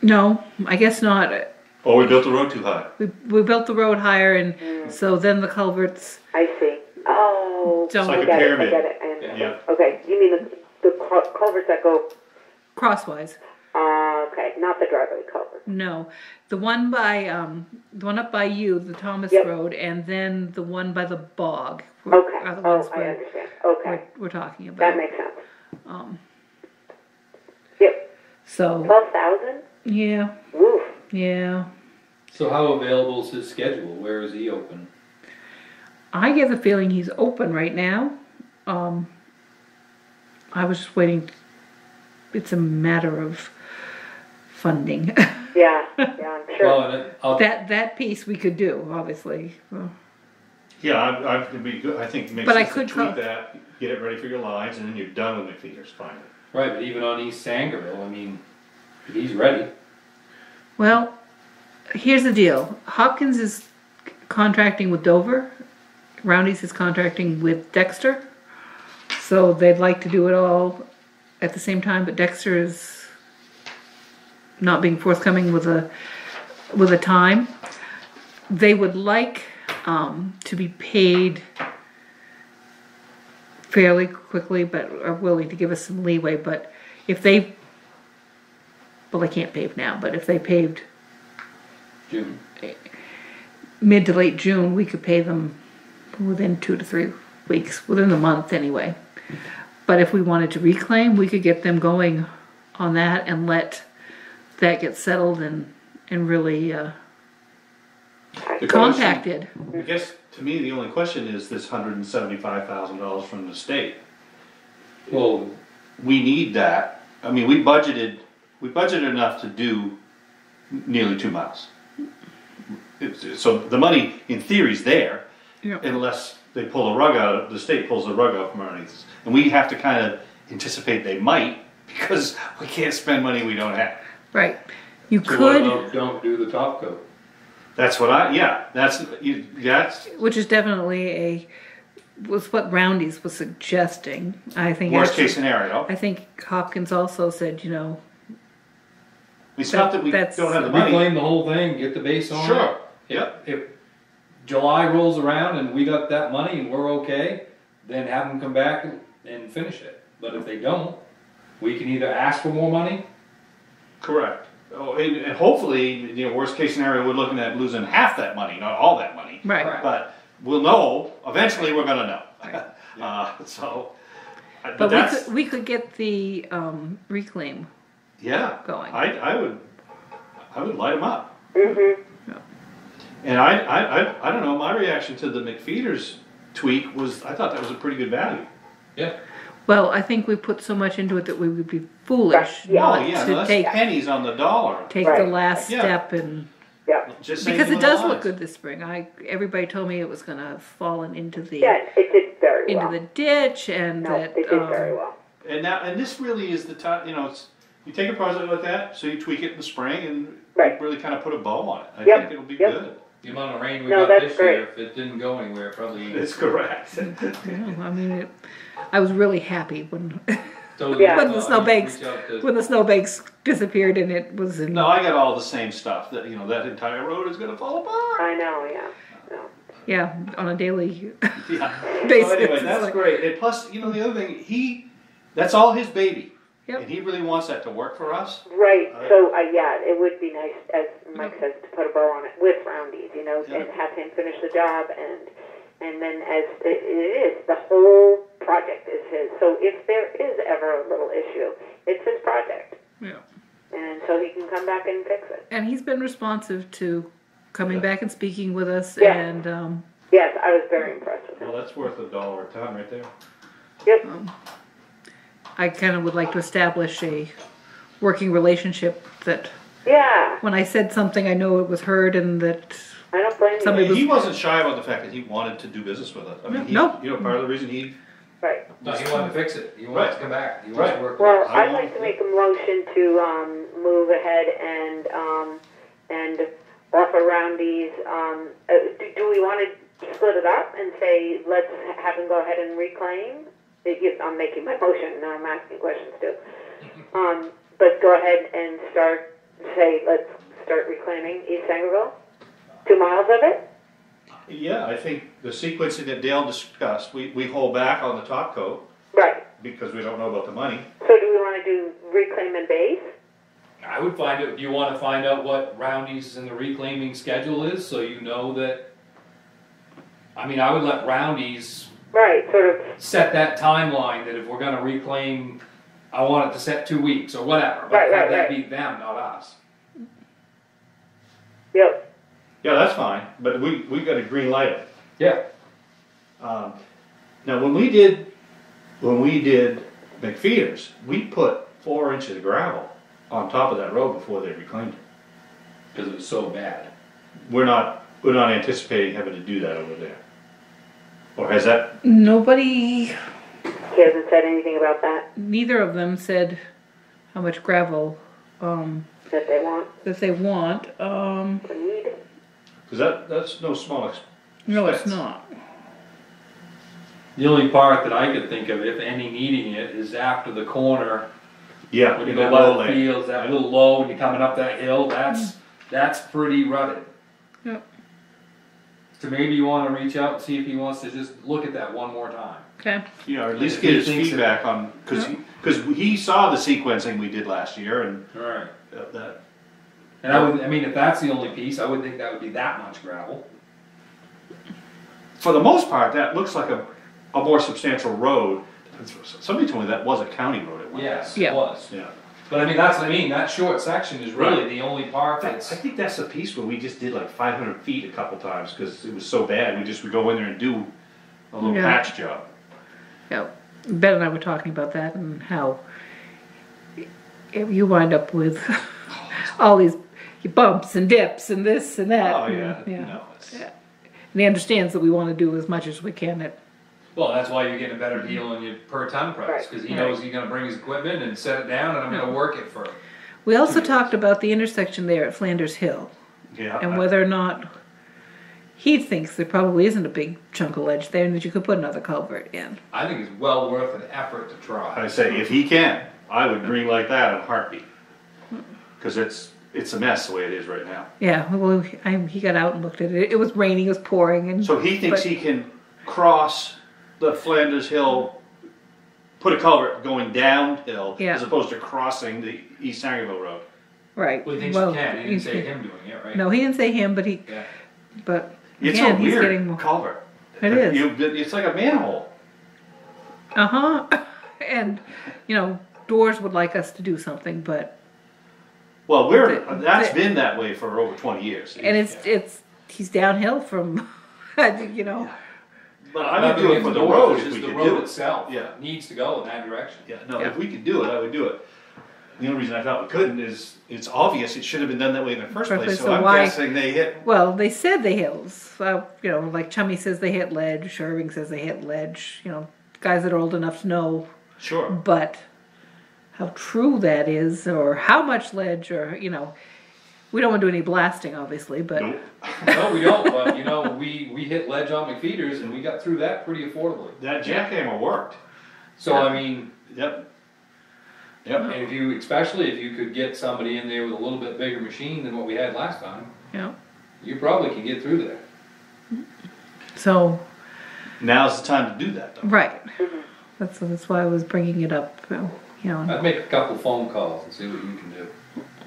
no, I guess not. Oh, we built the road too high. We, we built the road higher and so then the culverts, I see. Oh, It's I like a get it, I pyramid. get it, I understand. Yeah. Okay, you mean the, the culverts that go, crosswise, uh, okay, not the driveway culvert. no. The one by, um, the one up by you, the Thomas Yep. Road, and then the one by the bog. were- Okay, Are the ones oh, I we're, understand, okay, we're, we're talking about. that makes sense. Um, Yep, so, twelve thousand? yeah, Woof. yeah. So how available is his schedule? Where is he open? I get the feeling he's open right now. Um, I was just waiting. It's a matter of funding. Yeah, yeah, I'm sure. Well, and I'll, that that piece we could do, obviously. Well, Yeah, I, I, it'd be good, I think it makes But I sense to could tweak call- that, get it ready for your lines, and then you're done with McFeeters finally. right, but even on East Sangerville, I mean, he's ready. Well, here's the deal. Hopkins is contracting with Dover. Roundy's is contracting with Dexter. So they'd like to do it all at the same time, but Dexter is not being forthcoming with a with a time. They would like um, to be paid fairly quickly, but are willing to give us some leeway. But if they, well, they can't pave now. But if they paved June. mid to late June, we could pay them within two to three weeks, within a month anyway. But if we wanted to reclaim, we could get them going on that and let that get settled and, and really, uh, The question- compacted. I guess, to me, the only question is this hundred and seventy-five thousand dollars from the state. Well, We need that, I mean, we budgeted, we budgeted enough to do nearly two miles. It's- So the money, in theory, is there, Yeah. unless they pull the rug out, of the state pulls the rug out from underneath us. And we have to kind of anticipate they might, because we can't spend money we don't have. Right. You so what could, about don't do the top coat? That's what I, yeah, that's, you, that's which is definitely a, was what Roundy's was suggesting. I think. worst actually- case scenario. I think Hopkins also said, you know, It's not that we That's- don't have the money. Reclaim the whole thing, get the base on it. Sure, If- yep. If July rolls around and we got that money and we're okay, then have them come back and, and finish it. But if they don't, we can either ask for more money, Correct. Oh, and, and hopefully, you know, worst case scenario, we're looking at losing half that money, not all that money. right. Right. But we'll know, eventually we're gonna know. Uh, so, uh, but But we that's, could, we could get the, um, reclaim yeah, going. I, I would, I would light them up. Mm-hmm. And I, I, I, I don't know, my reaction to the McFeeters tweak was, I thought that was a pretty good value. yeah. Well, I think we put so much into it that we would be foolish Right, yeah. Oh, not yeah, no, to that's take, pennies on the dollar. take the Right. last Yeah. step and, Yeah, Just Because it does the look good this spring. I, everybody told me it was gonna have fallen into the, yeah, it did very into well. the ditch and No, that, they did very um, well. And now, and this really is the time, you know, it's, you take a project like that, so you tweak it in the spring and Right. really kind of put a bow on it. I Yep, think it'll be yep. good. The amount of rain we No, got that's this great. year, if it didn't go anywhere, probably It's correct. no, I mean, it, I was really happy when, totally. Yeah. when the thought snow I'd banks, reach out to- when the snowbanks disappeared and it was in, No, I got all the same stuff, that, you know, that entire road is gonna fall apart. I know, yeah, no. yeah, on a daily Yeah. basis. So anyway, that's like- great, and plus, you know, the other thing, he, that's all his baby. Yep. And he really wants that to work for us. Right, Uh, so, uh, yeah, it would be nice, as Mike says, to put a bow on it with Roundy's, you know, Yeah. and have him finish the job, and, and then as it, it is, the whole project is his. So if there is ever a little issue, it's his project, Yeah. and so he can come back and fix it. And he's been responsive to coming Yeah. back and speaking with us Yeah. and, um, Yes, I was very impressed with him. Well, that's worth a dollar a ton right there. Yep, I kind of would like to establish a working relationship that yeah, when I said something, I know it was heard and that, I don't blame you. Somebody was- He wasn't shy about the fact that he wanted to do business with us. I mean, he, No. you know, part of the reason he, Right. No, he wanted to fix it, he wanted Right. to come back, he wants Right. to work. Well, with. I I'd like to to- make a motion to, um, move ahead and, um, and offer Roundy's, um, uh, do, do we wanna split it up and say, let's have him go ahead and reclaim? If you- I'm making my motion, now I'm asking questions too. Um, but go ahead and start, say, let's start reclaiming East Sangerville? Two miles of it? yeah, I think the sequencing that Dale discussed, we, we hold back on the top coat Right. because we don't know about the money. So do we wanna do reclaim and base? I would find out, do you wanna find out what Roundy's and the reclaiming schedule is, so you know that? I mean, I would let Roundy's Right, sort of, set that timeline, that if we're gonna reclaim, I want it to set two weeks, or whatever, but Right, right, have that right. be them, not us. yep, Yeah, that's fine, but we, we got a green light it. Yeah. Um, now, when we did, when we did McFeeters, we put four inches of gravel on top of that road before they reclaimed it. Cause it was so bad. We're not, we're not anticipating having to do that over there. Or has that, nobody, he hasn't said anything about that, neither of them said how much gravel, um, that they want, that they want, um, or need. Cause that, that's no small ex- no, it's not. The only part that I could think of, if any needing it, is after the corner, Yeah, when you in go that by low the lane. fields, that little low, when you're coming up that hill, that's, that's pretty rutted. Yep. So maybe you wanna reach out and see if he wants to just look at that one more time. Okay, You know, or at least If get he his thinks it- feedback on, cause he, cause he saw the sequencing we did last year and Alright. uh, that, And I would, I mean, if that's the only piece, I wouldn't think that would be that much gravel. for the most part, that looks like a, a more substantial road. Somebody told me that was a county road at one time. Yes, Yeah. it was. Yeah. But I mean, that's what I mean, that short section is really Right. the only part that's I that's, think that's the piece where we just did like five hundred feet a couple times, cause it was so bad, we just would go in there and do a little Yeah. patch job. yeah, Ben and I were talking about that and how you wind up with all these bumps and dips and this and that. Oh, and- yeah, no, Yeah. And he understands that we wanna do as much as we can at, well, that's why you're getting a better deal on your per ton price, Right. cause he knows he's gonna bring his equipment and set it down and I'm gonna work it for. Him. We also talked about the intersection there at Flanders Hill. yeah. And whether or not he thinks there probably isn't a big chunk of ledge there and that you could put another culvert in. I think it's well worth an effort to try. I say, if he can, I would green like that in a heartbeat. Hmm. Cause it's, it's a mess the way it is right now. Yeah, well, I, he got out and looked at it. It was raining, it was pouring and. So he thinks but- he can cross the Flanders Hill, put a culvert going downhill Yeah. as opposed to crossing the East Sangerville Road. Right. Well, he thinks well, you can, he didn't say him doing it, right? No, he didn't say him, but he, Yeah. but It's again, a he's getting weird more. culvert. It is. You, it's like a manhole. Uh huh. And, you know, Doors would like us to do something, but, Well, we're, The- that's the- been that way for over twenty years. and it's, it's, he's downhill from, you know, But I would do it for the road if we Just the could road do it. itself Yeah. needs to go in that direction. Yeah, no, Yeah. if we could do it, I would do it. the only reason I thought we couldn't is, it's obvious, it should have been done that way in the first First place, place, so so I'm why- guessing they hit, Well, they said they hit, uh, you know, like Chummy says they hit ledge, Irving says they hit ledge, you know, guys that are old enough to know, sure. but how true that is, or how much ledge, or, you know, we don't wanna do any blasting, obviously, but, Nope. No, we don't, but you know, we, we hit ledge on McFeeters and we got through that pretty affordably. That jackhammer worked, So I mean, yep. Yep, and if you, especially if you could get somebody in there with a little bit bigger machine than what we had last time, you you probably can get through there. so, now's the time to do that though. right. That's, that's why I was bringing it up, you know, I'd make a couple phone calls and see what you can do.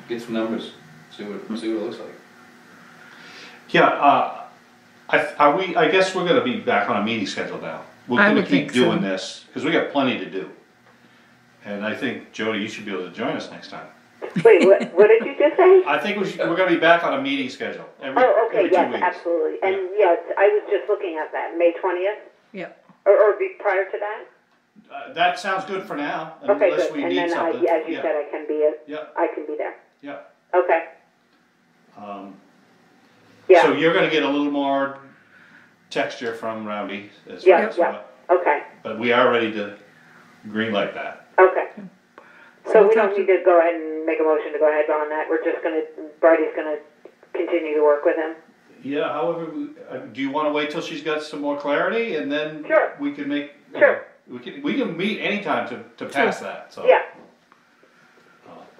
Get some numbers, see what, see what it looks like. Yeah, uh, I, are we, I guess we're gonna be back on a meeting schedule now. We're I gonna would keep think so. doing this, cause we got plenty to do. And I think, Jody, you should be able to join us next time. Wait, what, what did you just say? I think we should, we're gonna be back on a meeting schedule every, Oh, okay, every two yes, weeks. absolutely. And yes, I was just looking at that, May twentieth, yeah. or, or be prior to that? Uh, that sounds good for now, Okay, unless good. we And need then I, something. as you Yeah, said, I can be, a- Yeah, I can be there. yeah. Okay, Um, yeah, So you're gonna get a little more texture from Roundy as far Yeah, as yeah. what, okay, but we are ready to green light that. okay. So So we'll we talk don't need to go ahead and make a motion to go ahead on that, we're just gonna, Bridie's gonna continue to work with him? Yeah, however, we- uh, do you wanna wait till she's got some more clarity and then Sure. we can make? you Sure. Know, We can, we can meet anytime to, to pass that, so. Yeah.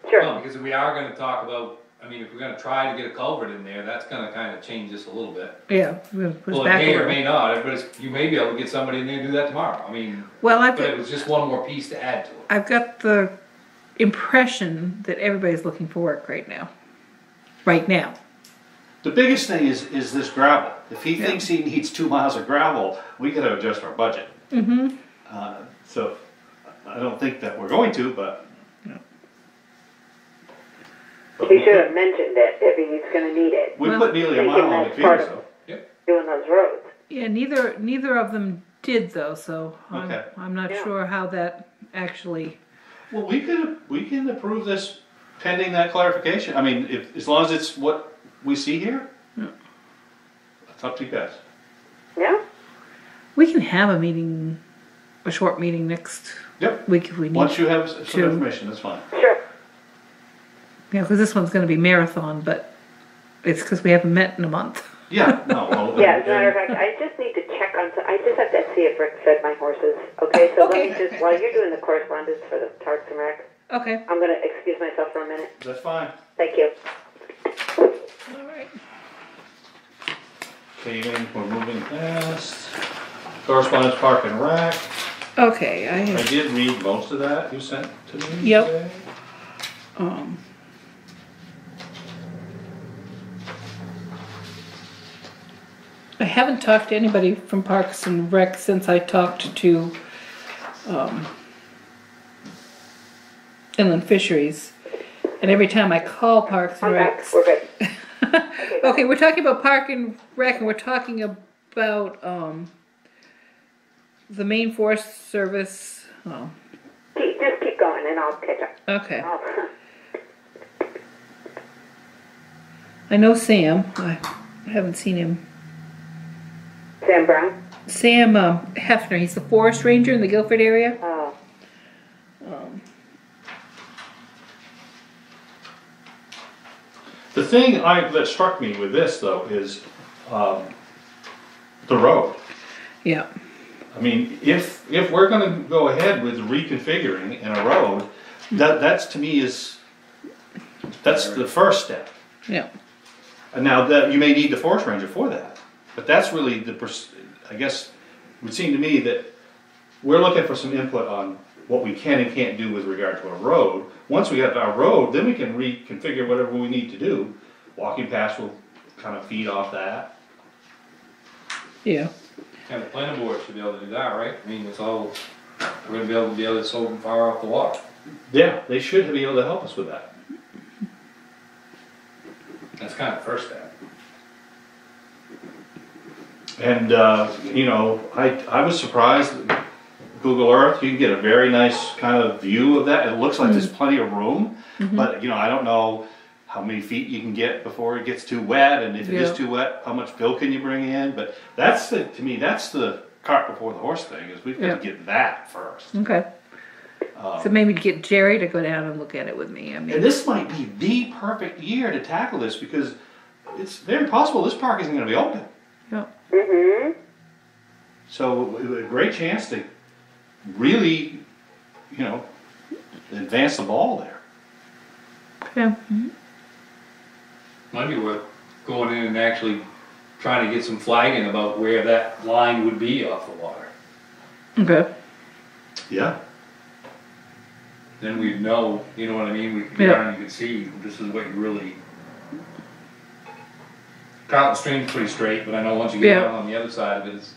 Sure, Well, because we are gonna talk about, I mean, if we're gonna try to get a culvert in there, that's gonna kinda change this a little bit. Yeah, we'll push Well, it back may a or little. may not, but it's, you may be able to get somebody in there and do that tomorrow, I mean, Well, I've, but it was just one more piece to add to it. I've got the impression that everybody's looking for work right now. Right now. The biggest thing is, is this gravel. If he Yeah. thinks he needs two miles of gravel, we gotta adjust our budget. Mm-hmm. Uh, so, I don't think that we're going to, but. But he we should have mentioned it if he's gonna need it, We Well- put nearly a Thinking mile on the that's part field, of- so. doing those roads. Yeah, neither, neither of them did though, so I'm, Okay. I'm not Yeah. sure how that actually, Well, we could, we can approve this pending that clarification. I mean, if, as long as it's what we see here. It's up to you guys. Yeah, we can have a meeting, a short meeting next Yep. week if we need. Once you have s- some Two. information, that's fine. sure, Yeah, because this one's gonna be marathon, but it's because we haven't met in a month. Yeah, no, well. yeah, as a matter of and- fact, I just need to check on, some- I just have to see if Rick fed my horses, okay? So let me Okay. just, while you're doing the correspondence for the Parks and Rec, Okay. I'm gonna excuse myself for a minute, That's fine. thank you. Alright. Paving, we're moving fast. Correspondence, park and rec. Okay, I I have, did read most of that you sent to me Yep. today. um. I haven't talked to anybody from Parks and Rec since I talked to, um, Inland Fisheries. And every time I call Parks and I'm Rec. back, we're good. Okay, we're talking about Park and Rec and we're talking about, um, the Maine Forest Service, oh, Keep, just keep going and I'll catch up. okay. I'll- I know Sam, I haven't seen him. Sam Brown? Sam um, Hefner, he's the forest ranger in the Guilford area. Oh, Um, The thing I, that struck me with this though is, um, the road. yeah, I mean, if, if we're gonna go ahead with reconfiguring in a road, that, that's to me is, that's the first step. yeah, And now that, you may need the forest ranger for that, but that's really the, pers- I guess, it would seem to me that we're looking for some input on what we can and can't do with regard to a road. Once we have our road, then we can reconfigure whatever we need to do. Walking paths will kind of feed off that. yeah. And the planning board should be able to do that, right? I mean, it's all, we're gonna be able to be able to so far off the water. Yeah, they should be able to help us with that. That's kind of the first step. And, uh, you know, I, I was surprised, Google Earth, you can get a very nice kind of view of that. It looks like there's plenty of room, but you know, I don't know how many feet you can get before it gets too wet, and if it is Yeah. too wet, how much fill can you bring in? But that's the, to me, that's the cart before the horse thing, is we've got Yeah. to get that first. Okay. So maybe get Jerry to go down and look at it with me, I And mean, this might be the perfect year to tackle this, because it's very possible this park isn't gonna be open. yeah, Mm-hmm. So a great chance to really, you know, advance the ball there. yeah, Might be worth going in and actually trying to get some flagging about where that line would be off the water. okay, Yeah. Then we'd know, you know what I mean, we could get Yeah. down and you could see, this is what you really. Carlton Stream's pretty straight, but I know once you get Yeah. down on the other side of it, it's.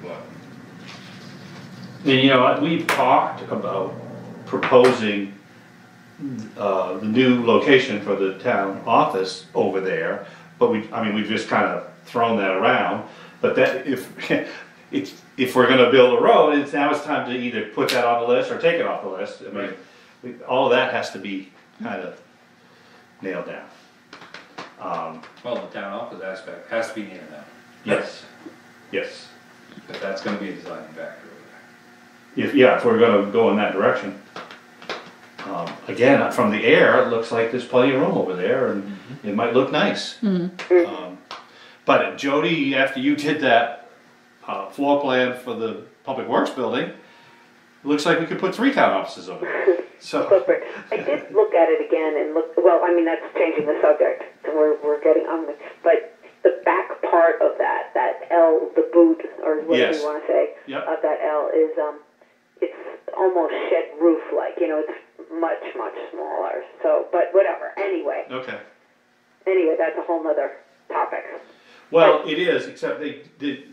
What? And you know, we've talked about proposing uh, the new location for the town office over there, but we, I mean, we've just kind of thrown that around. But that, if, it's, if we're gonna build a road, it's now it's time to either put that on the list or take it off the list. I mean, we- all of that has to be kind of nailed down. Um, Well, the town office aspect has to be near them, yes, yes. but that's gonna be a design factor over If, yeah, if we're gonna go in that direction. Um, again, from the air, it looks like there's plenty of room over there and it might look nice. Um, But Jody, after you did that, uh, floor plan for the Public Works building, it looks like we could put three town offices over there. So, Clifford. I did look at it again and look, well, I mean, that's changing the subject, so we're, we're getting on the, but the back part of that, that L, the boot, or whatever Yes. you wanna say, Yep. of that L is, um, it's almost shed roof-like, you know, it's much, much smaller, so, but whatever, anyway, okay. anyway, that's a whole nother topic. Well, it is, except they, they,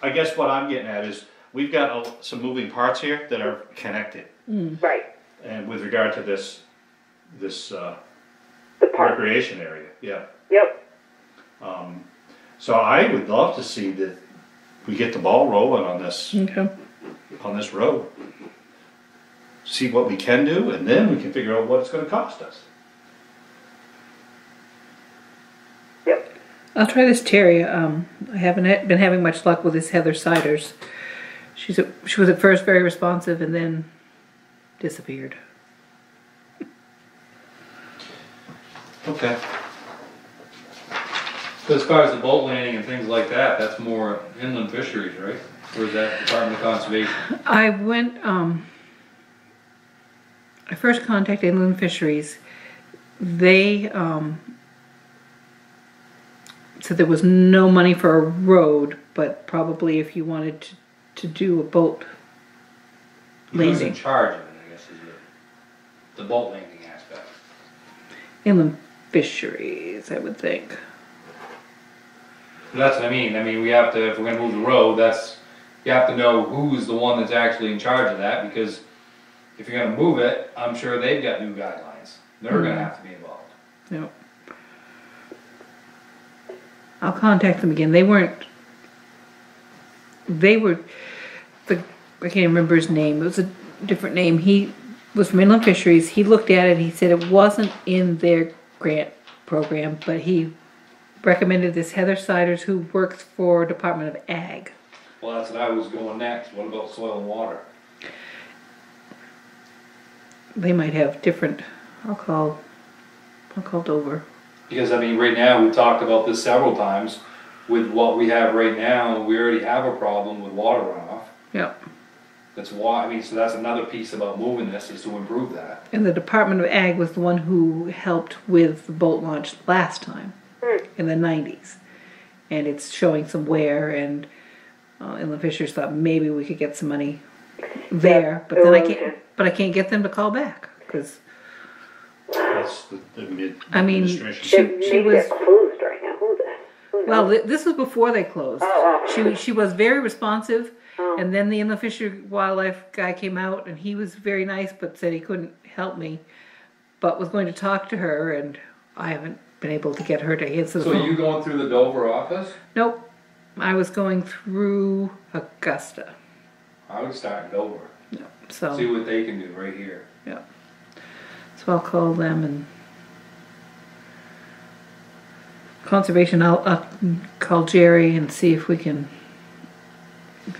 I guess what I'm getting at is, we've got a- some moving parts here that are connected. Right, And with regard to this, this, uh, the part, recreation area, yeah. yep, Um, so I would love to see that we get the ball rolling on this, okay, on this road. See what we can do, and then we can figure out what it's gonna cost us. yep. I'll try this Terry, um, I haven't been having much luck with this Heather Ciders. She's, a- she was at first very responsive and then disappeared. Okay. there. As far as the boat landing and things like that, that's more inland fisheries, right? Or is that Department of Conservation? I went, um, I first contacted Inland Fisheries. They, um, said there was no money for a road, but probably if you wanted to, to do a boat Who's in charge of it, I guess, is the, the boat landing aspect. Inland Fisheries, I would think. That's what I mean, I mean, we have to, if we're gonna move the road, that's, you have to know who's the one that's actually in charge of that, because if you're gonna move it, I'm sure they've got new guidelines, they're gonna mm-hmm. have to be involved. Yep. I'll contact them again. They weren't. They were. The I can't remember his name. It was a different name. He was from Inland Fisheries. He looked at it. He said it wasn't in their grant program, but he recommended this Heather Siders, who works for Department of Ag. Well, that's what I was going next, what about soil and water? They might have different. I'll call. I'll call Dover. Because I mean, right now, we've talked about this several times, with what we have right now, we already have a problem with water runoff. Yep. That's why, I mean, so that's another piece about moving this, is to improve that. And the Department of Ag was the one who helped with the boat launch last time in the nineties. And it's showing some wear and uh, Inland Fishers thought maybe we could get some money there, but then I can't, but I can't get them to call back, cause, That's the, the mid I mean, administration. she, she Maybe was, they're closed right now, who the, who well, knows? thi- this was before they closed. Oh, oh. She, she was very responsive, Oh. and then the Inland Fisher Wildlife guy came out and he was very nice, but said he couldn't help me. But was going to talk to her and I haven't been able to get her to answer the So phone. you going through the Dover office? Nope, I was going through Augusta. I would start in Dover, see So, what they can do right here. yeah. So I'll call them and. Conservation, I'll, I'll call Jerry and see if we can,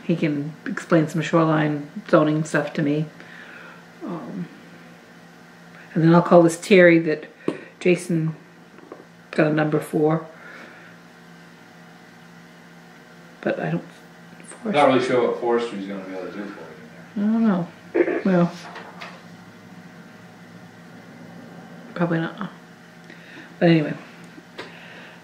he can explain some shoreline zoning stuff to me. Um, And then I'll call this Terry that Jason got a number for. But I don't. Not really sure what forestry's gonna be able to do for you. I don't know. Well. Probably not. But anyway.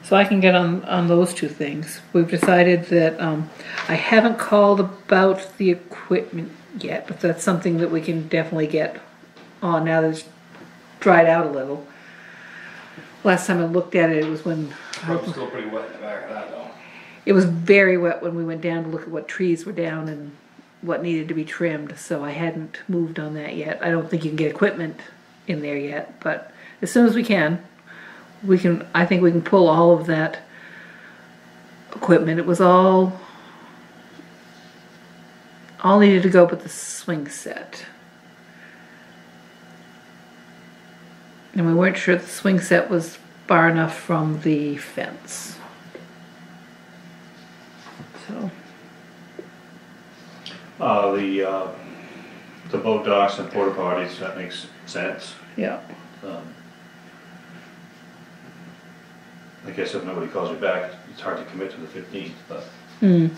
So I can get on, on those two things. We've decided that, um, I haven't called about the equipment yet, but that's something that we can definitely get on now that it's dried out a little. Last time I looked at it, it was when, Probably still pretty wet in the back of that though. it was very wet when we went down to look at what trees were down and what needed to be trimmed, so I hadn't moved on that yet. I don't think you can get equipment in there yet, but as soon as we can, we can, I think we can pull all of that equipment. It was all, all needed to go but the swing set. And we weren't sure the swing set was far enough from the fence. So, Uh, the, uh, the boat docks and porta potties, that makes sense. yeah. Um, I guess if nobody calls you back, it's hard to commit to the fifteenth, but. Hmm.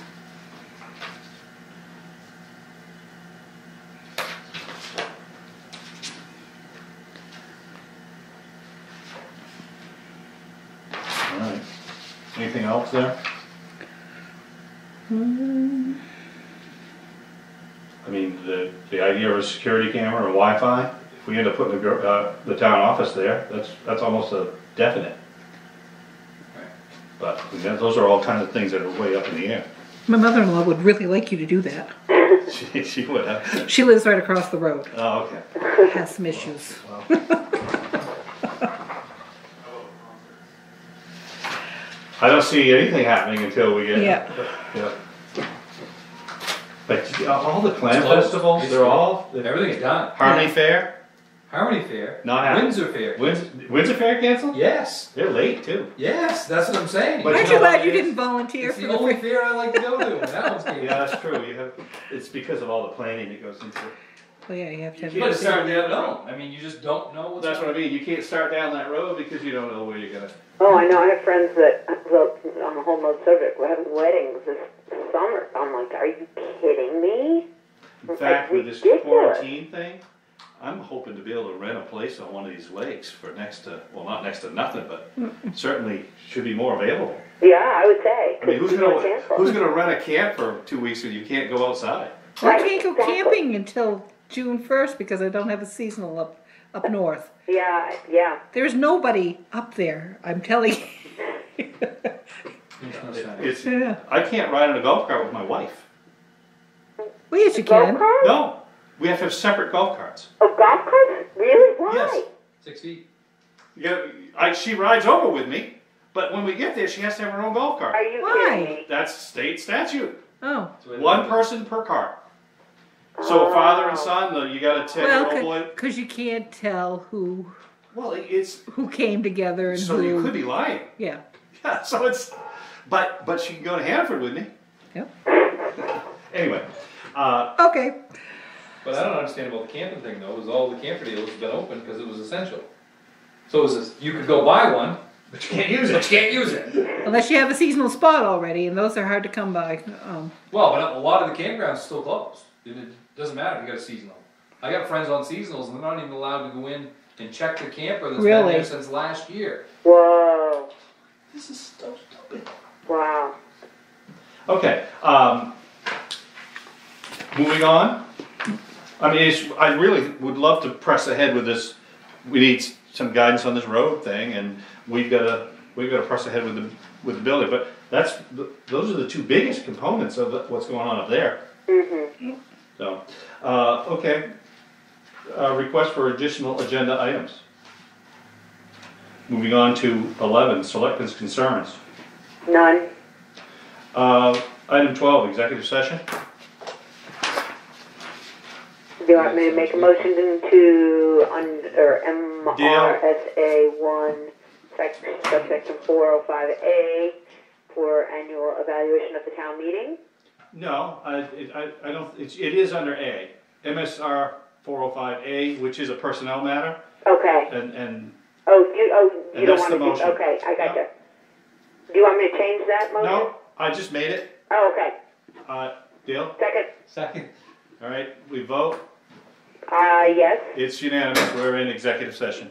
Alright. Anything else there? I mean, the, the idea of a security camera and Wi-Fi, if we end up putting the, gr- uh, the town office there, that's, that's almost a definite. Right. But, I mean, that- those are all kinds of things that are way up in the air. My mother-in-law would really like you to do that. She, she would, huh? She lives right across the road. Oh, okay. Has some issues. I don't see anything happening until we get. Yeah. Yeah. But uh, all the clan It's closed. festivals, It's they're all, Everything's done. Harmony Fair, Harmony Fair. Not happening. Windsor Fair. Windsor, Windsor Fair canceled? Yes, They're late too. yes, that's what I'm saying. But Aren't you you know glad what you it is? didn't volunteer It's for the the only fair I like to go to, that one's canceled. Yeah, that's true, you have, it's because of all the planning that goes into it. Well, yeah, you have to You have. But it's starting to know. I mean, you just don't know what's That's what I mean, you can't start down that road because you don't know where you're gonna. Oh, I know. I have friends that, well, on a whole nother subject, we're having weddings this summer. I'm like, are you kidding me? In fact, with this Ridiculous. quarantine thing, I'm hoping to be able to rent a place on one of these lakes for next to, well, not next to nothing, but certainly should be more available. Yeah, I would say. I mean, who's 'cause people gonna, who's gonna rent a camp for two weeks when you can't go outside? Well, I can't go exactly. camping until June first because I don't have a seasonal up, up north. Yeah, yeah. There's nobody up there, I'm telling you. It's, Yeah. I can't ride in a golf cart with my wife. Well, yes, you Golf can. cart? No, we have to have separate golf carts. Oh, golf carts? Really? Why? Yes. Six feet. Yeah, I, she rides over with me, but when we get there, she has to have her own golf Are cart. you Why? kidding me? That's state statute. Oh, That's the way they One do it. person per car. So father and son, uh, you got a ten year old well, boy. because you can't tell who Well, it's who came together and so who. you could be lying. Yeah. Yeah, so it's, but but she can go to Hanford with me. Yep. Anyway, uh, Okay. But I don't understand about the camping thing though, is all the camper deals have been open because it was essential. So it was, this- you could go buy one, but you can't use it. but you can't use it. Unless you have a seasonal spot already, and those are hard to come by. Um, Well, but a lot of the campgrounds are still closed. It, it doesn't matter if you got a seasonal. I got friends on seasonals and they're not even allowed to go in and check the camper that's been Really? there since last year. Whoa. This is so stupid. Wow. Okay, um, moving on. I mean, it's, I really would love to press ahead with this. We need some guidance on this road thing, and we've got to we've got to press ahead with the with the building. But that's those are the two biggest components of the- what's going on up there. Mm-hmm. So, uh, okay. Uh, request for additional agenda items. Moving on to eleven, selectmen's concerns. None. Uh, item twelve, executive session. Do you want me to make a motion to, under MRSA one, sec- subsection four oh five A, for annual evaluation of the town meeting? No, I, it, I, I don't, it's, it is under A, MSR four oh five A, which is a personnel matter, Okay, and, and, oh, you, oh, you And don't that's want to, motion. okay, I gotcha. Do you want me to change that motion? no, I just made it, Oh, okay, uh, Dale, second, Second. all right, we vote, uh, yes, it's unanimous, we're in executive session.